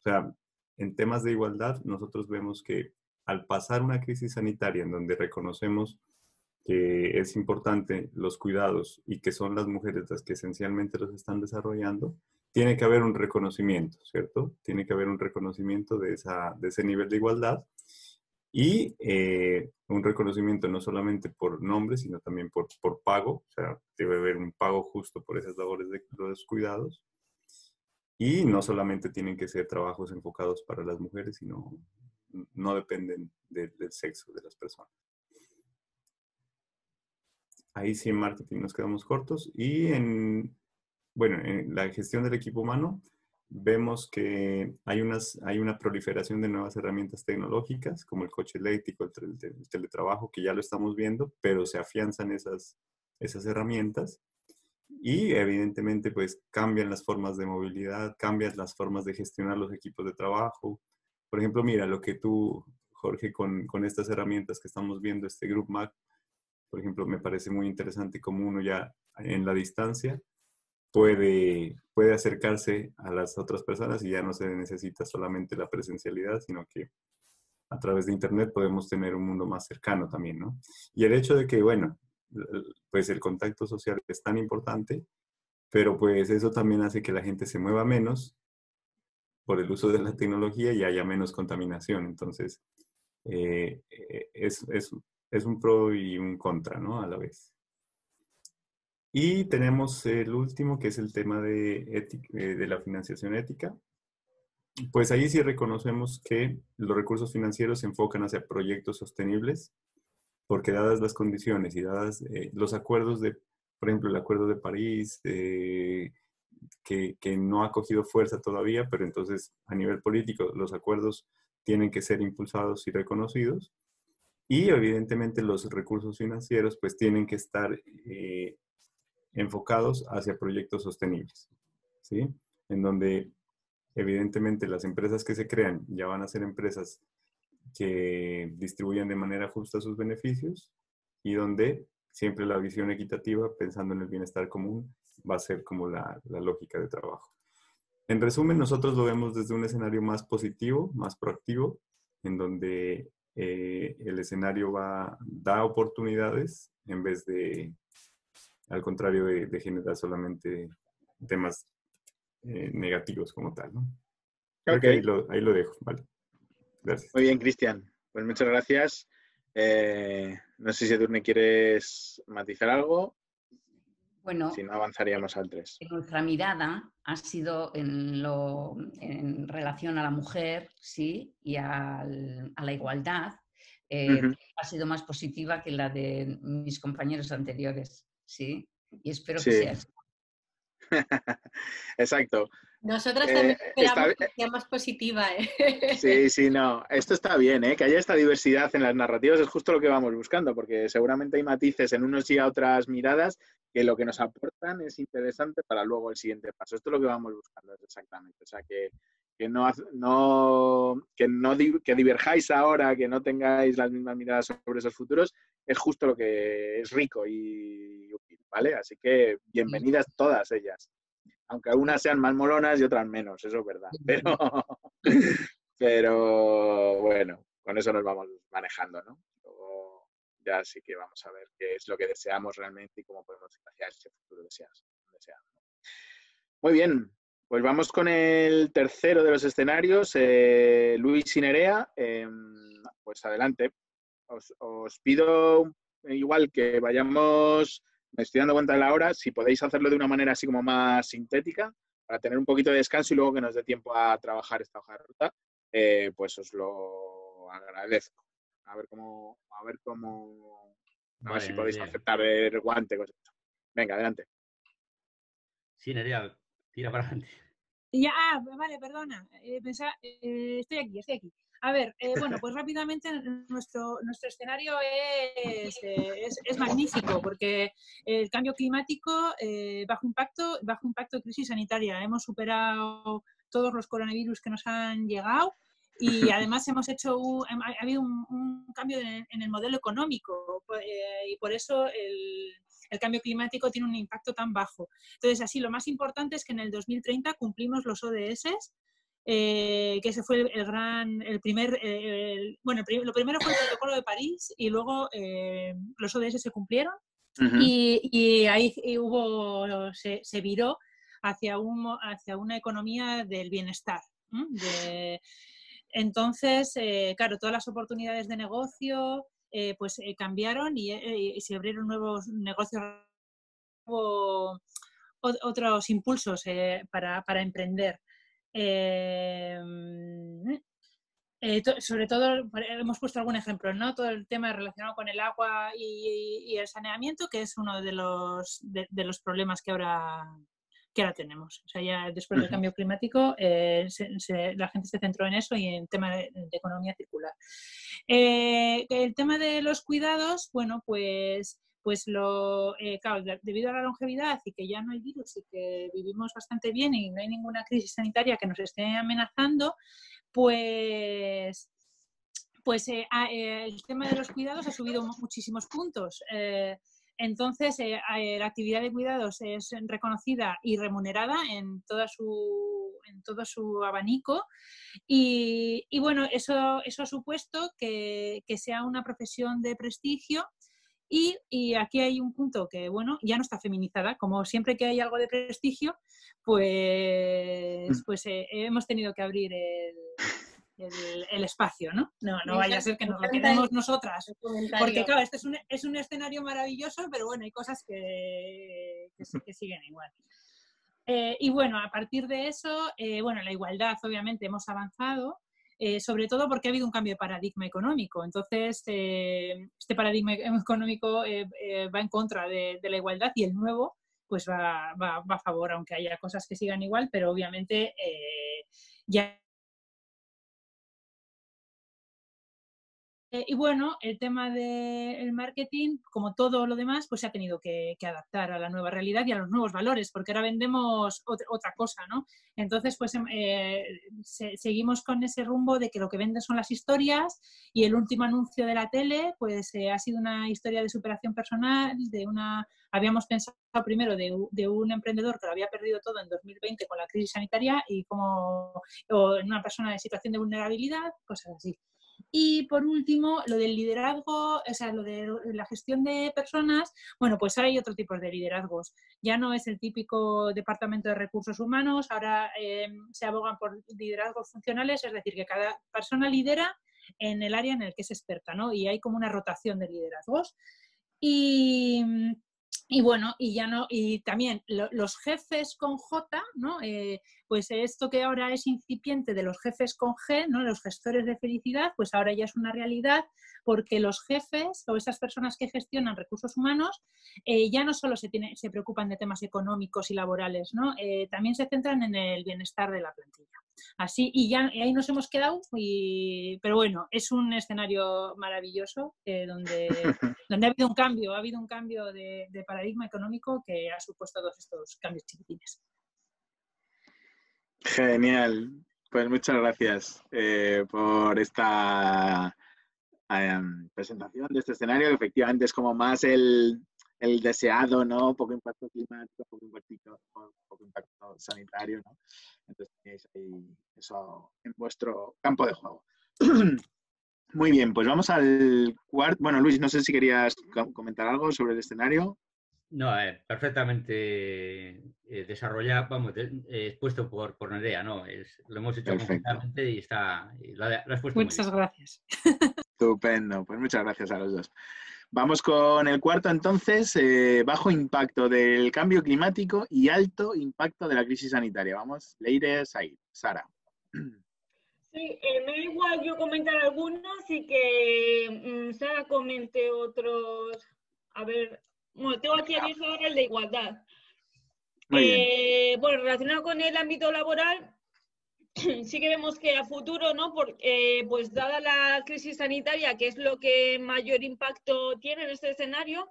O sea, en temas de igualdad, nosotros vemos que al pasar una crisis sanitaria en donde reconocemos que es importante los cuidados y que son las mujeres las que esencialmente los están desarrollando, tiene que haber un reconocimiento, ¿cierto? Tiene que haber un reconocimiento de, esa, de ese nivel de igualdad y eh, un reconocimiento no solamente por nombre, sino también por, por pago, o sea, debe haber un pago justo por esas labores de los cuidados. Y no solamente tienen que ser trabajos enfocados para las mujeres, sino no dependen del sexo de las personas. Ahí sí en marketing nos quedamos cortos. Y en, bueno, en la gestión del equipo humano, vemos que hay, unas, hay una proliferación de nuevas herramientas tecnológicas, como el coche eléctrico, el, teletrabajo, que ya lo estamos viendo, pero se afianzan esas, esas herramientas. Y evidentemente, pues cambian las formas de movilidad, cambian las formas de gestionar los equipos de trabajo. Por ejemplo, mira lo que tú, Jorge, con, con estas herramientas que estamos viendo, este Group Mac, por ejemplo, me parece muy interesante como uno ya en la distancia puede, puede acercarse a las otras personas y ya no se necesita solamente la presencialidad, sino que a través de Internet podemos tener un mundo más cercano también, ¿no? Y el hecho de que, bueno, pues el contacto social es tan importante, pero pues eso también hace que la gente se mueva menos por el uso de la tecnología y haya menos contaminación. Entonces, eh, eh, es, es, es un pro y un contra, ¿no? A la vez. Y tenemos el último, que es el tema de, eh, de la financiación ética. Pues ahí sí reconocemos que los recursos financieros se enfocan hacia proyectos sostenibles, porque dadas las condiciones y dadas eh, los acuerdos de, por ejemplo, el Acuerdo de París, que, que no ha cogido fuerza todavía, pero entonces a nivel político los acuerdos tienen que ser impulsados y reconocidos. Y evidentemente los recursos financieros pues tienen que estar eh, enfocados hacia proyectos sostenibles, ¿sí? En donde evidentemente las empresas que se crean ya van a ser empresas que distribuyan de manera justa sus beneficios y donde siempre la visión equitativa, pensando en el bienestar común, va a ser como la, la lógica de trabajo. En resumen, nosotros lo vemos desde un escenario más positivo, más proactivo, en donde eh, el escenario va, da oportunidades en vez de, al contrario, de, generar solamente temas eh, negativos como tal. ¿no? ahí, lo, ahí, lo, dejo. Vale. Gracias. Muy bien, Cristian. Pues muchas gracias. Eh, no sé si tú me quieres matizar algo. Bueno, si no avanzaríamos al 3. Nuestra mirada ha sido en, lo, en relación a la mujer, sí, y al, a la igualdad, eh, ha sido más positiva que la de mis compañeros anteriores, sí, y espero que sea así. Exacto. Nosotras también eh, esperamos que sea más positiva. ¿eh? Sí, sí, no. Esto está bien, ¿eh? que haya esta diversidad en las narrativas es justo lo que vamos buscando, porque seguramente hay matices en unos y a otras miradas que lo que nos aportan es interesante para luego el siguiente paso. Esto es lo que vamos buscando exactamente. O sea, que, que no, no, que no que diverjáis ahora, que no tengáis las mismas miradas sobre esos futuros, es justo lo que es rico y útil, ¿vale? Así que bienvenidas todas ellas aunque unas sean más molonas y otras menos, eso es verdad. Pero, pero bueno, con eso nos vamos manejando, ¿no? Luego ya sí que vamos a ver qué es lo que deseamos realmente y cómo podemos hacia ese futuro deseado. Muy bien, pues vamos con el tercero de los escenarios, eh, Luis Sinerea. Em, pues adelante. os pido igual que vayamos me estoy dando cuenta de la hora, si podéis hacerlo de una manera así como más sintética, para tener un poquito de descanso y luego que nos dé tiempo a trabajar esta hoja de ruta, eh, pues os lo agradezco. A ver cómo, a ver cómo, a ver si podéis aceptar el guante. Venga, adelante. Sí, Nerea, tira para adelante. Ya, ah, vale, perdona. Eh, eh, estoy aquí, estoy aquí. A ver, eh, bueno, pues rápidamente nuestro, nuestro escenario es, es, magnífico porque el cambio climático, bajo impacto, bajo impacto de crisis sanitaria. Hemos superado todos los coronavirus que nos han llegado y además hemos hecho ha habido un, cambio en, el modelo económico pues, y por eso el, el cambio climático tiene un impacto tan bajo. Entonces, así, lo más importante es que en el 2030 cumplimos los ODS eh, que ese fue el, gran, el primer, eh, bueno, lo primero fue el protocolo de París y luego eh, los ODS se cumplieron y, ahí hubo, se, se, viró hacia, un, hacia una economía del bienestar. entonces, claro, todas las oportunidades de negocio pues cambiaron y, y, se abrieron nuevos negocios, otros impulsos para, para emprender. Em, eh, sobre todo, hemos puesto algún ejemplo, ¿no? Todo el tema relacionado con el agua y, el saneamiento, que es uno de los, de, los problemas que ahora, que ahora tenemos. O sea, ya después del cambio climático, eh, la gente se centró en eso y en tema de, economía circular. Eh, el tema de los cuidados, bueno, pues pues lo, eh, claro, debido a la longevidad y que ya no hay virus y que vivimos bastante bien y no hay ninguna crisis sanitaria que nos esté amenazando, pues, pues eh, ah, el tema de los cuidados ha subido muchísimos puntos. Entonces, la actividad de cuidados es reconocida y remunerada en, toda su, en todo su abanico. Y, bueno, eso, eso ha supuesto que, que sea una profesión de prestigio y, aquí hay un punto que, bueno, ya no está feminizada. Como siempre que hay algo de prestigio, pues, mm. pues eh, hemos tenido que abrir el, el, espacio, ¿no? No, no vaya a ser que nos lo quedemos nosotras. Porque, claro, este es un, es un escenario maravilloso, pero bueno, hay cosas que, que, siguen igual. Eh, y bueno, a partir de eso, eh, bueno, la igualdad, obviamente, hemos avanzado. Eh, sobre todo porque ha habido un cambio de paradigma económico. Entonces, eh, este paradigma económico eh, va en contra de, la igualdad y el nuevo pues va, va, va, a favor, aunque haya cosas que sigan igual, pero obviamente ya Eh, y bueno, el tema del marketing, como todo lo demás, pues se ha tenido que, adaptar a la nueva realidad y a los nuevos valores, porque ahora vendemos otra, cosa, ¿no? Entonces, pues em, eh, seguimos con ese rumbo de que lo que venden son las historias y el último anuncio de la tele, pues eh, ha sido una historia de superación personal, de una... Habíamos pensado primero de, de, un emprendedor que lo había perdido todo en 2020 con la crisis sanitaria y como o una persona en situación de vulnerabilidad, cosas así. Y por último, lo del liderazgo, o sea, lo de la gestión de personas, bueno, pues hay otro tipo de liderazgos. Ya no es el típico departamento de recursos humanos, ahora eh, se abogan por liderazgos funcionales, es decir, que cada persona lidera en el área en el que es experta, ¿no? Y hay como una rotación de liderazgos. Y, y bueno, y ya no, y también los jefes con J, ¿no? Eh, pues esto que ahora es incipiente de los jefes con G, ¿no? Los gestores de felicidad, pues ahora ya es una realidad porque los jefes o esas personas que gestionan recursos humanos eh, ya no solo se, tiene, se preocupan de temas económicos y laborales, ¿no? Eh, también se centran en el bienestar de la plantilla. Así, y ya ahí nos hemos quedado, pero bueno, es un escenario maravilloso eh, donde, donde ha habido un cambio, ha habido un cambio de, paradigma económico que ha supuesto todos estos cambios chiquitines. Genial, pues muchas gracias eh, por esta em, presentación de este escenario, que efectivamente es como más el, el deseado, ¿no? Poco impacto climático, poco impacto, poco impacto sanitario, ¿no? Entonces tenéis ahí eso en vuestro campo de juego. Muy bien, pues vamos al cuarto. Bueno, Luis, no sé si querías comentar algo sobre el escenario. No, perfectamente eh, desarrollado, vamos, eh, expuesto por, por Nerea, ¿no? Es, lo hemos hecho perfectamente y está. lo, has puesto Muchas gracias. Estupendo, pues muchas gracias a los dos. Vamos con el cuarto entonces, eh, bajo impacto del cambio climático y alto impacto de la crisis sanitaria. Vamos, Leire Said, Sara. Sí, eh, me da igual yo comentar algunos y que mm, Sara comente otros. A ver, bueno, tengo aquí abierto ahora el de igualdad. Eh, bueno, relacionado con el ámbito laboral, sí que vemos que a futuro, ¿no? Porque, eh, pues dada la crisis sanitaria, que es lo que mayor impacto tiene en este escenario,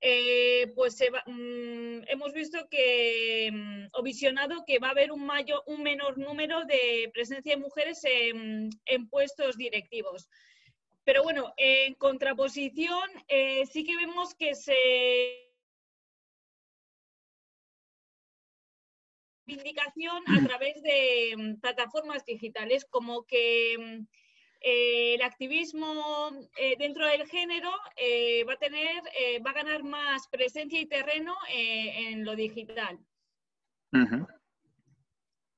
eh, pues mm, hemos visto que, mm, o visionado que va a haber un, mayor, un menor número de presencia de mujeres en, puestos directivos. Pero bueno, en contraposición, eh, sí que vemos que se reivindicación a través de mm, plataformas digitales, como que mm, eh, el activismo eh, dentro del género eh, va a tener, va a ganar más presencia y terreno en lo digital.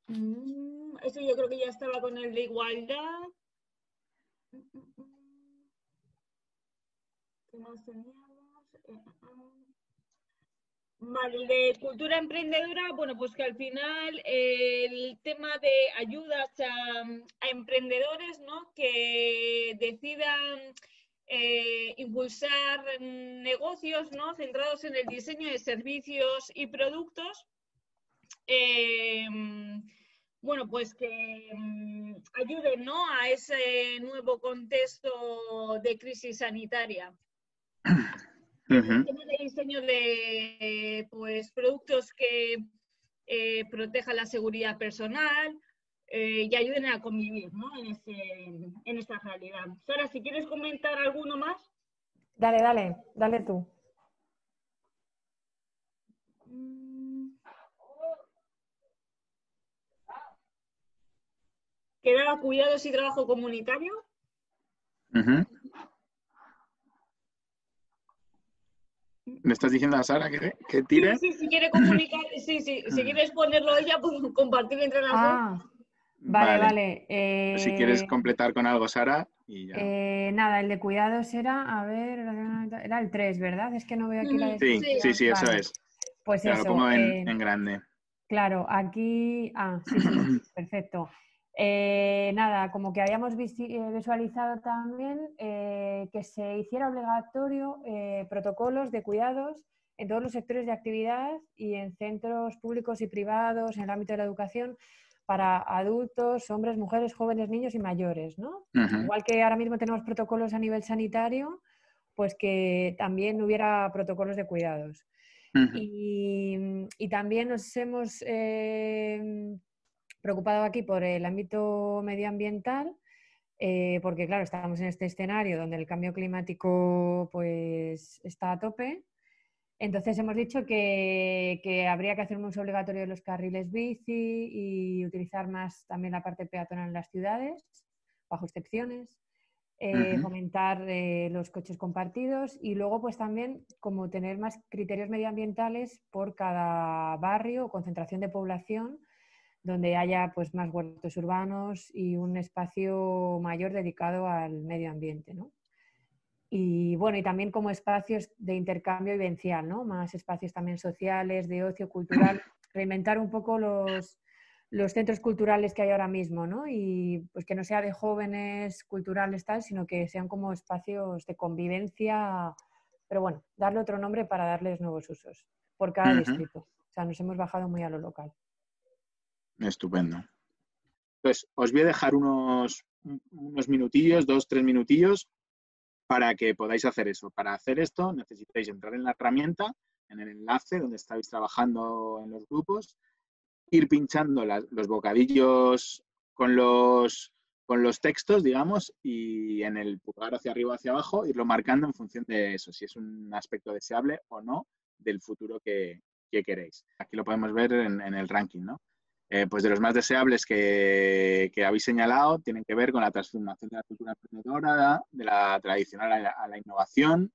Mm, eso yo creo que ya estaba con el de igualdad. ¿Qué más teníamos? Vale, de cultura emprendedora, bueno, pues que al final el tema de ayudas a, emprendedores, ¿no? Que decidan eh, impulsar negocios, ¿no? Centrados en el diseño de servicios y productos. Bueno, pues que mm, ayuden, ¿no? A ese nuevo contexto de crisis sanitaria. El tema de diseño de pues, productos que eh, protejan la seguridad personal eh, y ayuden a convivir ¿no? en, ese, en esta realidad. Sara, si quieres comentar alguno más. Dale, dale, dale tú. Queda cuidados y trabajo comunitario. ¿Me estás diciendo a Sara que, que tire? Sí, sí, si quiere comunicar, sí, sí, si quieres ponerlo ella, pues compartir entre las ah, dos. Vale, vale. si quieres eh, completar con algo, Sara, y ya. Eh, nada, el de cuidados era, a ver, era el 3, ¿verdad? Es que no veo aquí la descripción. Sí, sí, sí, eso es. Pues eso. Lo pongo en, en grande. Claro, aquí. Ah, sí, sí, perfecto. Eh, nada, como que habíamos eh, visualizado también eh, que se hiciera obligatorio protocolos de cuidados en todos los sectores de actividad y en centros públicos y privados, en el ámbito de la educación, para adultos, hombres, mujeres, jóvenes, niños y mayores, ¿no? Igual que ahora mismo tenemos protocolos a nivel sanitario, pues que también hubiera protocolos de cuidados. y, también nos hemos preocupado aquí por el ámbito medioambiental, eh, porque claro, estamos en este escenario donde el cambio climático pues, está a tope. Entonces hemos dicho que, habría que hacer un uso obligatorio de los carriles bici y utilizar más también la parte peatonal en las ciudades, bajo excepciones. Eh, fomentar eh, los coches compartidos y luego pues también como tener más criterios medioambientales por cada barrio o concentración de población donde haya pues más huertos urbanos y un espacio mayor dedicado al medio ambiente, ¿no? Y bueno, y también como espacios de intercambio vivencial, ¿no? Más espacios también sociales, de ocio cultural, reinventar un poco los, los centros culturales que hay ahora mismo, ¿no? Y pues que no sea de jóvenes culturales tal, sino que sean como espacios de convivencia, pero bueno, darle otro nombre para darles nuevos usos por cada distrito. O sea, nos hemos bajado muy a lo local. Estupendo. Pues os voy a dejar unos, unos minutillos, dos, tres minutillos, para que podáis hacer eso. Para hacer esto necesitáis entrar en la herramienta, en el enlace donde estáis trabajando en los grupos, ir pinchando los bocadillos con los, con los textos, digamos, y en el pulgar hacia arriba o hacia abajo, irlo marcando en función de eso, si es un aspecto deseable o no del futuro que, queréis. Aquí lo podemos ver en, en el ranking, ¿no? Eh, pues de los más deseables que, habéis señalado tienen que ver con la transformación de la cultura emprendedora, de la tradicional a la, innovación,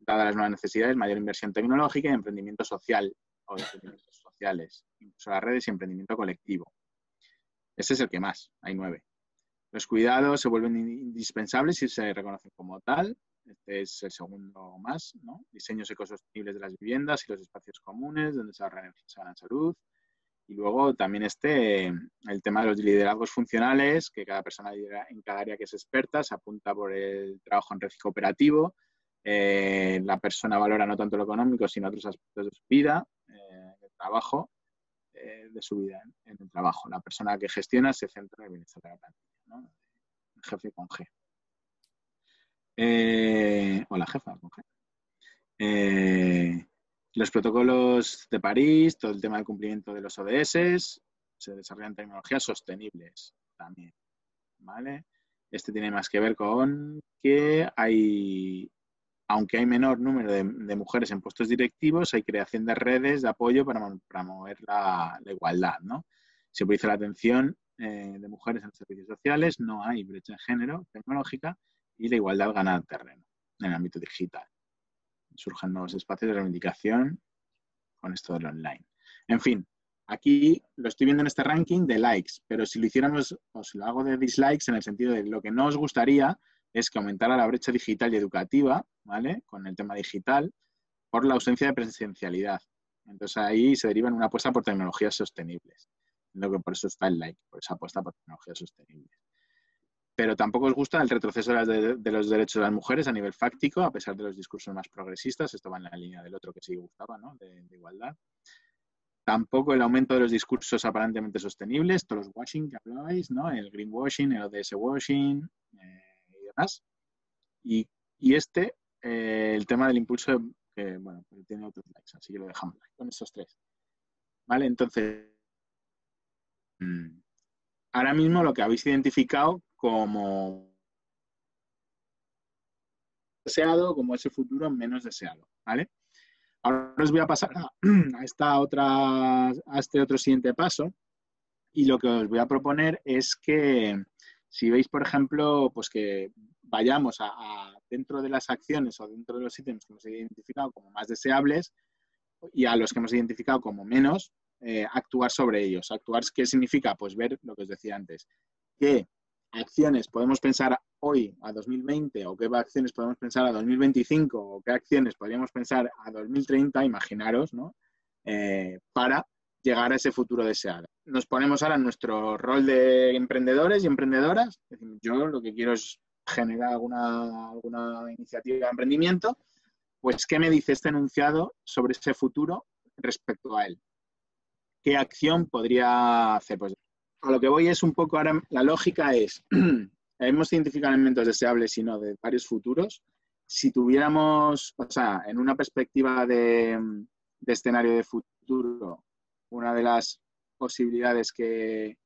dadas las nuevas necesidades, mayor inversión tecnológica y emprendimiento social o emprendimientos sociales, incluso las redes y emprendimiento colectivo. Ese es el que más, hay nueve. Los cuidados se vuelven indispensables y se reconocen como tal. Este es el segundo más, ¿no? Diseños ecosostenibles de las viviendas y los espacios comunes donde se ahorra energía y se salud y luego también este, el tema de los liderazgos funcionales, que cada persona en cada área que es experta se apunta por el trabajo en red cooperativo. Eh, la persona valora no tanto lo económico, sino otros aspectos de su vida, eh, el trabajo, eh, de su vida en, el trabajo. La persona que gestiona se centra en el bienestar de la plantilla, ¿no? jefe con G. o la jefa con G. Los protocolos de París, todo el tema del cumplimiento de los ODS, se desarrollan tecnologías sostenibles también. ¿Vale? Este tiene más que ver con que hay, aunque hay menor número de, mujeres en puestos directivos, hay creación de redes de apoyo para promover la, igualdad. ¿no? Se utiliza la atención eh, de mujeres en servicios sociales, no hay brecha de género tecnológica y la igualdad gana terreno en el ámbito digital surjan nuevos espacios de reivindicación con esto del online. En fin, aquí lo estoy viendo en este ranking de likes, pero si lo hiciéramos, o si lo hago de dislikes, en el sentido de lo que no os gustaría es que aumentara la brecha digital y educativa, ¿vale? Con el tema digital, por la ausencia de presencialidad. Entonces ahí se deriva en una apuesta por tecnologías sostenibles. Lo que por eso está el like, por esa apuesta por tecnologías sostenibles pero tampoco os gusta el retroceso de, los derechos de las mujeres a nivel fáctico, a pesar de los discursos más progresistas. Esto va en la línea del otro que sí gustaba, ¿no? de, igualdad. Tampoco el aumento de los discursos aparentemente sostenibles, todos los washing que hablabais, ¿no? el greenwashing, el ODS washing eh, y demás. Y, este, eh, el tema del impulso, que bueno, pues tiene otros likes, así que lo dejamos con esos tres. ¿Vale? Entonces, mm, ahora mismo lo que habéis identificado como deseado, como ese futuro menos deseado, ¿vale? Ahora os voy a pasar a, esta otra, a este otro siguiente paso y lo que os voy a proponer es que si veis, por ejemplo, pues que vayamos a, dentro de las acciones o dentro de los ítems que hemos identificado como más deseables y a los que hemos identificado como menos, eh, actuar sobre ellos. Actuar, ¿qué significa? Pues ver lo que os decía antes, que acciones podemos pensar hoy a 2020 o qué acciones podemos pensar a 2025 o qué acciones podríamos pensar a 2030, imaginaros, ¿no? Eh, para llegar a ese futuro deseado. Nos ponemos ahora en nuestro rol de emprendedores y emprendedoras. yo lo que quiero es generar alguna, alguna iniciativa de emprendimiento pues, ¿qué me dice este enunciado sobre ese futuro respecto a él? ¿Qué acción podría hacer? Pues a lo que voy es un poco ahora, la lógica es, hemos identificado elementos deseables y no de varios futuros. Si tuviéramos, o sea, en una perspectiva de, escenario de futuro, una de las posibilidades que,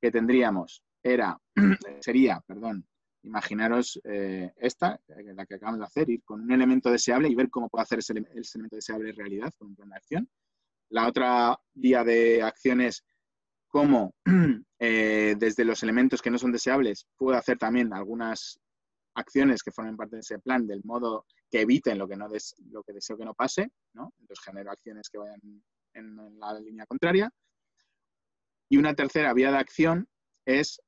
tendríamos era, sería, perdón, imaginaros eh, esta, la que acabamos de hacer, ir con un elemento deseable y ver cómo puede hacer ese, elemento deseable realidad con un plan de acción. La otra vía de acción es cómo eh, desde los elementos que no son deseables puedo hacer también algunas acciones que formen parte de ese plan del modo que eviten lo que, no lo que deseo que no pase, ¿no? Entonces genero acciones que vayan en, la línea contraria. Y una tercera vía de acción es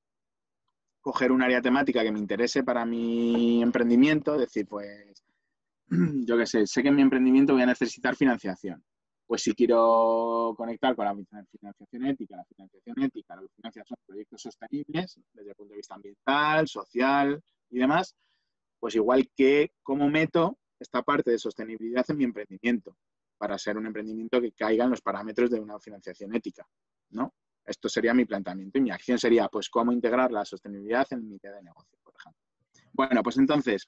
coger un área temática que me interese para mi emprendimiento, decir, pues, yo qué sé, sé que en mi emprendimiento voy a necesitar financiación pues si quiero conectar con la financiación ética, la financiación ética, la financiación de proyectos sostenibles desde el punto de vista ambiental, social y demás, pues igual que cómo meto esta parte de sostenibilidad en mi emprendimiento para ser un emprendimiento que caiga en los parámetros de una financiación ética, ¿no? Esto sería mi planteamiento y mi acción sería, pues, cómo integrar la sostenibilidad en mi idea de negocio, por ejemplo. Bueno, pues entonces,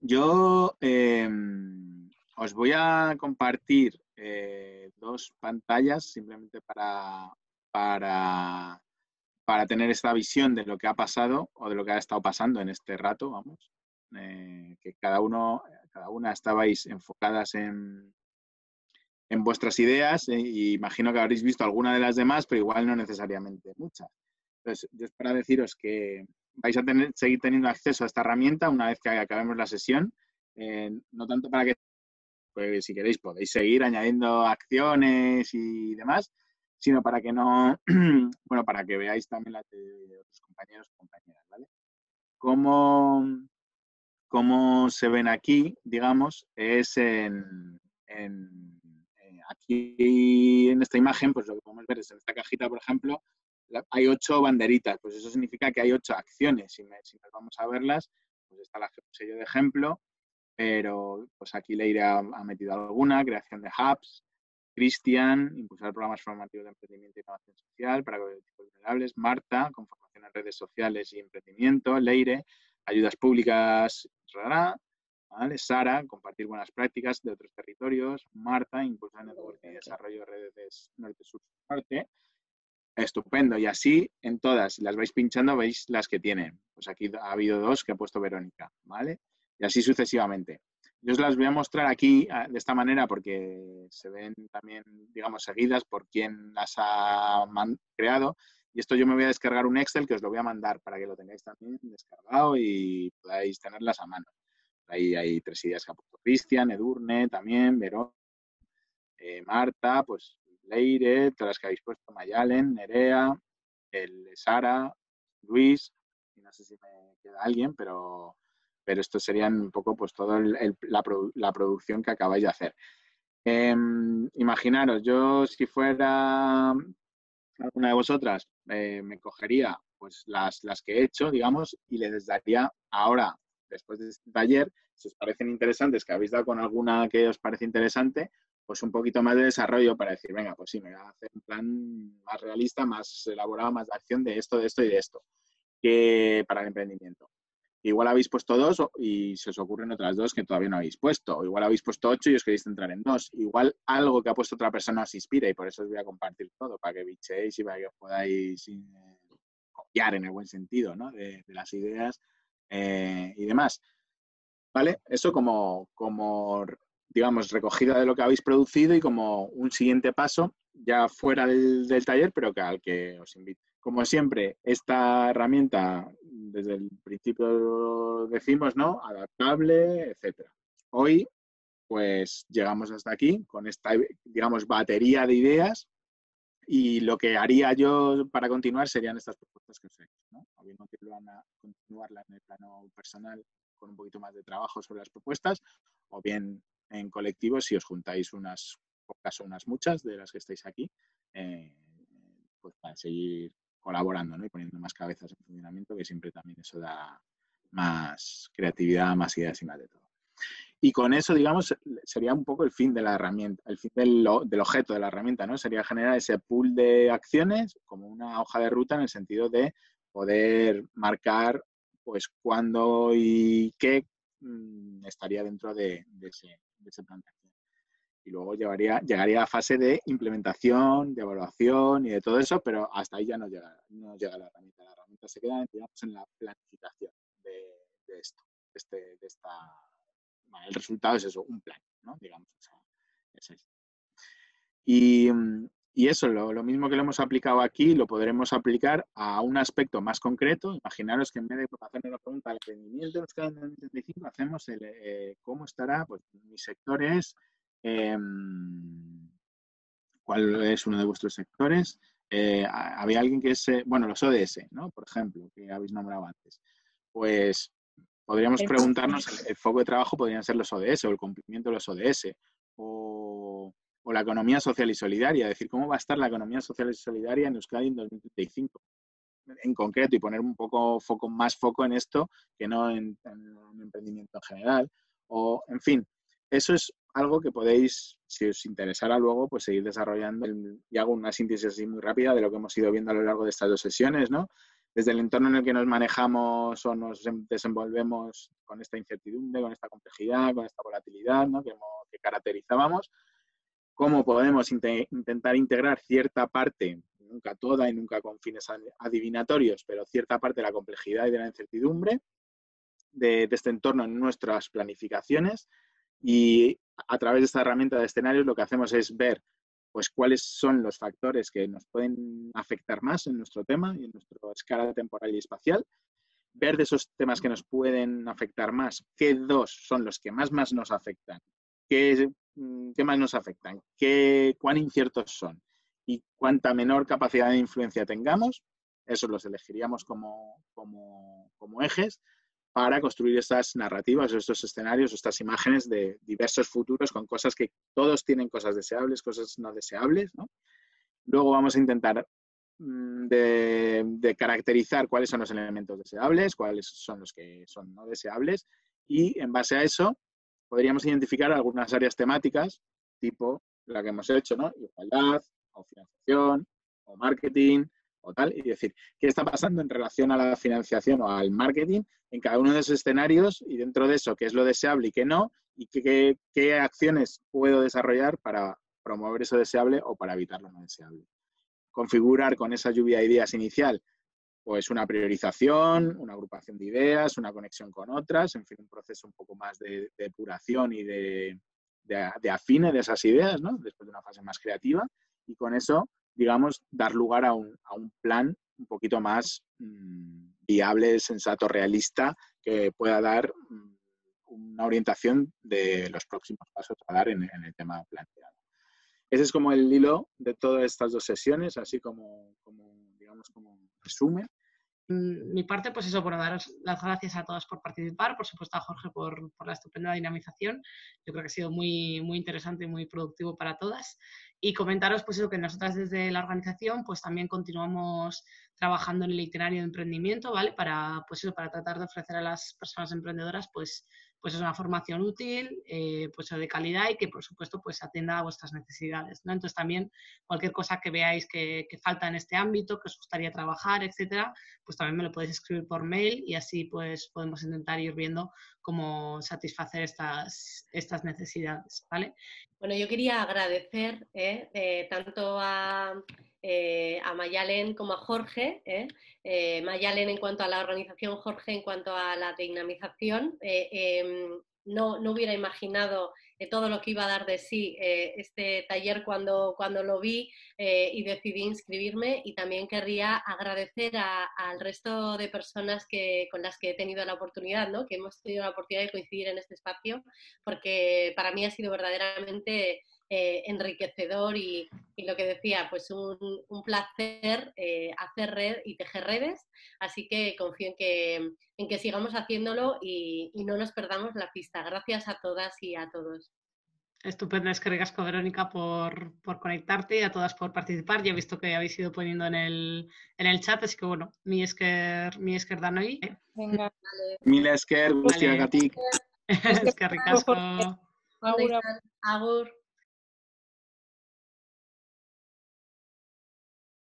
yo em, os voy a compartir eh, dos pantallas simplemente para, para, para, tener esta visión de lo que ha pasado o de lo que ha estado pasando en este rato, vamos. Eh, que cada uno, cada una estabais enfocadas en, en vuestras ideas e imagino que habréis visto alguna de las demás, pero igual no necesariamente muchas. Entonces, yo es para deciros que vais a tener, seguir teniendo acceso a esta herramienta una vez que acabemos la sesión, no tanto para que pues si queréis podéis seguir añadiendo acciones y demás, sino para que no, bueno, para que veáis también las de otros compañeros y compañeras, ¿vale? Cómo, cómo se ven aquí, digamos, es en, eh, aquí en esta imagen, pues lo que podemos ver es en esta cajita, por ejemplo, hay ocho banderitas, pues eso significa que hay ocho acciones. Si nos vamos a verlas, pues está la sello de ejemplo, pero pues aquí Leire ha, metido alguna, creación de hubs, Cristian, impulsar programas formativos de emprendimiento y innovación social para colectivos vulnerables, Marta, con formación en redes sociales y emprendimiento, Leire, ayudas públicas, ¿vale? Sara, compartir buenas prácticas de otros territorios, Marta, impulsar networking y desarrollo de redes norte-sur-norte, estupendo, y así en todas, si las vais pinchando veis las que tienen, pues aquí ha habido dos que ha puesto Verónica, ¿vale? Y así sucesivamente. Yo os las voy a mostrar aquí ah, de esta manera porque se ven también, digamos, seguidas por quien las ha creado. Y esto yo me voy a descargar un Excel que os lo voy a mandar para que lo tengáis también descargado y podáis tenerlas a mano. Ahí hay tres ideas que ha puesto Cristian, Edurne también, Verón, eh, Marta, pues Leire, todas las que habéis puesto, Mayalen, Nerea, el Sara, Luis, y no sé si me queda alguien, pero pero esto serían un poco pues toda la, producción que acabáis de hacer. Em, imaginaros, yo si fuera alguna de vosotras, eh, me cogería pues las, las que he hecho, digamos, y les daría ahora, después de este taller, si os parecen interesantes, que habéis dado con alguna que os parece interesante, pues un poquito más de desarrollo para decir, venga, pues sí, me voy a hacer un plan más realista, más elaborado, más de acción de esto, de esto y de esto, que para el emprendimiento. Igual habéis puesto dos y se os ocurren otras dos que todavía no habéis puesto. Igual habéis puesto ocho y os queréis centrar en dos. Igual algo que ha puesto otra persona os inspira y por eso os voy a compartir todo, para que bichéis y para que podáis eh, copiar en el buen sentido ¿no? de, las ideas eh, y demás. ¿Vale? Eso como, como, digamos, recogida de lo que habéis producido y como un siguiente paso ya fuera del, del taller, pero que al que os invito. Como siempre, esta herramienta, desde el principio decimos, ¿no? Adaptable, etcétera. Hoy, pues llegamos hasta aquí con esta, digamos, batería de ideas y lo que haría yo para continuar serían estas propuestas que os he hecho, ¿no? O bien continuarla en el plano personal con un poquito más de trabajo sobre las propuestas, o bien en colectivo si os juntáis unas pocas o unas muchas de las que estáis aquí, eh, pues para seguir colaborando ¿no? y poniendo más cabezas en funcionamiento, que siempre también eso da más creatividad, más ideas y más de todo. y con eso, digamos, sería un poco el fin de la herramienta, el fin del, objeto de la herramienta, ¿no? Sería generar ese pool de acciones como una hoja de ruta en el sentido de poder marcar, pues, cuándo y qué mm, estaría dentro de, ese, plan de. Y luego llegaría, llegaría a fase de implementación, de evaluación y de todo eso, pero hasta ahí ya no llega, no llega la herramienta. La herramienta se queda, digamos, en la planificación de, esto, este, de esta el resultado es eso, un plan, ¿no? Digamos, Y, eso, lo, mismo que lo hemos aplicado aquí, lo podremos aplicar a un aspecto más concreto. Imaginaros que en vez de hacernos la pregunta del rendimiento de los cada 2035, hacemos el eh, cómo estará, pues mis sectores, em, cuál es uno de vuestros sectores. Eh, había alguien que es, eh, bueno, los ODS, ¿no? Por ejemplo, que habéis nombrado antes. Pues Podríamos preguntarnos, el, foco de trabajo podrían ser los ODS o el cumplimiento de los ODS o, la economía social y solidaria, es decir, cómo va a estar la economía social y solidaria en Euskadi en 2035 en concreto y poner un poco foco, más foco en esto que no en, en emprendimiento en general. O, en fin, eso es algo que podéis, si os interesara luego, pues seguir desarrollando. Y hago una síntesis así muy rápida de lo que hemos ido viendo a lo largo de estas dos sesiones, ¿no? desde el entorno en el que nos manejamos o nos desenvolvemos con esta incertidumbre, con esta complejidad, con esta volatilidad que, caracterizábamos, cómo podemos intentar integrar cierta parte, nunca toda y nunca con fines adivinatorios, pero cierta parte de la complejidad y de la incertidumbre de este entorno en nuestras planificaciones y a través de esta herramienta de escenarios lo que hacemos es ver pues cuáles son los factores que nos pueden afectar más en nuestro tema y en nuestra escala temporal y espacial, ver de esos temas que nos pueden afectar más, qué dos son los que más, más nos afectan, qué, mm, qué más nos afectan, qué, cuán inciertos son y cuánta menor capacidad de influencia tengamos, esos los elegiríamos como, como, como ejes para construir estas narrativas, estos escenarios, estas imágenes de diversos futuros con cosas que todos tienen cosas deseables, cosas no deseables. Luego vamos a intentar mm, de, caracterizar cuáles son los elementos deseables, cuáles son los que son no deseables y en base a eso podríamos identificar algunas áreas temáticas tipo la que hemos hecho, ¿no? Igualdad, o financiación, o marketing, o tal, y decir, ¿qué está pasando en relación a la financiación o al marketing en cada uno de esos escenarios y dentro de eso, qué es lo deseable y qué no, y qué, qué acciones puedo desarrollar para promover eso deseable o para evitar lo no deseable? Configurar con esa lluvia de ideas inicial, pues una priorización, una agrupación de ideas, una conexión con otras, en fin, un proceso un poco más de, depuración y de, de, de afine de esas ideas, ¿no? Después de una fase más creativa. Y con eso digamos, dar lugar a un, a un plan un poquito más mm, viable, sensato, realista, que pueda dar mm, una orientación de los próximos pasos a dar en, el tema planteado. Ese es como el hilo de todas estas dos sesiones, así como, como digamos, como resumen. Mm, mi parte, pues eso, bueno, daros las gracias a todos por participar, por supuesto a Jorge por, por, la estupenda dinamización. Yo creo que ha sido muy, muy interesante y muy productivo para todas. Y comentaros, pues eso, que nosotras desde la organización, pues también continuamos trabajando en el itinerario de emprendimiento, ¿vale? Para, pues eso, para tratar de ofrecer a las personas emprendedoras, pues, pues es una formación útil, eh, pues de calidad y que, por supuesto, pues atienda a vuestras necesidades, ¿no? Entonces también cualquier cosa que veáis que, que falta en este ámbito, que os gustaría trabajar, etcétera, pues también me lo podéis escribir por mail y así pues podemos intentar ir viendo cómo satisfacer estas, estas necesidades, ¿vale? Bueno, yo quería agradecer eh, eh, tanto a, eh, a, Mayalen como a Jorge. Mayalen en cuanto a la organización, Jorge en cuanto a la dinamización. Em, no, no, hubiera imaginado todo lo que iba a dar de sí eh, este taller cuando, cuando lo vi eh, y decidí inscribirme y también querría agradecer al resto de personas que, con las que he tenido la oportunidad, ¿no? que hemos tenido la oportunidad de coincidir en este espacio, porque para mí ha sido verdaderamente eh, enriquecedor y, lo que decía, pues un, placer eh, hacer red y tejer redes, así que confío en que, en que sigamos haciéndolo y, no nos perdamos la pista. Gracias a todas y a todos. Estupendo, es que recasco Verónica por, conectarte y a todas por participar. Ya he visto que habéis ido poniendo en el, en el chat, así que bueno, mi esker, mi esker Venga. Mil esker, Es que ricasco. Agur.